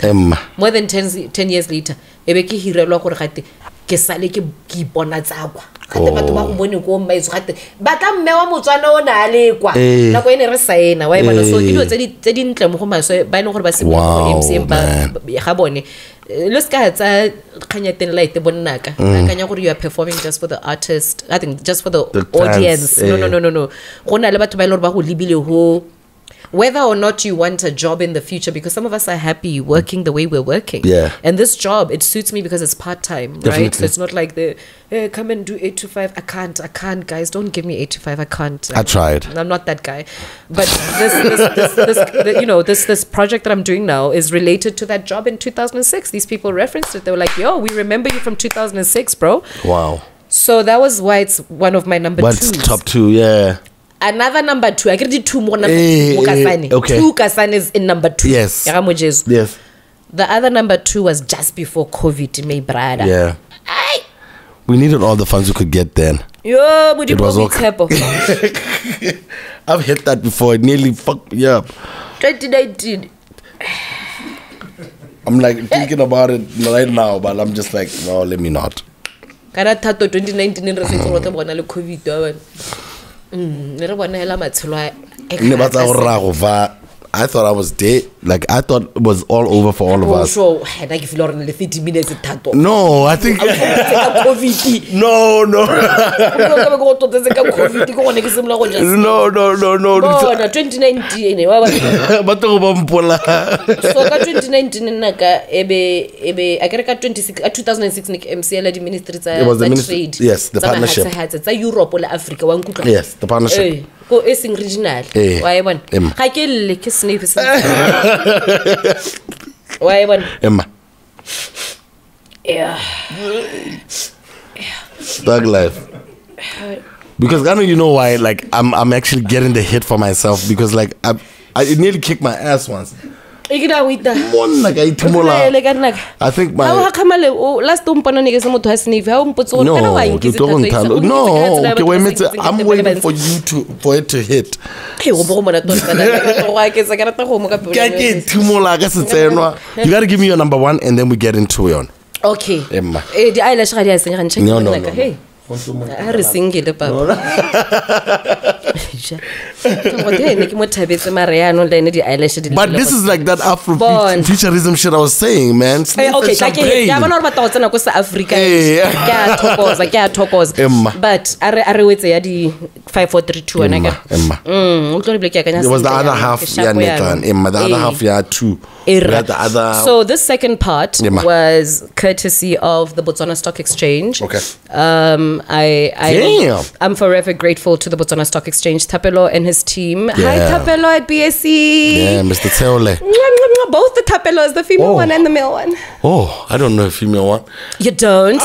More than 10, 10 years later e be ke hirelwa gore gate ke sale ke ke ipona tsakwa gate batho ba go bone ko mmaetso gate batla mme wa motswana o ne a lekwa Eh. nako e ne re saena wa e bona. So ke Eh. dilo tse di- dintle mo go maswe ba e leng gore ba simolola Wow, go MC ba ga bone Eh, le ska tsa kganyateng light bonnaka Mm. ka akanya gore you are performing just for the artist i think just for the, The audience no no eh. no no no go na le batho ba e le gore ba go lebile ho whether or not you want a job in the future because some of us are happy working the way we're working Yeah. and this job it suits me because it's part-time right so it's not like the hey, come and do 8 to 5 i can't i can't guys don't give me 8 to 5 i can't I tried. I'm not that guy, but this, this, this, this the, you know, this this project that I'm doing now is related to that job in 2006. These people referenced it. They were like, "Yo, we remember you from 2006, bro." Wow. So that was why it's one of my number What's twos. top two? Yeah. Another number two. I get two number Eh, two. eh, Kasane. okay. Two Kasanes in number two. Yes. Ya ga Mojesu. Yes. The other number two was just before COVID, my brother. Yeah. Ay, We needed all the funds we could get then. yo, Modimo was o okay. I've hit that before. It nearly fucked me up. 2019 I'm like thinking about it right now, but I'm just like, no, let me not. kana thato 2019 re setse rote bona le covid wa bona Mm, ne re bona hela matshelo Ne ba tsa go raya go va- I thought I was dead. Like I thought it was all over for all of us. so hena ke feel gore le 30 minutes thato No, I think no, no, no, no, no, no. bona 2019 wa bona Ba tlo go ba mpola. so ka 2019 nna ka ebe ebe a kere ka 26 ka 2006 ne ke mcl di ministry tsa trade yes, the partnership. tsa europe le africa wa nkutlwa Yes, the partnership. Ko e seng regional Eh, wa e bona ga ke lle ke snape se wa e bona Emma, Yeah. thug life. Because I know you know why. Like I'm, I'm actually getting the hit for myself because like I, I it nearly kicked my ass once. E ke da wita One like I timola. le ka dinaka I think ga o my. gakgamale last o mpona ne ke se motho wa snave ga o mpotse gore No, kana wa you nkitse don't tatso e tell. isa, o No, nkitse ka tsela ya okay, batho wait a ba minute. sa nkitseng I'm ka waiting teng, for you to for it to hit. Hey, o bo go mona tota ka rata go aketsa ka rata go mo ka pelo Ke ke timola ka setsenwa. You got to give me your number one and then we get into yon. okay Emma. eh di eyelash ga di a senya ga ncheck No, no, naka no, no. hey a re singele papa gote ne ke mo thabetse mare yaanong le ene di eyelash di But this is like that Afro futurism shit I was saying, man. Eh, Sniff okay ka ke champagne. ke a bona gore batla go tsena ko sa africa Eh. ke a thokoza ke a thokoza but a re wetse ya di 5432 wena ka Emma. Mm, o tlo re bile ke akanya It was the other half, yeah, Nathan. Emma, the other Eh. half, yeah, two. We the other. So this second part was courtesy of the Botswana Stock Exchange. Okay. Um, I, I Damn. I'm forever grateful to the Botswana Stock Exchange, Tapelo and his team. Hi, Yeah. Tapelo at BSE. yeah, Mr. Teole. Both the Tapelos, the female Oh. one and the male one. Oh, I don't know if female one. You don't.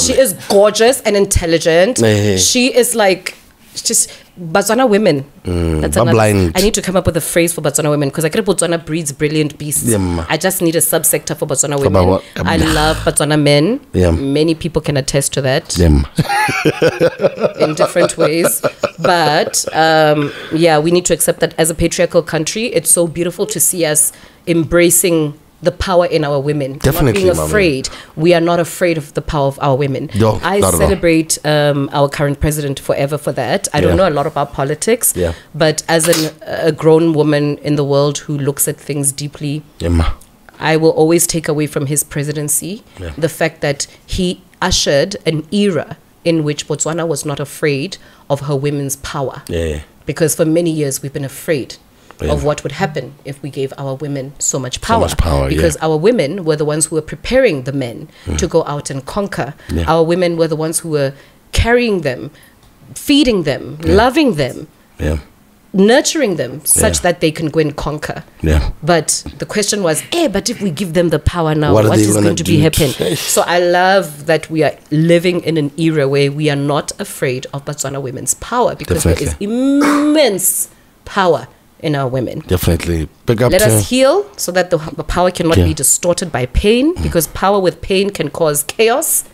She is gorgeous and intelligent. She is like just Botswana women. That's ba another- blind. I need to come up with a phrase for Botswana women because I get Botswana breeds brilliant beasts. Yeah. I just need a subsector for Botswana women. I love Botswana men. Yeah. Many people can attest to that Them. in different ways. But um, yeah, we need to accept that as a patriarchal country, it's so beautiful to see us embracing the power in our women. Definitely, Not being afraid. We are not afraid of the power of our women. No, I not at all. celebrate um, our current president forever for that. I don't know a lot about politics, Yeah. but as an, a grown woman in the world who looks at things deeply. I will always take away from his presidency Yeah. the fact that he ushered an era in which Botswana was not afraid of her women's power. Yeah. Because for many years we've been afraid Yeah. of what would happen if we gave our women so much power. much power, because yeah. our women were the ones who were preparing the men to go out and conquer. Yeah. Our women were the ones who were carrying them, feeding them, loving them, nurturing them such that they can go and conquer. Yeah. But the question was, eh, but if we give them the power now, What what is gonna be do? happen? so I love that we are living in an era where we are not afraid of Botswana women's power because there is immense power in our women. Definitely. Pick up Let us heal so that the, the power cannot Yeah. be distorted by pain mm. because power with pain can cause chaos.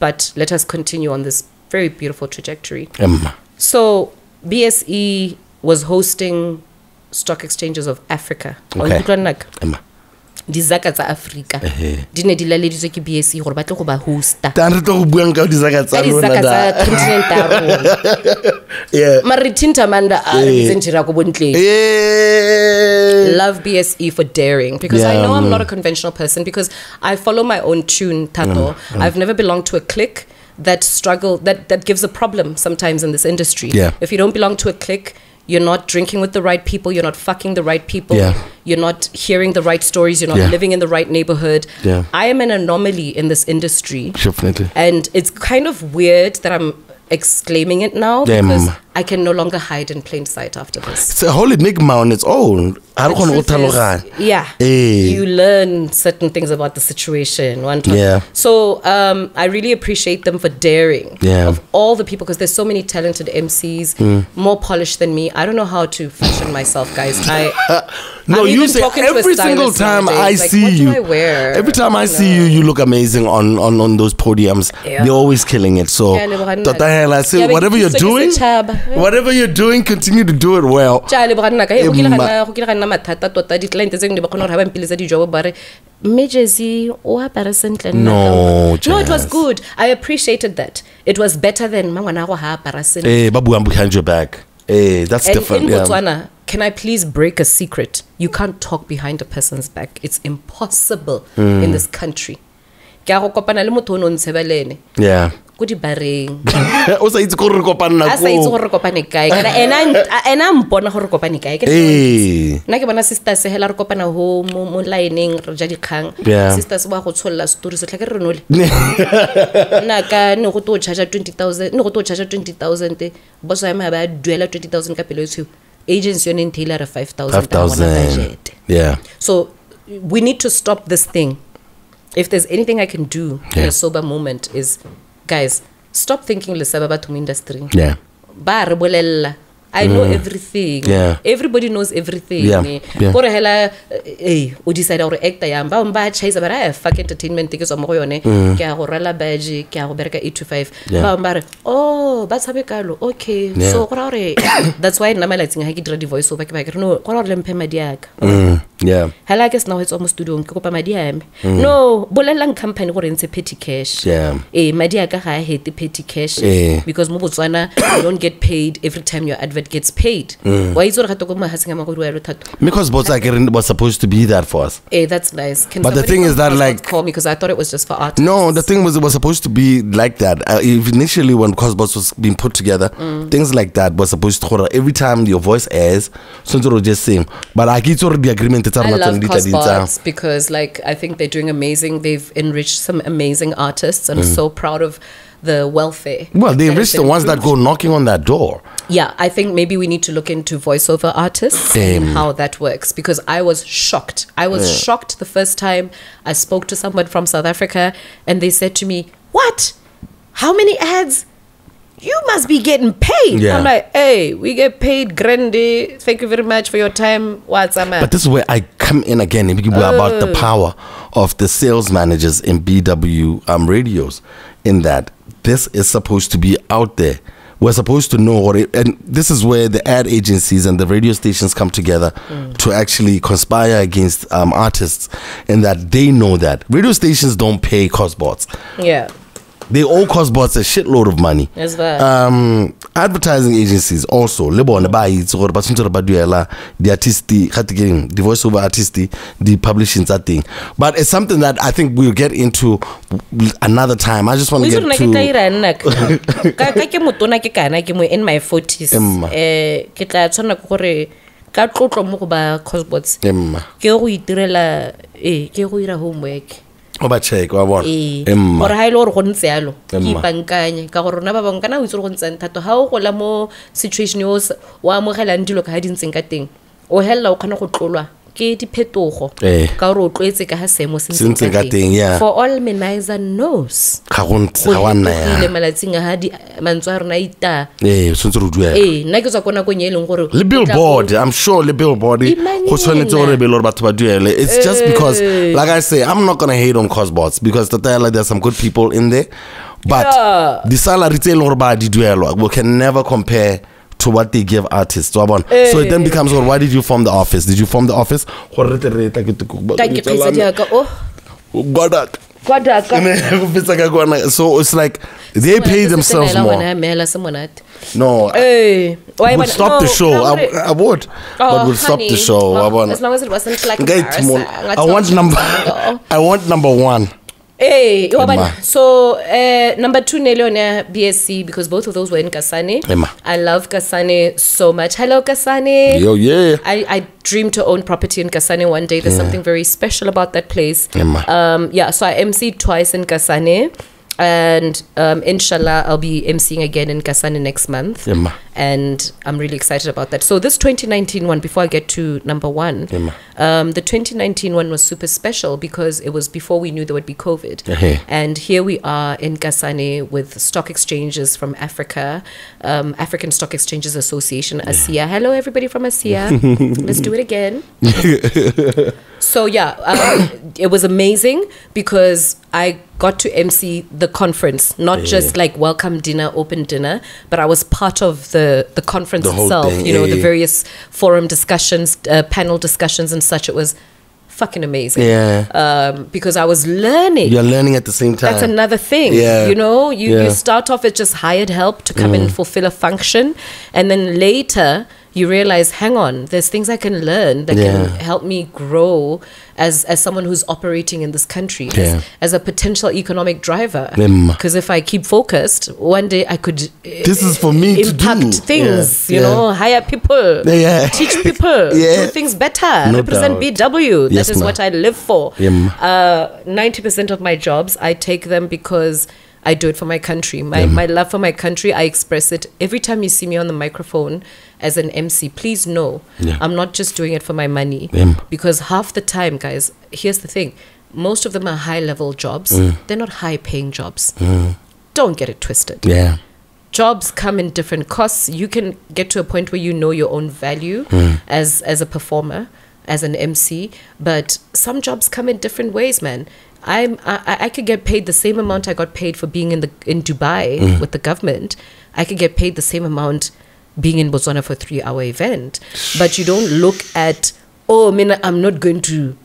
But let us continue on this very beautiful trajectory. Emma. So BSE was hosting stock exchanges of Africa. Okay. nkutlwa naka? Emma. Um. Dizaka tsa africa Ehe. di ne di laleditswe ke bse gore ba tle go ba hosta Dan re tlo go buang ka dizaka tsa ka lona dizaka continent ya rona Yeah. mare re thintamanda a re Eh. ko bontleng Yeah. love BSE for daring because I know I'm mm. not a conventional person because I follow my own tune, Tato. Mm, I've never belonged to a clique that struggle that that gives a problem sometimes in this industry. Yeah. If you don't belong to a clique, you're not drinking with the right people, you're not fucking the right people, Yeah. you're not hearing the right stories, you're not Yeah. living in the right neighborhood. Yeah. I am an anomaly in this industry. Definitely. And it's kind of weird that I'm exclaiming it now Yeah, because. I can no longer hide in plain sight after this. It's a whole enigma on its own. I The want truth is, yeah Eh. you learn certain things about the situation one time. Yeah. so um, i really appreciate them for daring Yeah. of all the people because there's so many talented mcs Mm. more polished than me i don't know how to fashion myself guys i No, I'm you say talking to a every single time I like, see what do you. I wear? Every time I see you, you look amazing on on on those podiums. Yeah. They're always killing it. So, Yeah, I say Yeah, whatever you're doing. Whatever you're doing continue to do it well. Tša le boganna ka he go kile ga nna- go kile ga nna mathata tota di-cliente tse dingwe di ba kgona gore ga ba mpiletse dijobo ba re mme jessy o apare sentle No, no it was good. I appreciated that. It was better than mangwana go ga apara sentle. Eh ba buang behind your back. Eh that's and different in yeah. botswana can i please break a secret? You can't talk behind a person's back. It's impossible mm. in this country ke a go kopana le motho o ne o ntsheba le ene yeah. Ko dibareng. O sa itse gore re kopanna a sa itse gore re kopane kae. Kana ena a- ena mpona gore re kopane kae? Ke re, eh nna ke bona sister se hela re kopana ho mo lineng re ja dikgang. Sister se ba go tsholla story sotlha ke re re nole. Nna ka ne go to charge 20000 ne go to charge 20000 bo wa me ba duela 20000 ka pele o tshweu. Agency yone nthe ile re 5000 ta bona 5000 budget. Yeah. So we need to stop this thing if there's anything i can do yeah. in a sober moment is guys stop thinking lesaba batho mo industry. Yeah. Ba re bolella i know everything. Yeah. everybody knows everything. Yeah, yeah. kore hela eh o decide gore actor yang ba ba chaisa ba ra fuck entertainment ke tswa mo go yone ke a go rela badge ke a go bereka 8 to 5 Yeah. ba ba re oh ba tshabe kalo okay. Yeah. so gore that's why nna malatsing ha ke dira di voice over ke ba ke no gore le mphe madi aka mm, yeah hela ke sena go etswa mo studiong ke kopa madi a me no bolelelang company gore ntshe petty cash Yeah. eh madi a ka ga a hete petty cash Eh. because mo botswana you don't get paid every time your advert gets paid wa itse gore gato ko mahatseng a magodi wa lo thato because both like it was supposed to be that for us eh that's nice Can But the thing is that, like- call me because i thought it was just for art No, the thing was, it was supposed to be like that. Uh, if initially, when Cosbots was being put together, things like that was supposed to. Every time your voice airs, will just sing. But I get already the agreement. I love Cosbots because, like, I think they're doing amazing. They've enriched some amazing artists, and I'm so proud of the welfare. Mm. Well, they enrich the ones that go knocking on that door. Yeah, I think maybe we need to look into voiceover artists and how that works because I was shocked. I was shocked the first time I spoke to someone from South Africa and they said to me, What? How many ads? You must be getting paid. Yeah. I'm like, Hey, we get paid, Grande. Thank you very much for your time. What's up, man? But this is where I come in again and we about the power of the sales managers in BW um, radios. In that this is supposed to be out there. We're supposed to know what it, and this is where the ad agencies and the radio stations come together to actually conspire against um, artists, in that they know that radio stations don't pay Cosbots. yeah. They owe Cosbots a shitload of money. That's right. Um, advertising agencies also le bone ba itse gore ba tshwanetse gore ba duela di-artisti gate keng di-voice over artisti di-publishing tsa teng but it's something that i think we'll get into another time i just want o to itse get rona ke tla to ira nna ka ka ke motona ke kana ke mo in my 40s Emma. eh ke tla tshwana ke gore ka tlotlo mo go ba cosbots emma ke go itirela eh ke go ira homework o ba check wa bona. Ee. Gore ga e le gore go ntse yalo ke Emma. ipankanye ka gore rona ba bangwe kana o itse gore go ntseng thato ga o gola mo situation o o amogelang dilo ka ga di ntseng ka teng o helela o kgona go tlolwa ke diphetogo Eh. ka gore o tloetse ka ga seemo se Se ka teng, yeah. for all menizer knows ga go ntse ga wa ya malatsing a ga mantswe a rona ita ee tshwanetse re duela ee nna ke tswa ko nakong e e leng gore le billboard i'm sure le billboard Imagine. go tshwanetse gore be le gore batho ba duele it's just because like i say i'm not gonna hate on cosbots because tatela there's some good people in there but Yeah. the salary tse e leng gore ba di duelwa we can never compare to what they give artists wa so it then becomes well, why did you form the office did you form the office gore re tle re tla ke- ka ke kgaitsadi yaka o Godak. kwadaka Go fetsa ka kwana. so it's like they pay themselves more meela se monate no Eh, wa e would stop the show I, I would but Oh, we'll stop the show as long as it wasn't like Nka embarrassing. ithimola. Ngathi I want number. I want number one. Bona. So, uh, number two ne le yone BSc because both of those were in Kasane. Emma. I love Kasane so much. Hello Kasane. Yo, yeah. I, I dream to own property in Kasane one day. There's yeah. something very special about that place. Emma. Um, yeah, so I emceed twice in Kasane. And um, inshallah, I'll be emceeing again in Kasane next month. And I'm really excited about that. So, this 2019 one, before I get to number one, um, the 2019 one was super special because it was before we knew there would be COVID. And here we are in Kasane with stock exchanges from Africa, um, African Stock Exchanges Association, ASEA. Hello, everybody from ASEA. Let's do it again. So yeah, um, it was amazing because I got to MC the conference, not just like welcome dinner, open dinner, but I was part of the the conference The itself. thing, you know, yeah, the various forum discussions, uh, panel discussions, and such. It was fucking amazing. Yeah. Um, because I was learning. You're learning at the same time. That's another thing. Yeah. You know, you, Yeah. Mm. you start off as just hired help to come and fulfill a function. And then later you realize, hang on, there's things I can learn that Yeah. can help me grow as, as someone who's operating in this country, Yeah. as, as a potential economic driver. Mm. Because if I keep focused, one day I could uh, This is for me to impact do. things, Yeah. you know, hire people, Yeah. teach people, Yeah. do things better, No represent doubt. BW. Yes, that is ma'am. what I live for. Yeah. Uh, 90% of my jobs, I take them because I do it for my country. My, my love for my country, I express it every time you see me on the microphone as an MC. Please know, Yeah. I'm not just doing it for my money. Because half the time, guys, here's the thing most of them are high level jobs, Mm. they're not high paying jobs. Don't get it twisted Yeah. jobs come in different costs you can get to a point where you know your own value as as a performer as an mc but some jobs come in different ways man i'm i, I could get paid the same amount i got paid for being in the in dubai with the government i could get paid the same amount being in botswana for a three hour event but you don't look at oh mina i'm not going to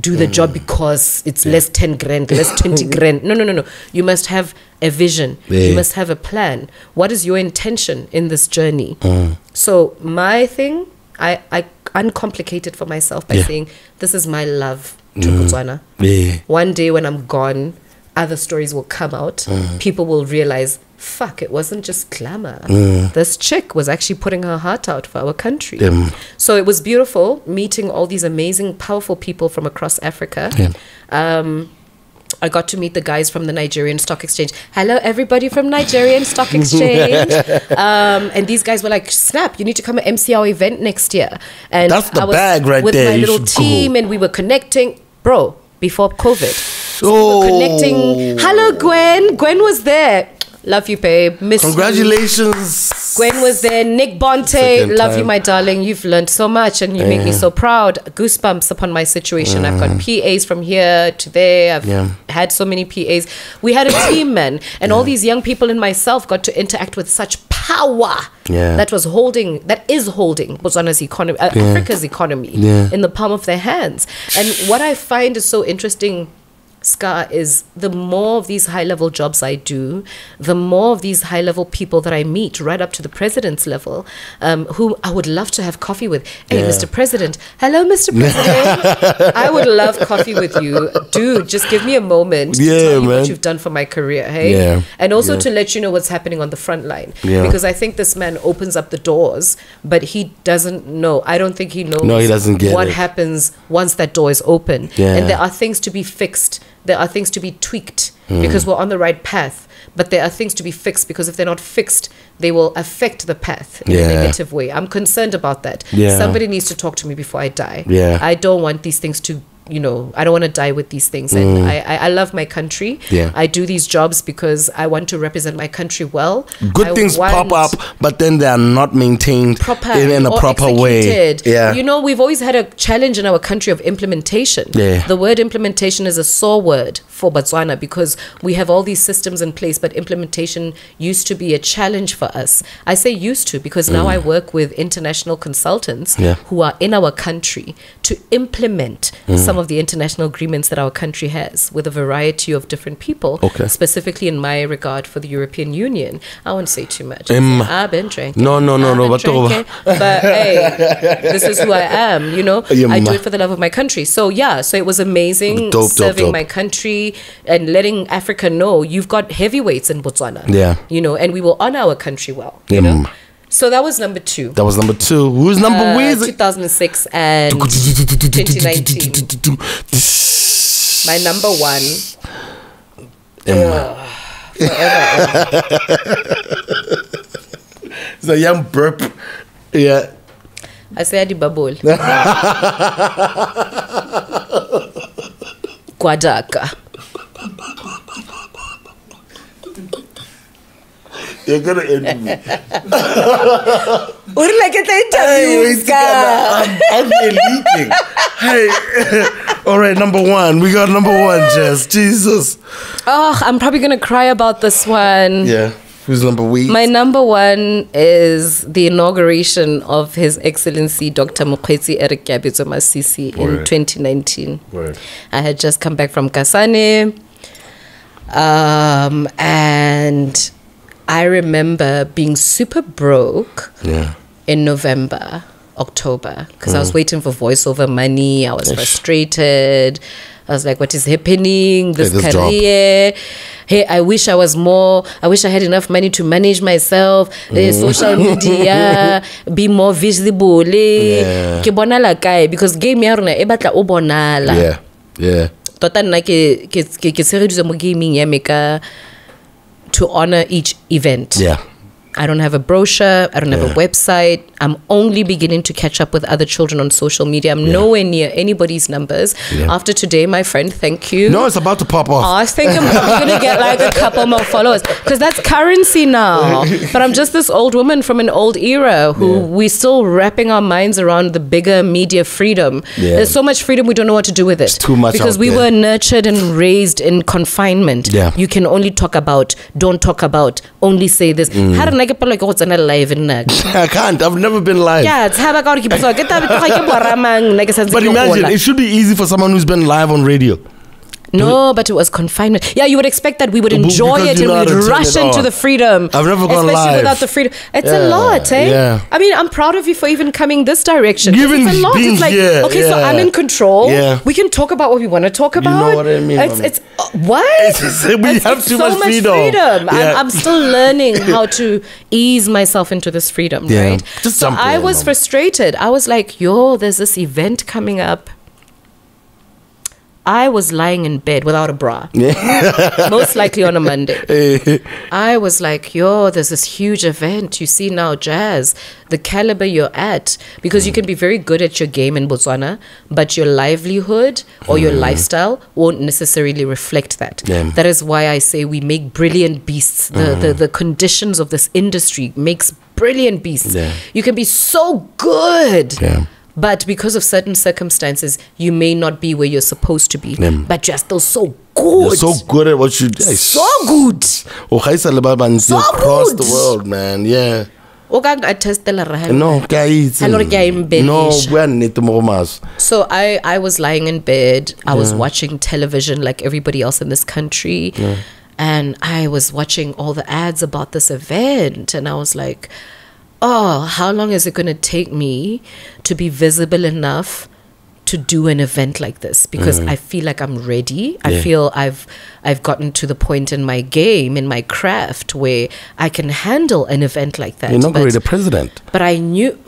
do the job because it's less 10 grand, less 20 grand. No, no, no, no. You must have a vision. Yeah. You must have a plan. What is your intention in this journey? Mm. So, my thing, I, I uncomplicated for myself by Yeah. Mm. saying, this is my love to Botswana. Yeah. One day when I'm gone, other stories will come out. Mm. People will realize, fuck, it wasn't just glamour. Mm. This chick was actually putting her heart out for our country. So it was beautiful meeting all these amazing, powerful people from across Africa. Yeah. Um, I got to meet the guys from the Nigerian Stock Exchange. Hello, everybody from Nigerian Stock Exchange. um, and these guys were like, "Snap! You need to come at MCR event next year." And That's the I was bag right with there. my little should go. team, and we were connecting, bro. Before COVID, Oh. we were connecting. Hello, Gwen. Gwen was there. Love you, babe. Miss you. Congratulations. Gwen was there. Nick Bonte, Second love you, my darling. You've learned so much and you make me so proud. Goosebumps upon my situation. I've got PAs from here to there. I've Yeah. had so many PAs. We had a team, man. And all these young people and myself got to interact with such power Yeah. that was holding, that is holding Botswana's economy, uh, Africa's economy Yeah. in the palm of their hands. And what I find is so interesting Scar is the more of these high level jobs I do, the more of these high level people that I meet, right up to the president's level, um, who I would love to have coffee with. Hey, Yeah. Mr. President. Hello, Mr. President. I would love coffee with you. Dude, just give me a moment to Yeah, tell you man. what you've done for my career. Hey? Yeah. And also Yeah. to let you know what's happening on the front line. Yeah. Because I think this man opens up the doors, but he doesn't know. I don't think he knows No, he doesn't get what it. happens once that door is open. Yeah. And there are things to be fixed. There are things to be tweaked Hmm. because we're on the right path. But there are things to be fixed because if they're not fixed, they will affect the path in Yeah. a negative way. I'm concerned about that. Yeah. Somebody needs to talk to me before I die. Yeah. I don't want these things to you know, I don't want to die with these things. And I, I, I love my country. Yeah. I do these jobs because I want to represent my country well. Good I things pop up, but then they are not maintained proper in, in a proper way. executed. Yeah. You know, we've always had a challenge in our country of implementation. Yeah. The word implementation is a sore word for Botswana because we have all these systems in place, but implementation used to be a challenge for us. I say used to because now I work with international consultants Mm. Yeah. who are in our country to implement Mm. some of the international agreements that our country has with a variety of different people. Okay. Specifically in my regard for the European Union. I won't say too much. Um, I've been drinking. No, no, no, no, but- drinking, but hey, this is who I am. You know, Yeah, I do it for the love of my country. So yeah, so it was amazing Dope, dope, serving dope. my country and letting Africa know you've got heavyweights in Botswana. Yeah. you know, and we will honor our country well. You Yeah, know. So that was number two. That was number two. Who's number Uh, where is 2006 and 2019. My number one. Emma. It's a young burp. Yeah. I say Adi Babol. Kwadaka. You're gonna end me. O rile ke tla Hey, interview wait, ska. I'm, I'm leaking. hey, all right, number one. We got number one, Jess. Jesus. Oh, I'm probably gonna cry about this one. Yeah. Who's number one? My number one is the inauguration of His Excellency Dr. Mokgweetsi Eric Gabito Masisi in 2019. Word. I had just come back from Kasane. Um, and I remember being super broke Yeah. in November, October, because mm. I was waiting for voiceover money. I was Ish. frustrated. I was like, what is happening? This, hey, this career. job. Hey, I wish I was more, I wish I had enough money to manage myself, mm. uh, social media, be more visible. Yeah. Because game ya rona e batla o bonala Yeah. Yeah. tota nna ke ke ke ke tshegeditswe mo gaming ya me ka to honor each event Yeah. I don't have a brochure. I don't have a website. I'm only beginning to catch up with other children on social media. I'm nowhere near anybody's numbers. Yeah. After today, my friend, thank you. No, it's about to pop off. I think I'm probably going to get like a couple more followers because that's currency now. But I'm just this old woman from an old era who Yeah. we're still wrapping our minds around the bigger media freedom. Yeah. There's so much freedom we don't know what to do with it. It's too much Because we there. were nurtured and raised in confinement. Yeah. You can only talk about, don't talk about, only say this. Mm. Ha re nna ke palelwa ke go tsena live nna. I can't. I've never been live. Yeah, tshaba ka gore ke ipotsa, ke taba- ke tloga ke boramang, nna ke santse But imagine, it should be easy for someone who's been live on radio. No, but it was confinement. Yeah, you would expect that we would enjoy it and we'd rush into the freedom. I've never gone Especially live. without the freedom. It's a lot, eh? yeah. I mean, I'm proud of you for even coming this direction. Even it's a lot. being It's like, here, okay, so. I'm in control. Yeah. We can talk about what we want to talk about. You know what I mean, It's, it's uh, what? It's- we It's- have too so much freedom. I'm, Yeah. I'm still learning how to ease myself into this freedom, Yeah. right? Just so I was frustrated. I was like, yo, there's this event coming up. I was lying in bed without a bra. Most likely on a Monday. I was like, yo, there's this huge event. You see now, jazz, the caliber you're at, because you hmm. can be very good at your game in Botswana, but your livelihood or your hmm. lifestyle won't necessarily reflect that. Yeah. That is why I say we make brilliant beasts. The, the, hmm. the conditions of this industry makes brilliant beasts. Yeah. You can be so good. Yeah. But because of certain circumstances, you may not be where you're supposed to be. Yeah. But you're still so good. You're so good at what you do. So good. Oh, gaisa le ba So across good. the world, man. Yeah. O ka attestela ra hela. No, ke a itse. Ha ke a embellisha. No, bua nnete mo go maswe. So I, I was lying in bed. I was watching television like everybody else in this country. And I was watching all the ads about this event. And I was like, oh, how long is it going to take me to be visible enough to do an event like this? Because mm. I feel like I'm ready. I Yeah. feel I've I've gotten to the point in my game, in my craft, where I can handle an event like that. You're not but, already the president. but I knew.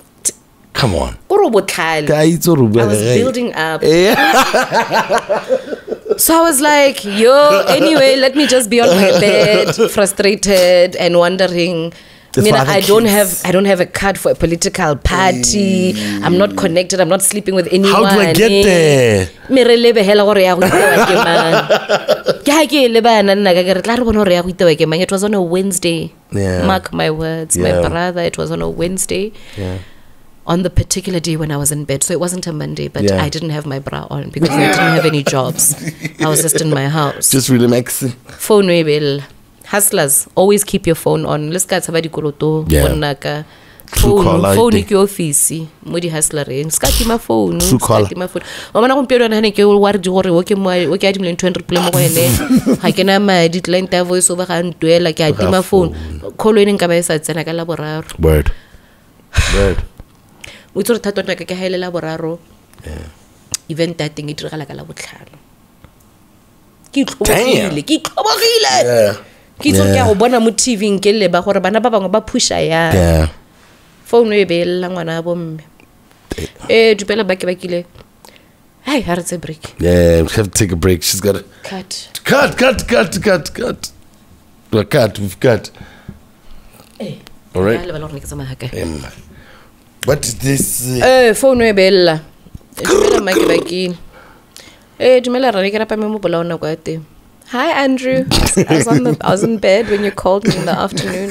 Come on. Koro botlhale. Ke a itse gore o bua I was building up. Yeah. So I was like, yo, anyway, let me just be on my bed, frustrated and wondering. Mina, father I don't kids. have I don't have a card for a political party. I'm not connected. I'm not sleeping with anyone. How do I get eh. there? Me re lebe hela gore ya go itewa ke mang. Ke ha ke le bana nna ka ke re tla re bona gore ya go itewa ke mang. It was on a Wednesday. Yeah. Mark my words, Yeah. my brother. It was on a Wednesday. Yeah. On the particular day when I was in bed, so it wasn't a Monday, but Yeah. I didn't have my bra on because I didn't have any jobs. I was just in my house. Just relaxing. phone we will hustlers always keep your phone on. Le ska tshaba dikoloto go nna ka phone. ke office mo di hustlereng ska tima phone tima phone. Wa bona gompieno yana gane ke worried gore o ke adimileng o ke adimileng 200 mo go ene ga ke na madi client ya voice over ga ntuela ke a tima phone. kgolo ene nka ba e sa tsena ka la boraro Word. Word. o itse gore thato naka ke haele la boraro event ya teng e diragala ka la botlhano ke itlhobogile ke itlhobogile. Yeah. Ke itse ke Yeah. a go bona mo tv ke leba gore bana ba bangwe ba phusha ya Yeah. founu e beelela ngwana a bomme ee dupela bake bakile hai ha re tse break Yeah. We have to take a break. She's got a... cut cut, cut, cut, cut, cut. We're cut. We've cut. Eh, All right. Ke. Um, what is this? Ee founu e beelela ma make bakile ee dumela rane ke rapame mo bolaona kwa ya teng hi andrew I was, on the, I was in bed when you called me in the afternoon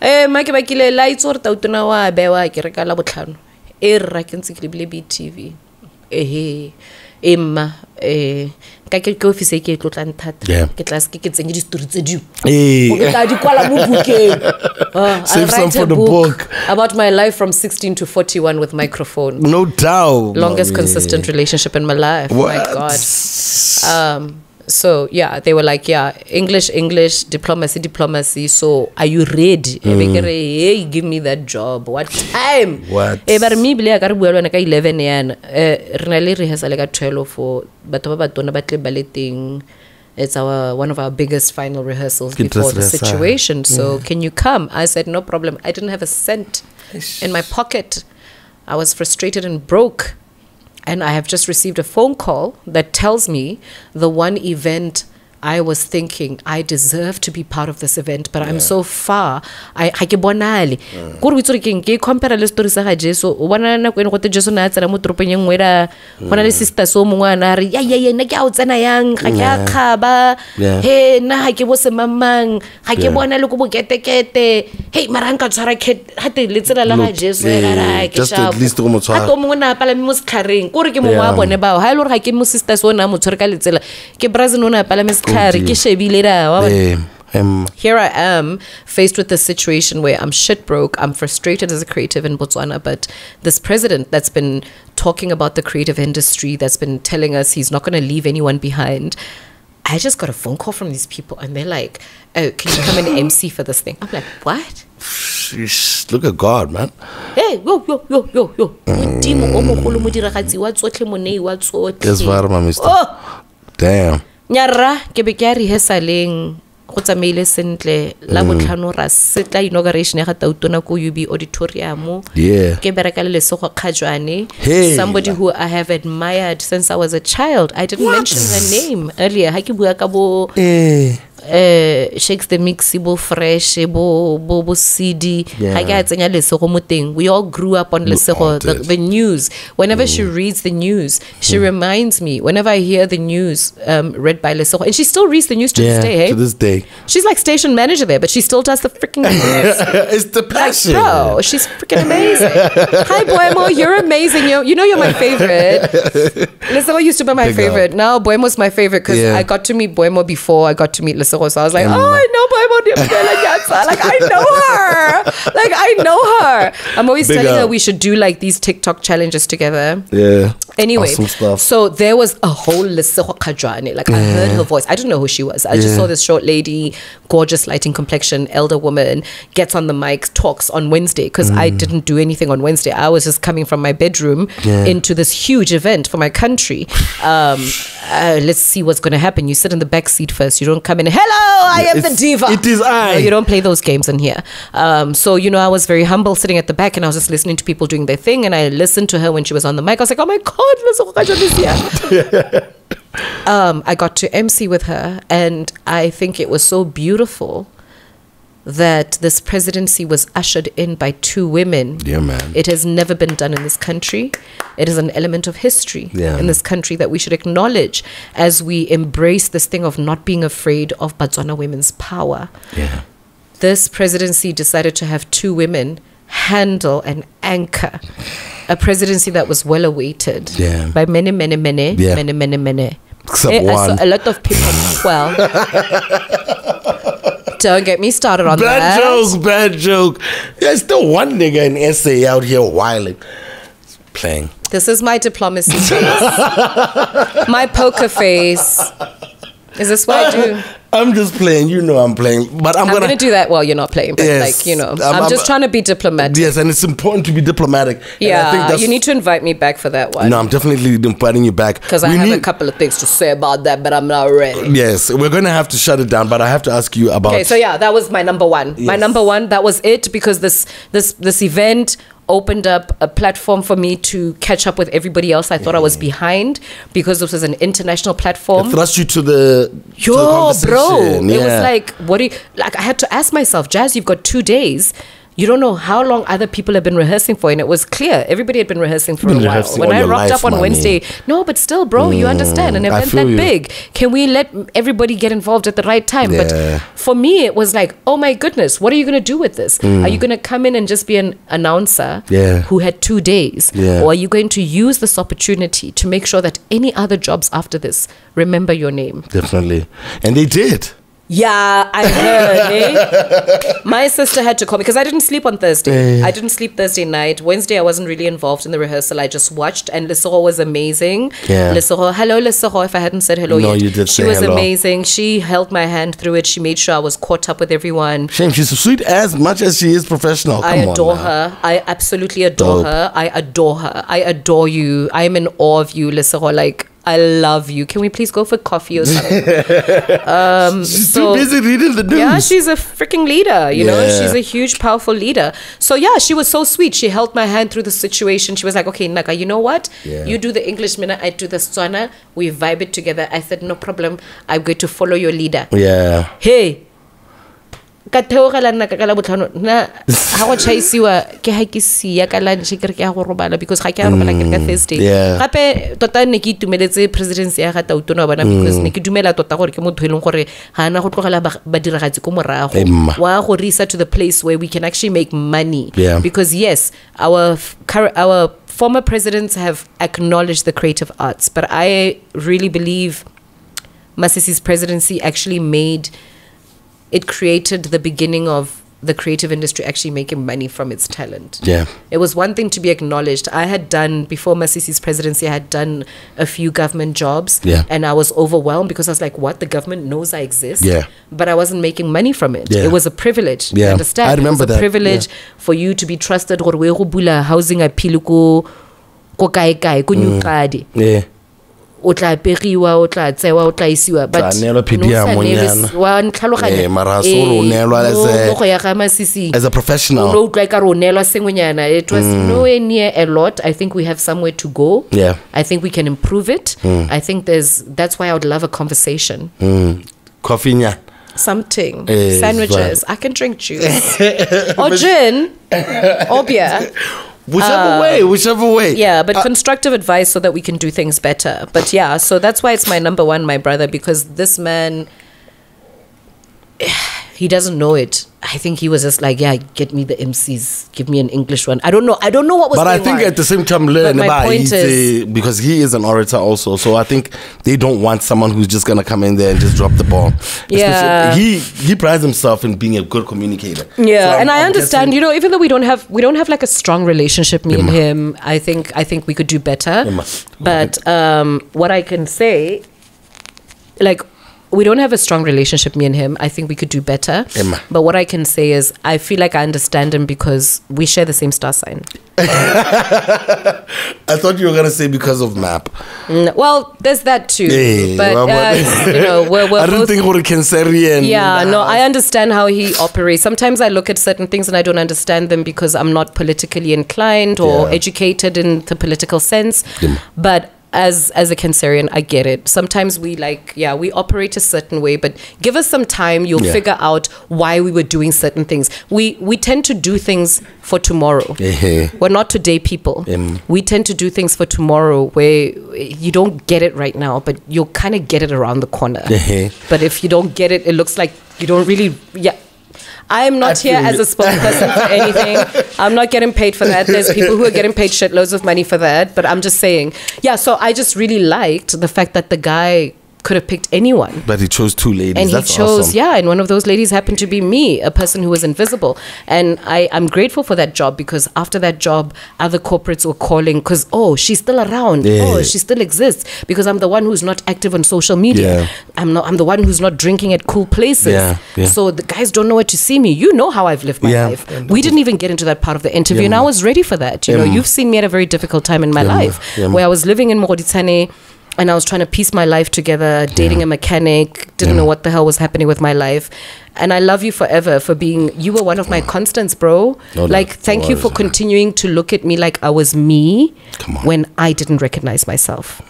eh ma ke bakile itse gore tautona wa bewa ke reka la botlhano e rra ke ntse ke lebile btv ehe emma eh ka ke ke office ke e tlotlang thata Yeah. ke tla se ke tsenye di-story tse dingwe Eh. O tla di kwala mo bukeng Ah, I'll Save some write for a the book. about my life from 16 to 41 with microphone No doubt. longest mommy. consistent relationship in my life What? my god um so yeah they were like yeah english english diplomacy diplomacy. So are you ready? Mm. hey give me that job. What time? What? e ba re me ebile ya ka re bua le wena ka 11 yana. Eh, re na le rehearsal ka 12 for batho ba batona ba tle ba le teng. It's our one of our biggest final rehearsals Ke before the rehearsal. situation. So can you come? I said no problem. I didn't have a cent in my pocket. I was frustrated and broke and I have just received a phone call that tells me the one event I was thinking I deserve to be part of this event, but yeah. I'm so far. I ha ke bonale. Gore o itse gore ke compare le story sa ga Jesu. O bona nako ene go te Jesu na tsena mo toropong e nngwe ra gona le sister so mongwe a na re ya ya ya nna ke a o tsena yang? Ga ke a kgaba He nna ga ke bo semamang. Ga ke bona le ko boketekete. Hey mara nka tshwara gate le tsela la ga Jesu eh, ra ra ke to mongwe na palame mo setlhareng kore ke mongwe a bone bao. Ha e le gore ga ke mo sister o na mo tshwere ka letsela ke brazen o ne a palame setlhare dear. ke shebile da wa bona? Here I am faced with a situation where I'm shit broke. I'm frustrated as a creative in Botswana, but this president that's been talking about the creative industry, that's been telling us he's not going to leave anyone behind. I just got a phone call from these people, and they're like, "Oh, can you come and MC for this thing?" I'm like, "What?" sheesh, look at God, man. Hey, yo, yo, yo, yo, yo. Mm. Modimo o mogolo modiragatsi wa tsotlhe monei wa tsotlhe. Yes, vara, mister. Oh, Damn. Nyarra ke be ke ya rehearsaleng go tsamaile sentle la botlhano ra setla inauguration ya ga tautona ko ub auditorium ke bereka le lesego kgajwane somebody who i have admired since i was a child. I didn't mention her name earlier. Ha ke bua ka bo Eh. Uh, shakes the mix bo fresh bo bo bo cd ha ke a tsenya lesego mo teng we all grew up on lesego the, the news whenever she reads the news she reminds me whenever i hear the news um, read by lesego and she still reads the news to Yeah, this day hey to this day. she's like station manager there but she still does the freaking news it's the passion. Bro, she's freaking amazing. Hi, Boemo, you're amazing. You you know you're my favorite. Lesego used to be my Big up. favorite. Now Boemo's my favorite because Yeah. I got to meet Boemo before I got to meet Lesego. So I was like, oh, I know Boemo Diabela Nyatsa. Like I know her. Like I know her. I'm always Big telling her we should do like these TikTok challenges together. Yeah. Anyway, Awesome stuff. so there was a whole Lesego Kajwane. Like I heard her voice. I didn't know who she was. I just saw this short lady, gorgeous lighting complexion, elder woman, gets on the mic, talks on Wednesday because I didn't do anything on Wednesday. I was just coming from my bedroom Yeah. into this huge event for my country. Um, uh, let's see what's going to happen. You sit in the back seat first. You don't come in. Hello, I am the diva. it is I. No, you don't play those games in here. Um, so you know, I was very humble sitting at the back, and I was just listening to people doing their thing, and I listened to her when she was on the mic. I was like, "Oh my god, Lesego Kajwane is here." um, I got to MC with her, and I think it was so beautiful that this presidency was ushered in by two women. Yeah, man. It has never been done in this country. It is an element of history Yeah. in this country that we should acknowledge as we embrace this thing of not being afraid of Botswana women's power. yeah. This presidency decided to have two women handle and anchor a presidency that was well awaited Yeah. by many, many, many, Yeah. many, many, many. Except Eh, I saw one. a lot of people. Well, don't get me started on that. Bad that. joke, bad joke. There's still one nigga in SA out here whiling. Playing. This is my diplomacy face. my poker face. Is this what I do? I'm just playing. You know I'm playing. But I'm, I'm gonna, gonna do that while you're not playing, but Yes. like you know, I'm- I'm, I'm- just trying to be diplomatic. Yes, and it's important to be diplomatic. And I think yeah, you need to invite me back for that one No, I'm definitely inviting you back. because I have a couple of things to say about that, but I'm not ready. Yes, we're gonna have to shut it down, but I have to ask you about. Okay, so yeah, that was my number one. My number one, that was it because this this this event opened up a platform for me to catch up with everybody else I thought I was behind because this was an international platform. thrust you to the to the bro. conversation. It was like, what do you, like, I had to ask myself, Jazz, you've got two days. You don't know how long other people have been rehearsing for, and it was clear everybody had been rehearsing for Been a while. When I rocked life, up on mommy. Wednesday, no, but still, bro, you understand an event that you. big. Can we let everybody get involved at the right time? Yeah. But for me, it was like, oh my goodness, what are you going to do with this? Are you going to come in and just be an announcer Mm. Yeah. who had two days? Yeah. Or are you going to use this opportunity to make sure that any other jobs after this remember your name? Definitely. And they did. Yeah, I heard. eh? My sister had to call me because I didn't sleep on Thursday. I didn't sleep Thursday night. Wednesday, I wasn't really involved in the rehearsal. I just watched, and Lesoro was amazing. Yeah. Lesoro, hello, Lesoro. If I hadn't said hello No, yet, you did She was hello. amazing. She held my hand through it. She made sure I was caught up with everyone. Shame, she's sweet as much as she is professional. I adore on her. I absolutely adore Dope. her. I adore her. I adore you. I'm in awe of you, Lesoro. Like, I love you. Can we please go for coffee or something? Um, she's So- too busy reading the news. Yeah, she's a freaking leader, you know? She's a huge, powerful leader. So, yeah, she was so sweet. She held my hand through the situation. She was like, okay, Naka, you know what? Yeah. You do the English minute, I do the Swana. We vibe it together. I said, no problem. I'm going to follow your leader. yeah. Hey, ka theogela nna ka ka botlhano nna ga go chaisiwa ke ga ke sia ka lunch kere ke ya go robala because ga ke ya robala kere ka thursday yeah. gape tota ne ke itumeletse presidency ya ga tautona wa bona because ne ke dumela tota gore ke motho e leng gore ga ana go tlogela badiragatsi ko morago wa go reisa to the place where we can actually make money Yeah. because yes our our former presidents have acknowledged the creative arts but i really believe Masisi's presidency actually made it created the beginning of the creative industry actually making money from its talent. Yeah. It was one thing to be acknowledged. I had done before Masisi's presidency, I had done a few government jobs, Yeah. and I was overwhelmed because I was like, "What? The government knows I exist, Yeah. but I wasn't making money from it. Yeah. It was a privilege. Yeah. understand? I remember it was a that, privilege for you to be trusted. gore we go housing appeal ko ko kae kae ko mm. New Qadi. Yeah. O tla pegiwa o tla tsewa o tla isiwa but Tla neelwa o ne o PDA sa monyana. neelwe- wa ntlhaloganya. Eh, mara ha se Eh, gore o neelwa as mo- a- mo go ya ga masisi. As a o professional. no utlwa e ka re o neelwa sengwenyana it was nowhere near a lot. I think we have somewhere to go. Yeah. i think we can improve it. I think there's that's why i would love a conversation. Coffee nya. something. Eh, sandwiches. i can drink juice. Or gin. Or beer Whichever way, whichever way. Uh, Yeah, but constructive advice so that we can do things better. But yeah, so that's why it's my number one, my brother, because this man, he doesn't know it. I think he was just like, yeah, get me the MCs, give me an English one. I don't know. I don't know what was. But I think on. at the same time, learn about is- because he is an orator also. So I think they don't want someone who's just gonna come in there and just drop the ball. Yeah. Especially- he he prides himself in being a good communicator. Yeah, So and I understand. guessing- You know, even though we don't have we don't have like a strong relationship, me and him. I think I think we could do better. But um, what I can say, like, we don't have a strong relationship, me and him. I think we could do better. Emma. But what I can say is, I feel like I understand him because we share the same star sign. I thought you were gonna say because of map. Mm, Well, there's that too. Yeah, but well, uh, you know, we're, we're I don't both think we're Cancerian. Yeah, no, I understand how he operates. Sometimes I look at certain things and I don't understand them because I'm not politically inclined or Yeah. educated in the political sense. But as as a cancerian i get it sometimes we like yeah we operate a certain way but give us some time you'll Yeah. figure out why we were doing certain things we we tend to do things for tomorrow we're not today people Mm. we tend to do things for tomorrow where you don't get it right now but you'll kind of get it around the corner but if you don't get it, it looks like you don't really. Yeah. I'm not I here as a spokesperson for anything. I'm not getting paid for that. There's people who are getting paid shitloads of money for that. But I'm just saying. Yeah, so I just really liked the fact that the guy could have picked anyone. But he chose two ladies. And he chose, awesome. yeah, and one of those ladies happened to be me, a person who was invisible. And I, I'm grateful for that job because after that job, other corporates were calling because, oh, she's still around. Yeah. Oh, she still exists because I'm the one who's not active on social media. Yeah. I'm not. I'm the one who's not drinking at cool places. Yeah, yeah. So the guys don't know where to see me. You know how I've lived my Yeah. life. We didn't even get into that part of the interview, and I was ready for that. You know, you've seen me at a very difficult time in my life where I was living in Mogoditsane and I was trying to piece my life together, dating a mechanic, didn't Yeah. know what the hell was happening with my life. And I love you forever for being, you were one of my constants, bro. No, no, like, thank no you for continuing to look at me like I was me when I didn't recognize myself.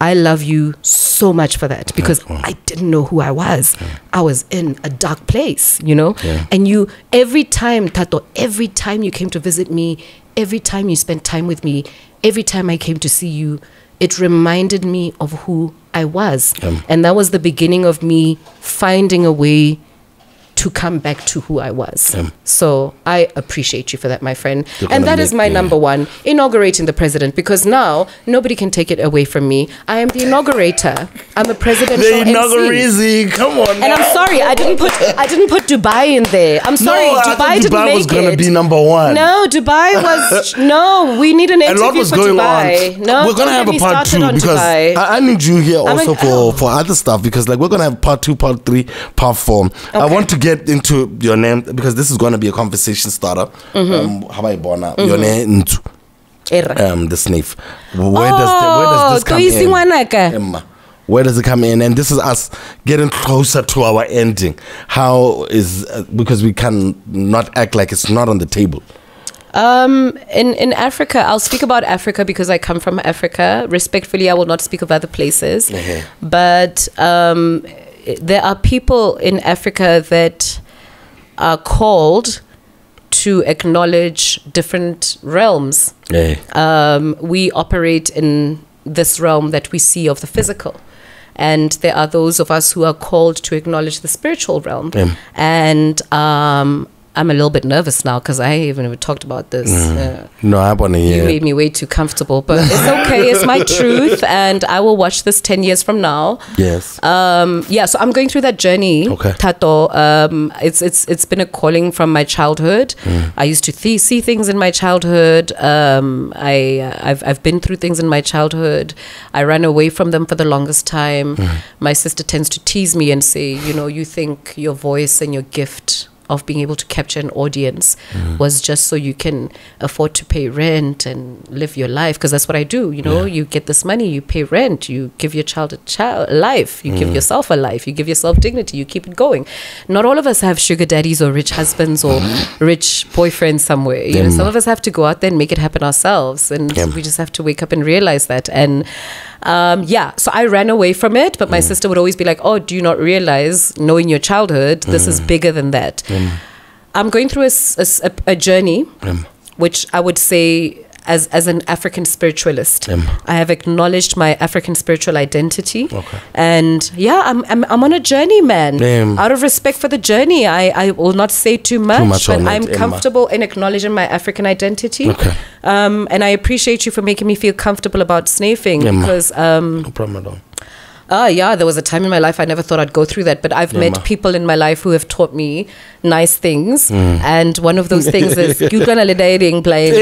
I love you so much for that because I didn't know who I was. I was in a dark place, you know? Yeah. And you, every time, Tato, every time you came to visit me, every time you spent time with me, every time I came to see you, it reminded me of who I was. And that was the beginning of me finding a way to come back to who I was. So I appreciate you for that, my friend. And that is my me- number one, inaugurating the president, because now nobody can take it away from me. I am the inaugurator. I'm a presidential The MC. inauguracy. Come on. And I'm sorry, I didn't put I didn't put Dubai in there. I'm sorry, no, I Dubai didn't Dubai make was gonna it. be number one. No, Dubai was no. We need an a interview lot was for going Dubai. on. No, we're gonna have a part two because Dubai. I, I need you here also an- for oh. for other stuff because like we're gonna have part two, part three, part four. I want to get into your name because this is gonna be a conversation starter. Mm-hmm. Um, how about Bona? Your name Era. um the sniff. Where does the, where does this Oh, come in? Ngwanaka. Emma, where does it come in? And this is us getting closer to our ending. How is uh, because we can not act like it's not on the table. Um, in in Africa, I'll speak about Africa because I come from Africa. Respectfully, I will not speak of other places. Uh-huh. But um, there are people in Africa that are called to acknowledge different realms. Yeah. um, we operate in this realm that we see of the physical. And there are those of us who are called to acknowledge the spiritual realm. Yeah. And um, I'm a little bit nervous now because I haven't even talked about this. Uh, No, I want to hear. you made me way too comfortable, but it's okay. it's my truth, and I will watch this 10 years from now. Yes. Um, yeah, so I'm going through that journey. Okay. Tato. Um, it's it's it's been a calling from my childhood. I used to th- see things in my childhood. Um, I uh, I've I've been through things in my childhood. I ran away from them for the longest time. My sister tends to tease me and say, you know, you think your voice and your gift of being able to capture an audience mm-hmm. was just so you can afford to pay rent and live your life because that's what I do you know? You get this money you pay rent you give your child a child life you give mm. yourself a life you give yourself dignity you keep it going. Not all of us have sugar daddies or rich husbands or mm-hmm. rich boyfriends somewhere you know? Some of us have to go out there and make it happen ourselves and Yeah. we just have to wake up and realize that. And um, yeah so I ran away from it but my mm. sister would always be like oh do you not realize knowing your childhood this is mm. bigger than that I'm going through a journey, which I would say, as as an African spiritualist, Um. I have acknowledged my African spiritual identity, Okay. and yeah, I'm, I'm I'm on a journey, man. Out of respect for the journey, I I will not say too much, much but I'm comfortable in acknowledging my African identity. Okay. Um, and I appreciate you for making me feel comfortable about snafing because um, no problem at all. Ah, yeah, there was a time in my life I never thought I'd go through that, but I've Yeah, met ma. people in my life who have taught me nice things, Mm. and one of those things is you're gonna let dating plane.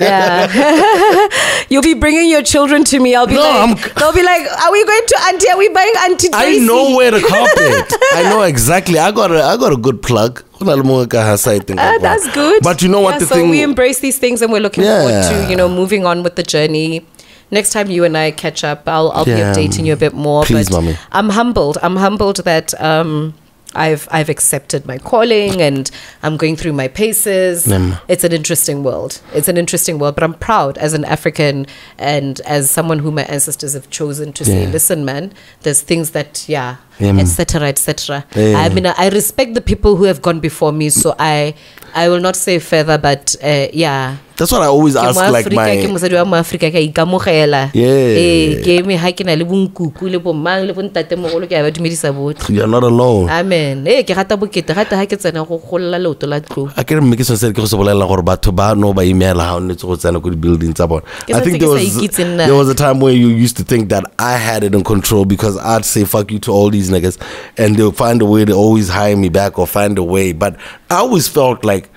yeah, you'll be bringing your children to me. I'll be No, like, I'm- they'll be like, "Are we going to auntie? Are we buying auntie?" I know where the carpet. I know exactly. I got a I got a good plug. Ho na le mongwe ka hasa I think of one. that's good. But you know what Yeah, the so thing we embrace these things, and we're looking forward to you know moving on with the journey. Next time you and I catch up, I'll I'll Yeah. be updating you a bit more. Please, but mommy. I'm humbled. I'm humbled that um, I've I've accepted my calling and I'm going through my paces. Mm. It's an interesting world. It's an interesting world, but I'm proud as an African and as someone who my ancestors have chosen to say, listen, man, there's things that yeah, Yeah, man. etc. etc. Yeah. I mean, I respect the people who have gone before me, so I I will not say further, but uh, yeah. That's what I always ask like Moafrika, ke mosadi wa moafrika ke a ikamogela. Eh, ke eme ha ke na le bonkuku le bomang le bontatemogolo ke a ba dumedisa botlhe you're not alone. amen. E ke rata bokete gata ha ke tsena go golola leoto la tlo a kere mme ke sone ke go se bolelela gore batho ba no ba imeela ga o nnetse go tsena ko di-building tsa bone Ke i think there was, there was a time where you used to think that i had it in control because i'd say fuck you to all these niggas and they'll find a way to always hire me back or find a way. But i always felt like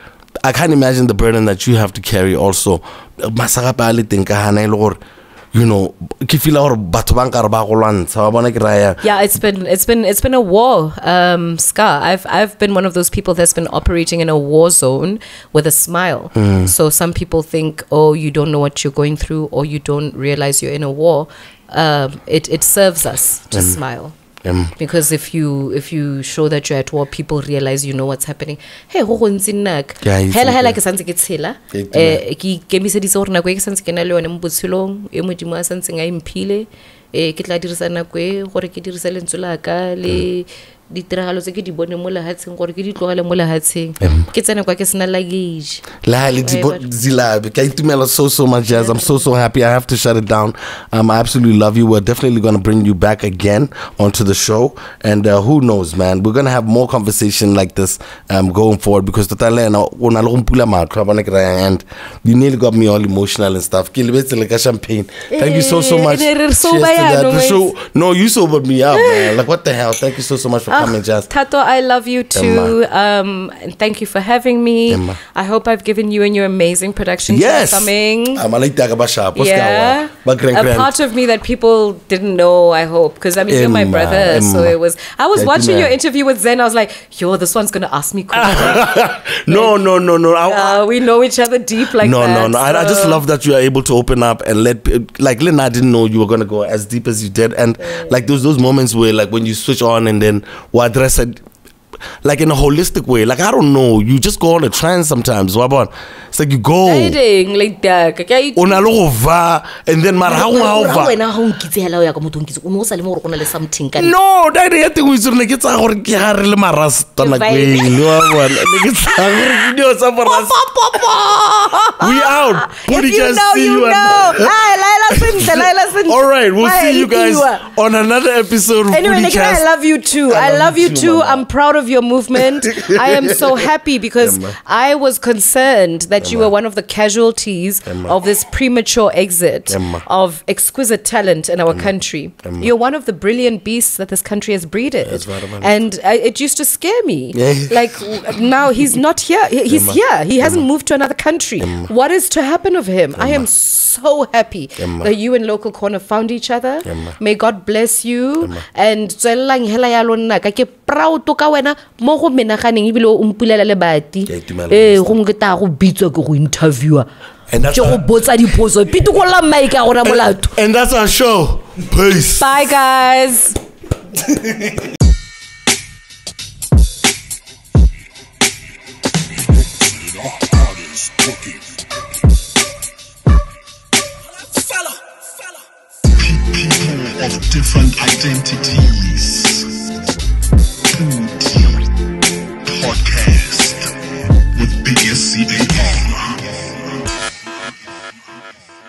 i can't imagine the burden that you have to carry also. Masagape a le teng ka gana e le gore you know ke feela gore batho ba nkare ba go lwantsha wa bona ke raya. Yeah it's been it's been it's been a war um scar i've i've been one of those people that's been operating in a war zone with a smile. So some people think oh you don't know what you're going through or you don't realize you're in a war. Um it it serves us to smile Em. because if you if you show that you're at war people realize you know what's happening. Hey go gontsi nnaka hela hela ke. santse ke tshela. Eh ke ikemiseditse gore nako e ke santse ke na le yone mo botshelong e modimo a santseng a imphile. Um ke tla dirisa nako e gore ke dirisa lentswe laka le le ditiragalo tse ke di bone mo lehatsheng gore ke di tlogele mo lehatsheng ke tsene kwa ke sena luggage La le di ka itumela so so much jazz. I'm so so happy. I have to shut it down. Um, I absolutely love you. We're definitely gonna bring you back again onto the show, and uh, who knows, man? We're gonna have more conversation like this um, going forward because totally and and you nearly got me all emotional and stuff. Ke lebetse le ka champagne. Thank you so so Eh, much. Cheers to that. The show- No, you sobered me up, man. Like what the hell? Thank you so so much for coming, Jazz. Tato, I love you too. Um, and thank you for having me. Emma. I hope I've given you and your amazing production Yes. something. I'm like that about sharp. Yeah, a part of me that people didn't know. I hope because I mean you're my Emma, brother, so it was. I was Yeah, watching your interview with Zen. I was like, yo, this one's gonna ask me questions. no, no, no, no. I, uh, we know each other deep like no, that. no, no. I, I just love that you are able to open up and let, pe- like, Lynn, I didn't know you were gonna go as deep as you did, and like those those moments where, like, when you switch on and then it, like in a holistic way. Like I don't know, you just go on a trance sometimes. Wabon, it's like you go. Dating like that. Ke a O na le and then mara ha o ha o Ra va. wena ha o nkitse hela o ya ka motho o nkitse o ne sa le mo gore go le something ka. No, that ya teng o itse re ne ke tsa gore ke ha re le marasta nako Vibe. eno wa bona. Ne ke tsa gore video tsa marasta. We out. If Booty you know, see you you know. Ay, laela sentle, laela sentle. All right, we'll Ay, see you guys iwa. on another episode of Anyway, Booty I love you too. I, love you too. mama. I'm proud of your movement. I am so happy because. I was concerned that you were one of the casualties of this premature exit of exquisite talent in our country. You're one of the brilliant beasts that this country has breeded. That's right, Emma. and uh, it used to scare me. Like now he's not here. He- He's here. He hasn't moved to another country. What is to happen of him? I am so happy that you and Local Corner found each other. May God bless you and tswelelang hela ya lona ka ke proud ka wena mo go menaganeng ebile o mpulela lebati. Ee gongwe ke taa eh, go bitswa ke go interviewa. Ke go botsa gona and that's our show. Peace. Bye guys. Of different identities. CD.